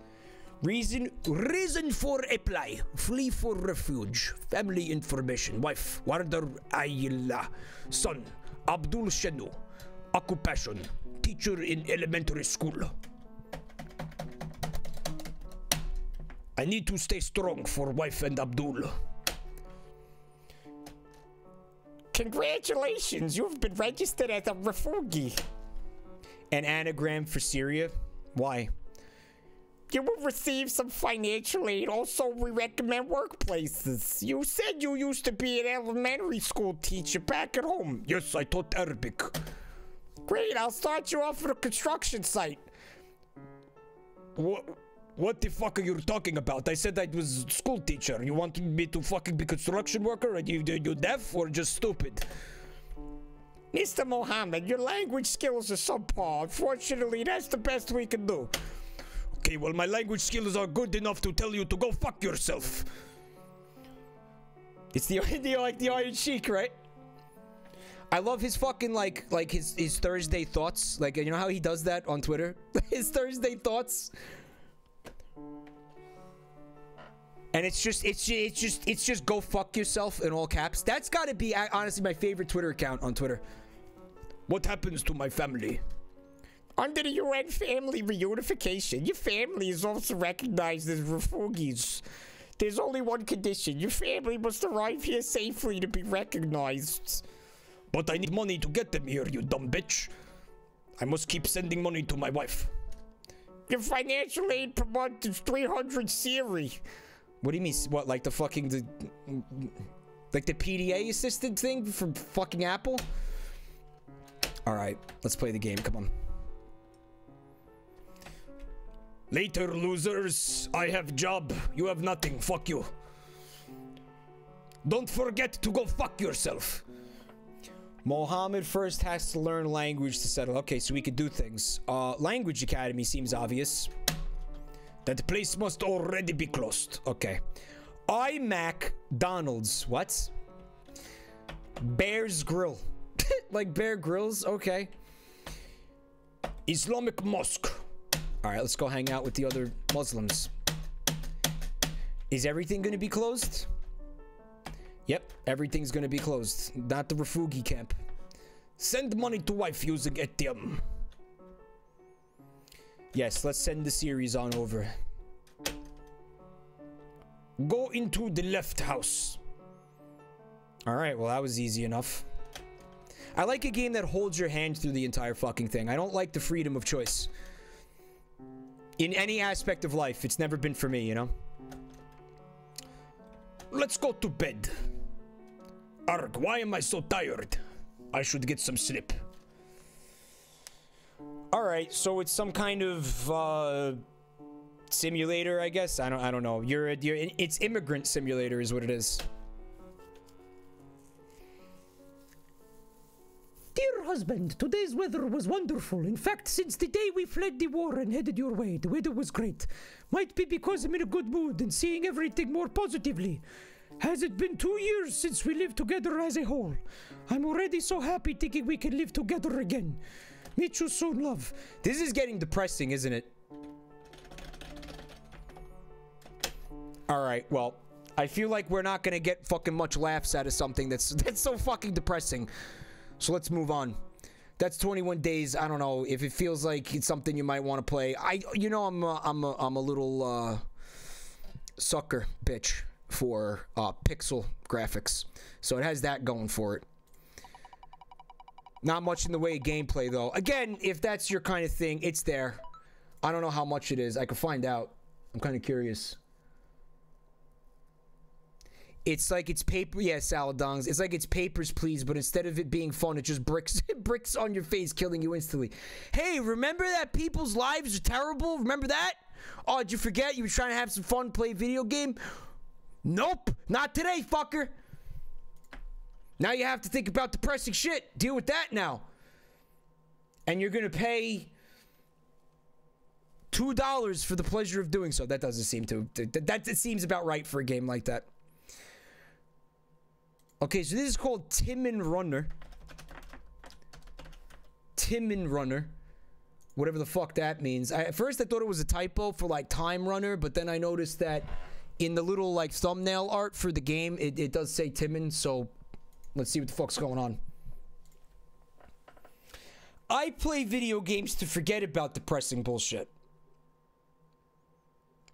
Reason reason for apply. Flee for refuge. Family information. Wife. Wardar Ayla. Son. Abdul Shenu. Occupation. Teacher in elementary school. I need to stay strong for wife and Abdul. Congratulations, you've been registered as a refugee. An anagram for Syria? Why? You will receive some financial aid. Also, we recommend workplaces. You said you used to be an elementary school teacher back at home. Yes, I taught Arabic. Great, I'll start you off at a construction site. What? What the fuck are you talking about? I said I was school teacher. You want me to fucking be construction worker? Are you, you deaf or just stupid? Mr. Mohammed, your language skills are subpar. Unfortunately, that's the best we can do. Okay, well, my language skills are good enough to tell you to go fuck yourself. It's the, the like the Iron Sheik, right? I love his fucking like like his his Thursday thoughts. Like you know how he does that on Twitter? his Thursday thoughts. And it's just, it's just, it's just, it's just go fuck yourself in all caps. That's got to be honestly my favorite Twitter account on Twitter. What happens to my family? Under the UN family reunification, your family is also recognized as refugees. There's only one condition. Your family must arrive here safely to be recognized. But I need money to get them here, you dumb bitch. I must keep sending money to my wife. Your financial aid per month is 300 Siri. What do you mean? What, like the fucking the, like the PDA assisted thing from fucking Apple? All right, let's play the game. Come on. Later, losers. I have job. You have nothing. Fuck you. Don't forget to go fuck yourself. Mohammed first has to learn language to settle. Okay, so we could do things. Uh, language academy seems obvious. That place must already be closed. Okay. iMac Donald's. What? Bear's Grill. like Bear Grylls? Okay. Islamic Mosque. All right, let's go hang out with the other Muslims. Is everything going to be closed? Yep, everything's going to be closed. Not the refugi camp. Send money to wife using ATM. Yes, let's send the series on over. Go into the left house. Alright, well that was easy enough. I like a game that holds your hand through the entire fucking thing. I don't like the freedom of choice. In any aspect of life, it's never been for me, you know? Let's go to bed. Arg, why am I so tired? I should get some sleep. All right, so it's some kind of uh, simulator, I guess. I don't, I don't know. You're, you're, it's immigrant simulator, is what it is. Dear husband, today's weather was wonderful. In fact, since the day we fled the war and headed your way, the weather was great. Might be because I'm in a good mood and seeing everything more positively. Has it been two years since we lived together as a whole? I'm already so happy thinking we can live together again. Meet you soon, love. This is getting depressing, isn't it? All right, well, I feel like we're not gonna get fucking much laughs out of something that's that's so fucking depressing. So let's move on. That's 21 days. I don't know if it feels like it's something you might want to play. I, you know, I'm a, I'm a, I'm a little uh, sucker bitch for uh, pixel graphics, so it has that going for it. Not much in the way of gameplay, though. Again, if that's your kind of thing, it's there. I don't know how much it is. I could find out. I'm kind of curious. It's like it's paper. Yeah, salad dongs. It's like it's papers, please. But instead of it being fun, it just bricks bricks on your face, killing you instantly. Hey, remember that people's lives are terrible? Remember that? Oh, did you forget? You were trying to have some fun, play video game. Nope, not today, fucker. Now you have to think about depressing shit. Deal with that now. And you're gonna pay two dollars for the pleasure of doing so. That doesn't seem to that, that it seems about right for a game like that. Okay, so this is called Timon Runner. Timon Runner. Whatever the fuck that means. I, at first I thought it was a typo for like Time Runner, but then I noticed that in the little like thumbnail art for the game, it, it does say Timon, so let's see what the fuck's going on. I play video games to forget about depressing bullshit.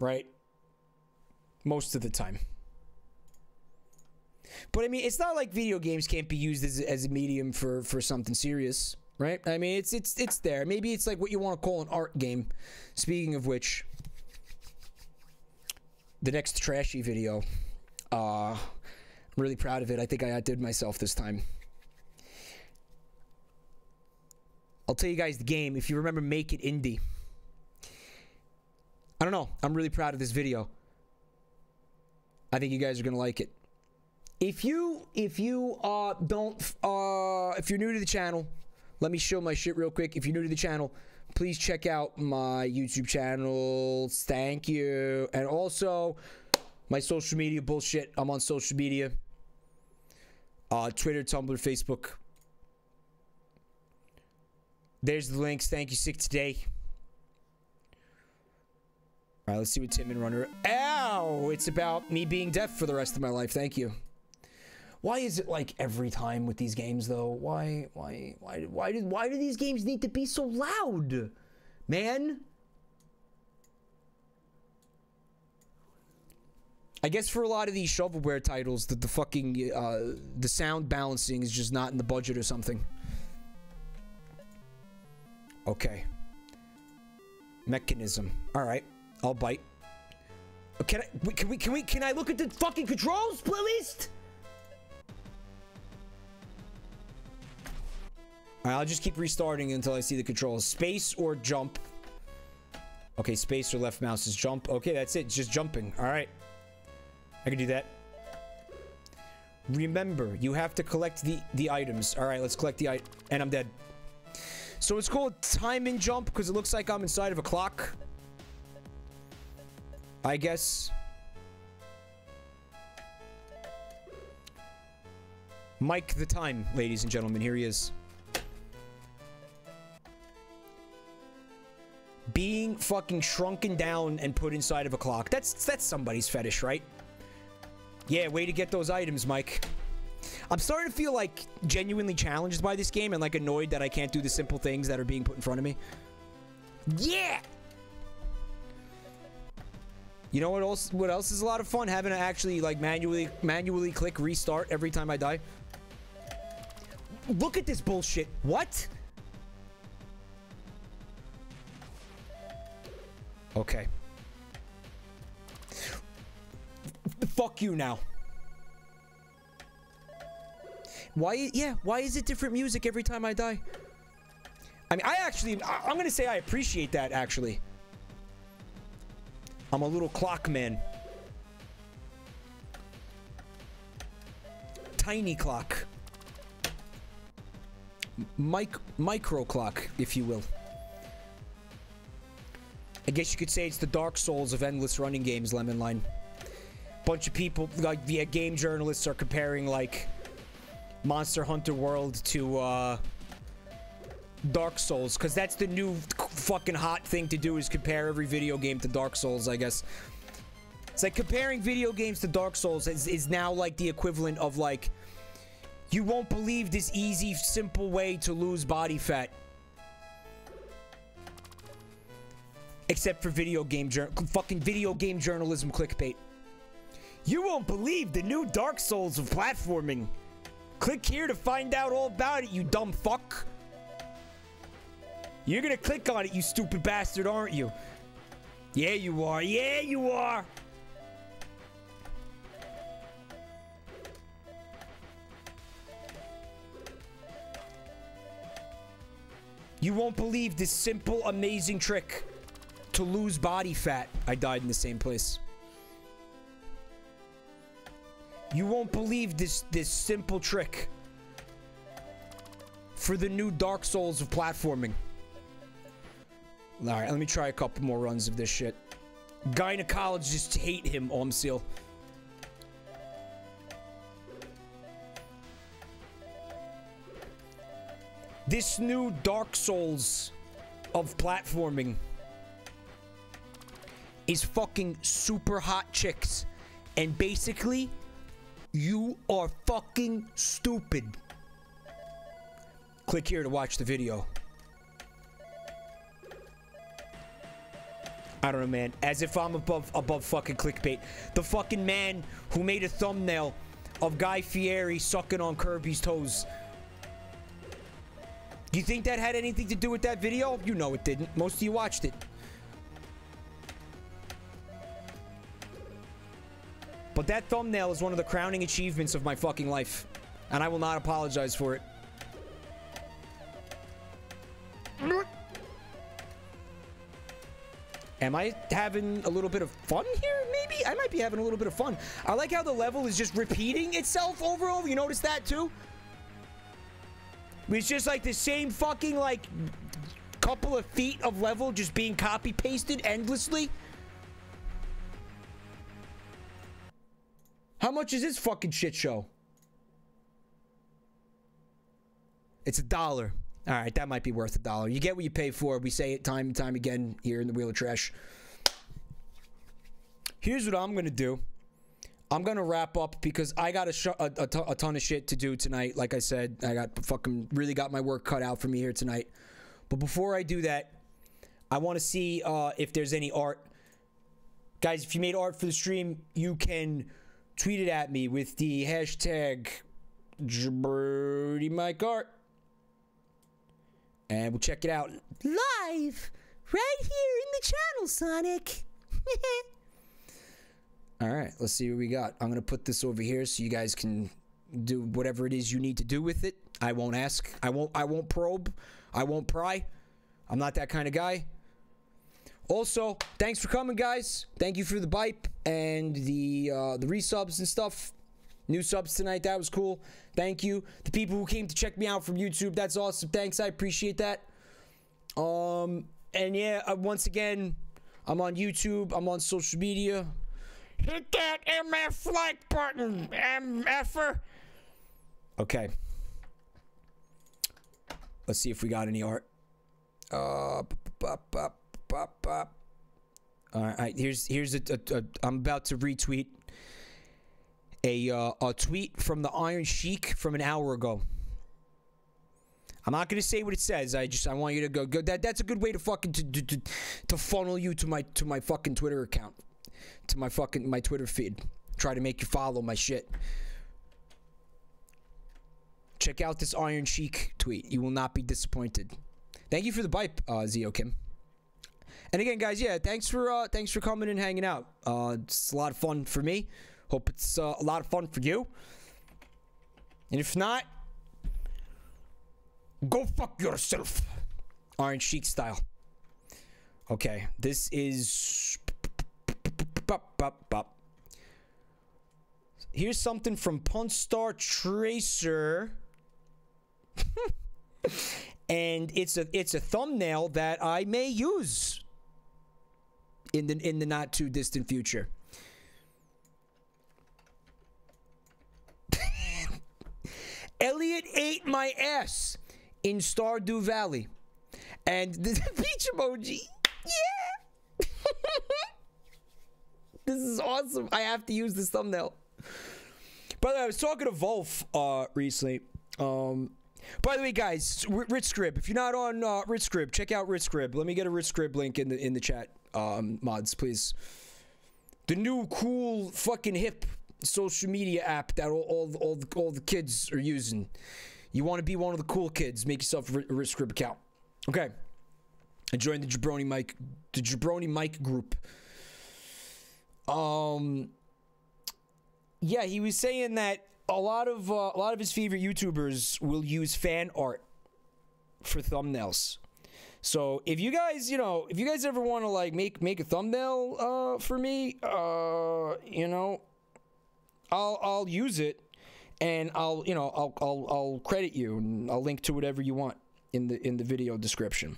Right? Most of the time. But I mean, it's not like video games can't be used as, as a medium for, for something serious, right? I mean, it's it's it's there. Maybe it's like what you want to call an art game. Speaking of which, the next trashy video, uh, I'm really proud of it. I think I outdid myself this time. I'll tell you guys the game. If you remember, Make It Indie. I don't know. I'm really proud of this video. I think you guys are gonna like it. If you if you uh don't uh if you're new to the channel, let me show my shit real quick. If you're new to the channel, please check out my YouTube channel. Thank you. And also my social media bullshit. I'm on social media. Uh Twitter, Tumblr, Facebook. There's the links. Thank you, Sick Today. All right, let's see what Tim and Runner. Ow! It's about me being deaf for the rest of my life. Thank you. Why is it like every time with these games though? Why why why why why do these games need to be so loud? Man? I guess for a lot of these shovelware titles, the, the fucking uh, the sound balancing is just not in the budget or something. Okay. Mechanism. All right, I'll bite. Can I? Can we? Can we? Can I look at the fucking controls, please? All right, I'll just keep restarting until I see the controls. Space or jump. Okay, space or left mouse is jump. Okay, that's it. Just jumping. All right. I can do that. Remember, you have to collect the the items. All right, let's collect the item. And I'm dead. So it's called time and jump because it looks like I'm inside of a clock. I guess. Mike the time, ladies and gentlemen. Here he is. Being fucking shrunken down and put inside of a clock. That's that's somebody's fetish, right? Yeah, way to get those items, Mike. I'm starting to feel like genuinely challenged by this game and like annoyed that I can't do the simple things that are being put in front of me. Yeah! You know what else what else is a lot of fun? Having to actually like manually manually click restart every time I die. Look at this bullshit. What? Okay. Fuck you now. Why? Yeah. Why is it different music every time I die? I mean, I actually, I- I'm gonna say I appreciate that. Actually, I'm a little clock man. Tiny clock. Mic micro clock, if you will. I guess you could say it's the Dark Souls of endless running games, Lemon Line. Bunch of people, like yeah, game journalists, are comparing like Monster Hunter World to uh, Dark Souls, because that's the new fucking hot thing to do is compare every video game to Dark Souls. I guess it's like comparing video games to Dark Souls is, is now like the equivalent of like you won't believe this easy, simple way to lose body fat. Except for video game fucking video game journalism clickbait. You won't believe the new Dark Souls of platforming. Click here to find out all about it, you dumb fuck. You're gonna click on it, you stupid bastard, aren't you? Yeah, you are. Yeah, you are. You won't believe this simple, amazing trick to lose body fat. I died in the same place. You won't believe this this simple trick for the new Dark Souls of platforming. All right, let me try a couple more runs of this shit. Gynecologists hate him, Omseal. This new Dark Souls of platforming is fucking super hot chicks. And basically, you are fucking stupid. Click here to watch the video. I don't know, man. As if I'm above above fucking clickbait. The fucking man who made a thumbnail of Guy Fieri sucking on Kirby's toes. You think that had anything to do with that video? You know it didn't. Most of you watched it. But that thumbnail is one of the crowning achievements of my fucking life. And I will not apologize for it. Am I having a little bit of fun here? Maybe? I might be having a little bit of fun. I like how the level is just repeating itself over and over. You notice that too? It's just like the same fucking like couple of feet of level just being copy pasted endlessly. How much is this fucking shit show? It's a dollar. All right, that might be worth a dollar. You get what you pay for. We say it time and time again here in the Wheel of Trash. Here's what I'm going to do. I'm going to wrap up because I got a, ton of shit to do tonight. Like I said, I got fucking really got my work cut out for me here tonight. But before I do that, I want to see uh, if there's any art. Guys, if you made art for the stream, you can tweet it at me with the hashtag Jabroni Mike Art. And we'll check it out. Live right here in the channel, Sonic. All right, let's see what we got. I'm going to put this over here so you guys can do whatever it is you need to do with it. I won't ask. I won't I won't probe. I won't pry. I'm not that kind of guy. Also, thanks for coming guys. Thank you for the bite and the uh the resubs and stuff. New subs tonight. That was cool. Thank you. The people who came to check me out from YouTube. That's awesome. Thanks. I appreciate that. Um and yeah, uh, once again, I'm on YouTube. I'm on social media. Hit that MF like button, MFer. Okay. Let's see if we got any art. Uh, bop, bop. All right, here's here's a, a, a. I'm about to retweet a uh, a tweet from the Iron Sheik from an hour ago. I'm not gonna say what it says. I just I want you to go. go that that's a good way to fucking to, to, to funnel you to my to my fucking Twitter account, to my fucking my Twitter feed. Try to make you follow my shit. Check out this Iron Sheik tweet. You will not be disappointed. Thank you for the bite, uh, Zio Kim. And again, guys, yeah, thanks for uh, thanks for coming and hanging out. Uh, it's a lot of fun for me. Hope it's uh, a lot of fun for you. And if not, go fuck yourself. Iron Sheik style. Okay, this is. Here's something from Punch Star Tracer. and it's a it's a thumbnail that I may use in the in the not too distant future. Elliot ate my ass in Stardew Valley. And the beach emoji. Yeah. this is awesome. I have to use this thumbnail. By the way, I was talking to Wolf uh, recently. Um, by the way, guys, R- Rich Scrib. If you're not on uh, Rich Scrib, check out Rich Scrib. Let me get a Rich Scrib link in the in the chat, um, mods, please. The new cool fucking hip social media app that all all, all, the, all the kids are using. You want to be one of the cool kids? Make yourself a Rich Scrib account. Okay. I joined the Jabroni Mike the Jabroni Mike group. Um. Yeah, he was saying that a lot of uh, a lot of his favorite YouTubers will use fan art for thumbnails. So if you guys, you know, if you guys ever want to like make make a thumbnail uh, for me, uh, you know, I'll I'll use it, and I'll you know I'll I'll I'll credit you and I'll link to whatever you want in the in the video description.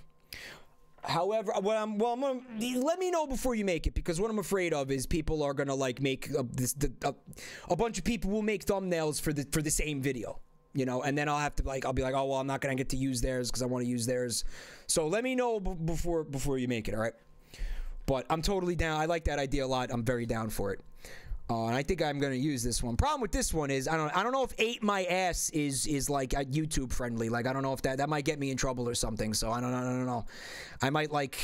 However, what I'm well, I'm gonna, let me know before you make it because what I'm afraid of is people are gonna like make a, this the, a, a bunch of people will make thumbnails for the for the same video, you know, and then I'll have to like I'll be like, oh well, I'm not gonna get to use theirs because I want to use theirs. So let me know before before you make it, all right? But I'm totally down. I like that idea a lot. I'm very down for it. Uh, and I think I'm gonna use this one. Problem with this one is I don't I don't know if ate my ass is is like uh, YouTube friendly. Like I don't know if that that might get me in trouble or something. So I don't. I don't know. I might like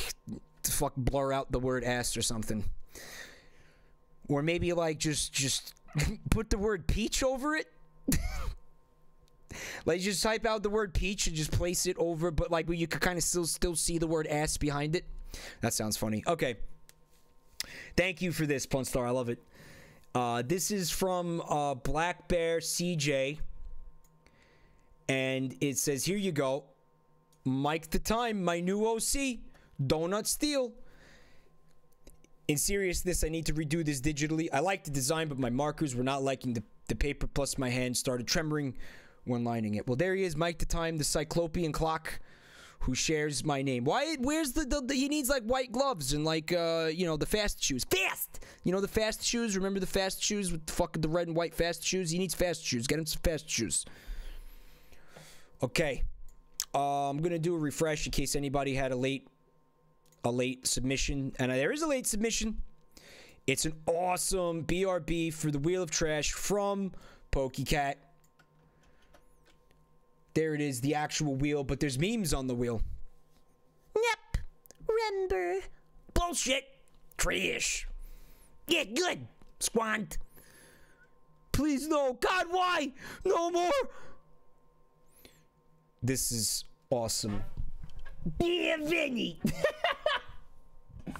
to fuck blur out the word ass or something. Or maybe like just just put the word peach over it. like just type out the word peach and just place it over, but like you could kind of still still see the word ass behind it. That sounds funny. Okay. Thank you for this, Punstar. I love it. Uh, this is from uh, Black Bear CJ. And it says, Here you go. Mike the Time, my new OC. Donut Steel. In seriousness, I need to redo this digitally. I like the design, but my markers were not liking the, the paper, plus my hand started tremoring when lining it. Well, there he is, Mike the Time, the Cyclopean clock who shares my name. Why? Where's the, the, the he needs like white gloves and like uh you know the fast shoes. Fast. You know the fast shoes. Remember the fast shoes with the fucking the red and white fast shoes. He needs fast shoes. Get him some fast shoes. Okay. Uh, I'm gonna do a refresh in case anybody had a late a late submission, and there is a late submission. It's an awesome BRB for the Wheel of Trash from PokeCat. There it is, the actual wheel, but there's memes on the wheel. Yep. Remember. Bullshit. Trash. Yeah, good. Squant. Please no. God, why? No more. This is awesome. Dear Vinny.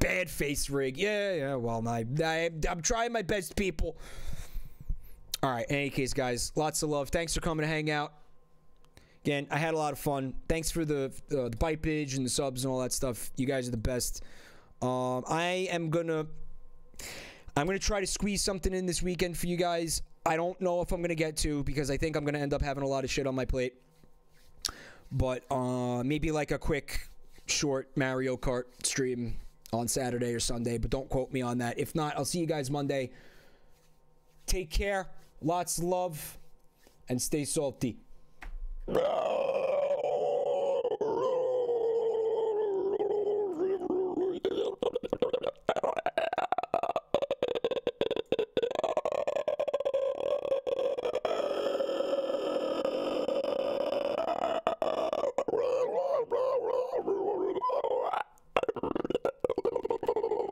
Bad face rig. Yeah, yeah. Well, I, I, I'm trying my best, people. All right. In any case, guys, lots of love. Thanks for coming to hang out. Again, I had a lot of fun. Thanks for the uh, the bipage and the subs and all that stuff. You guys are the best. Um, I am gonna I'm gonna try to squeeze something in this weekend for you guys. I don't know if I'm gonna get to because I think I'm gonna end up having a lot of shit on my plate. But uh, maybe like a quick, short Mario Kart stream on Saturday or Sunday. But don't quote me on that. If not, I'll see you guys Monday. Take care. Lots of love and stay salty.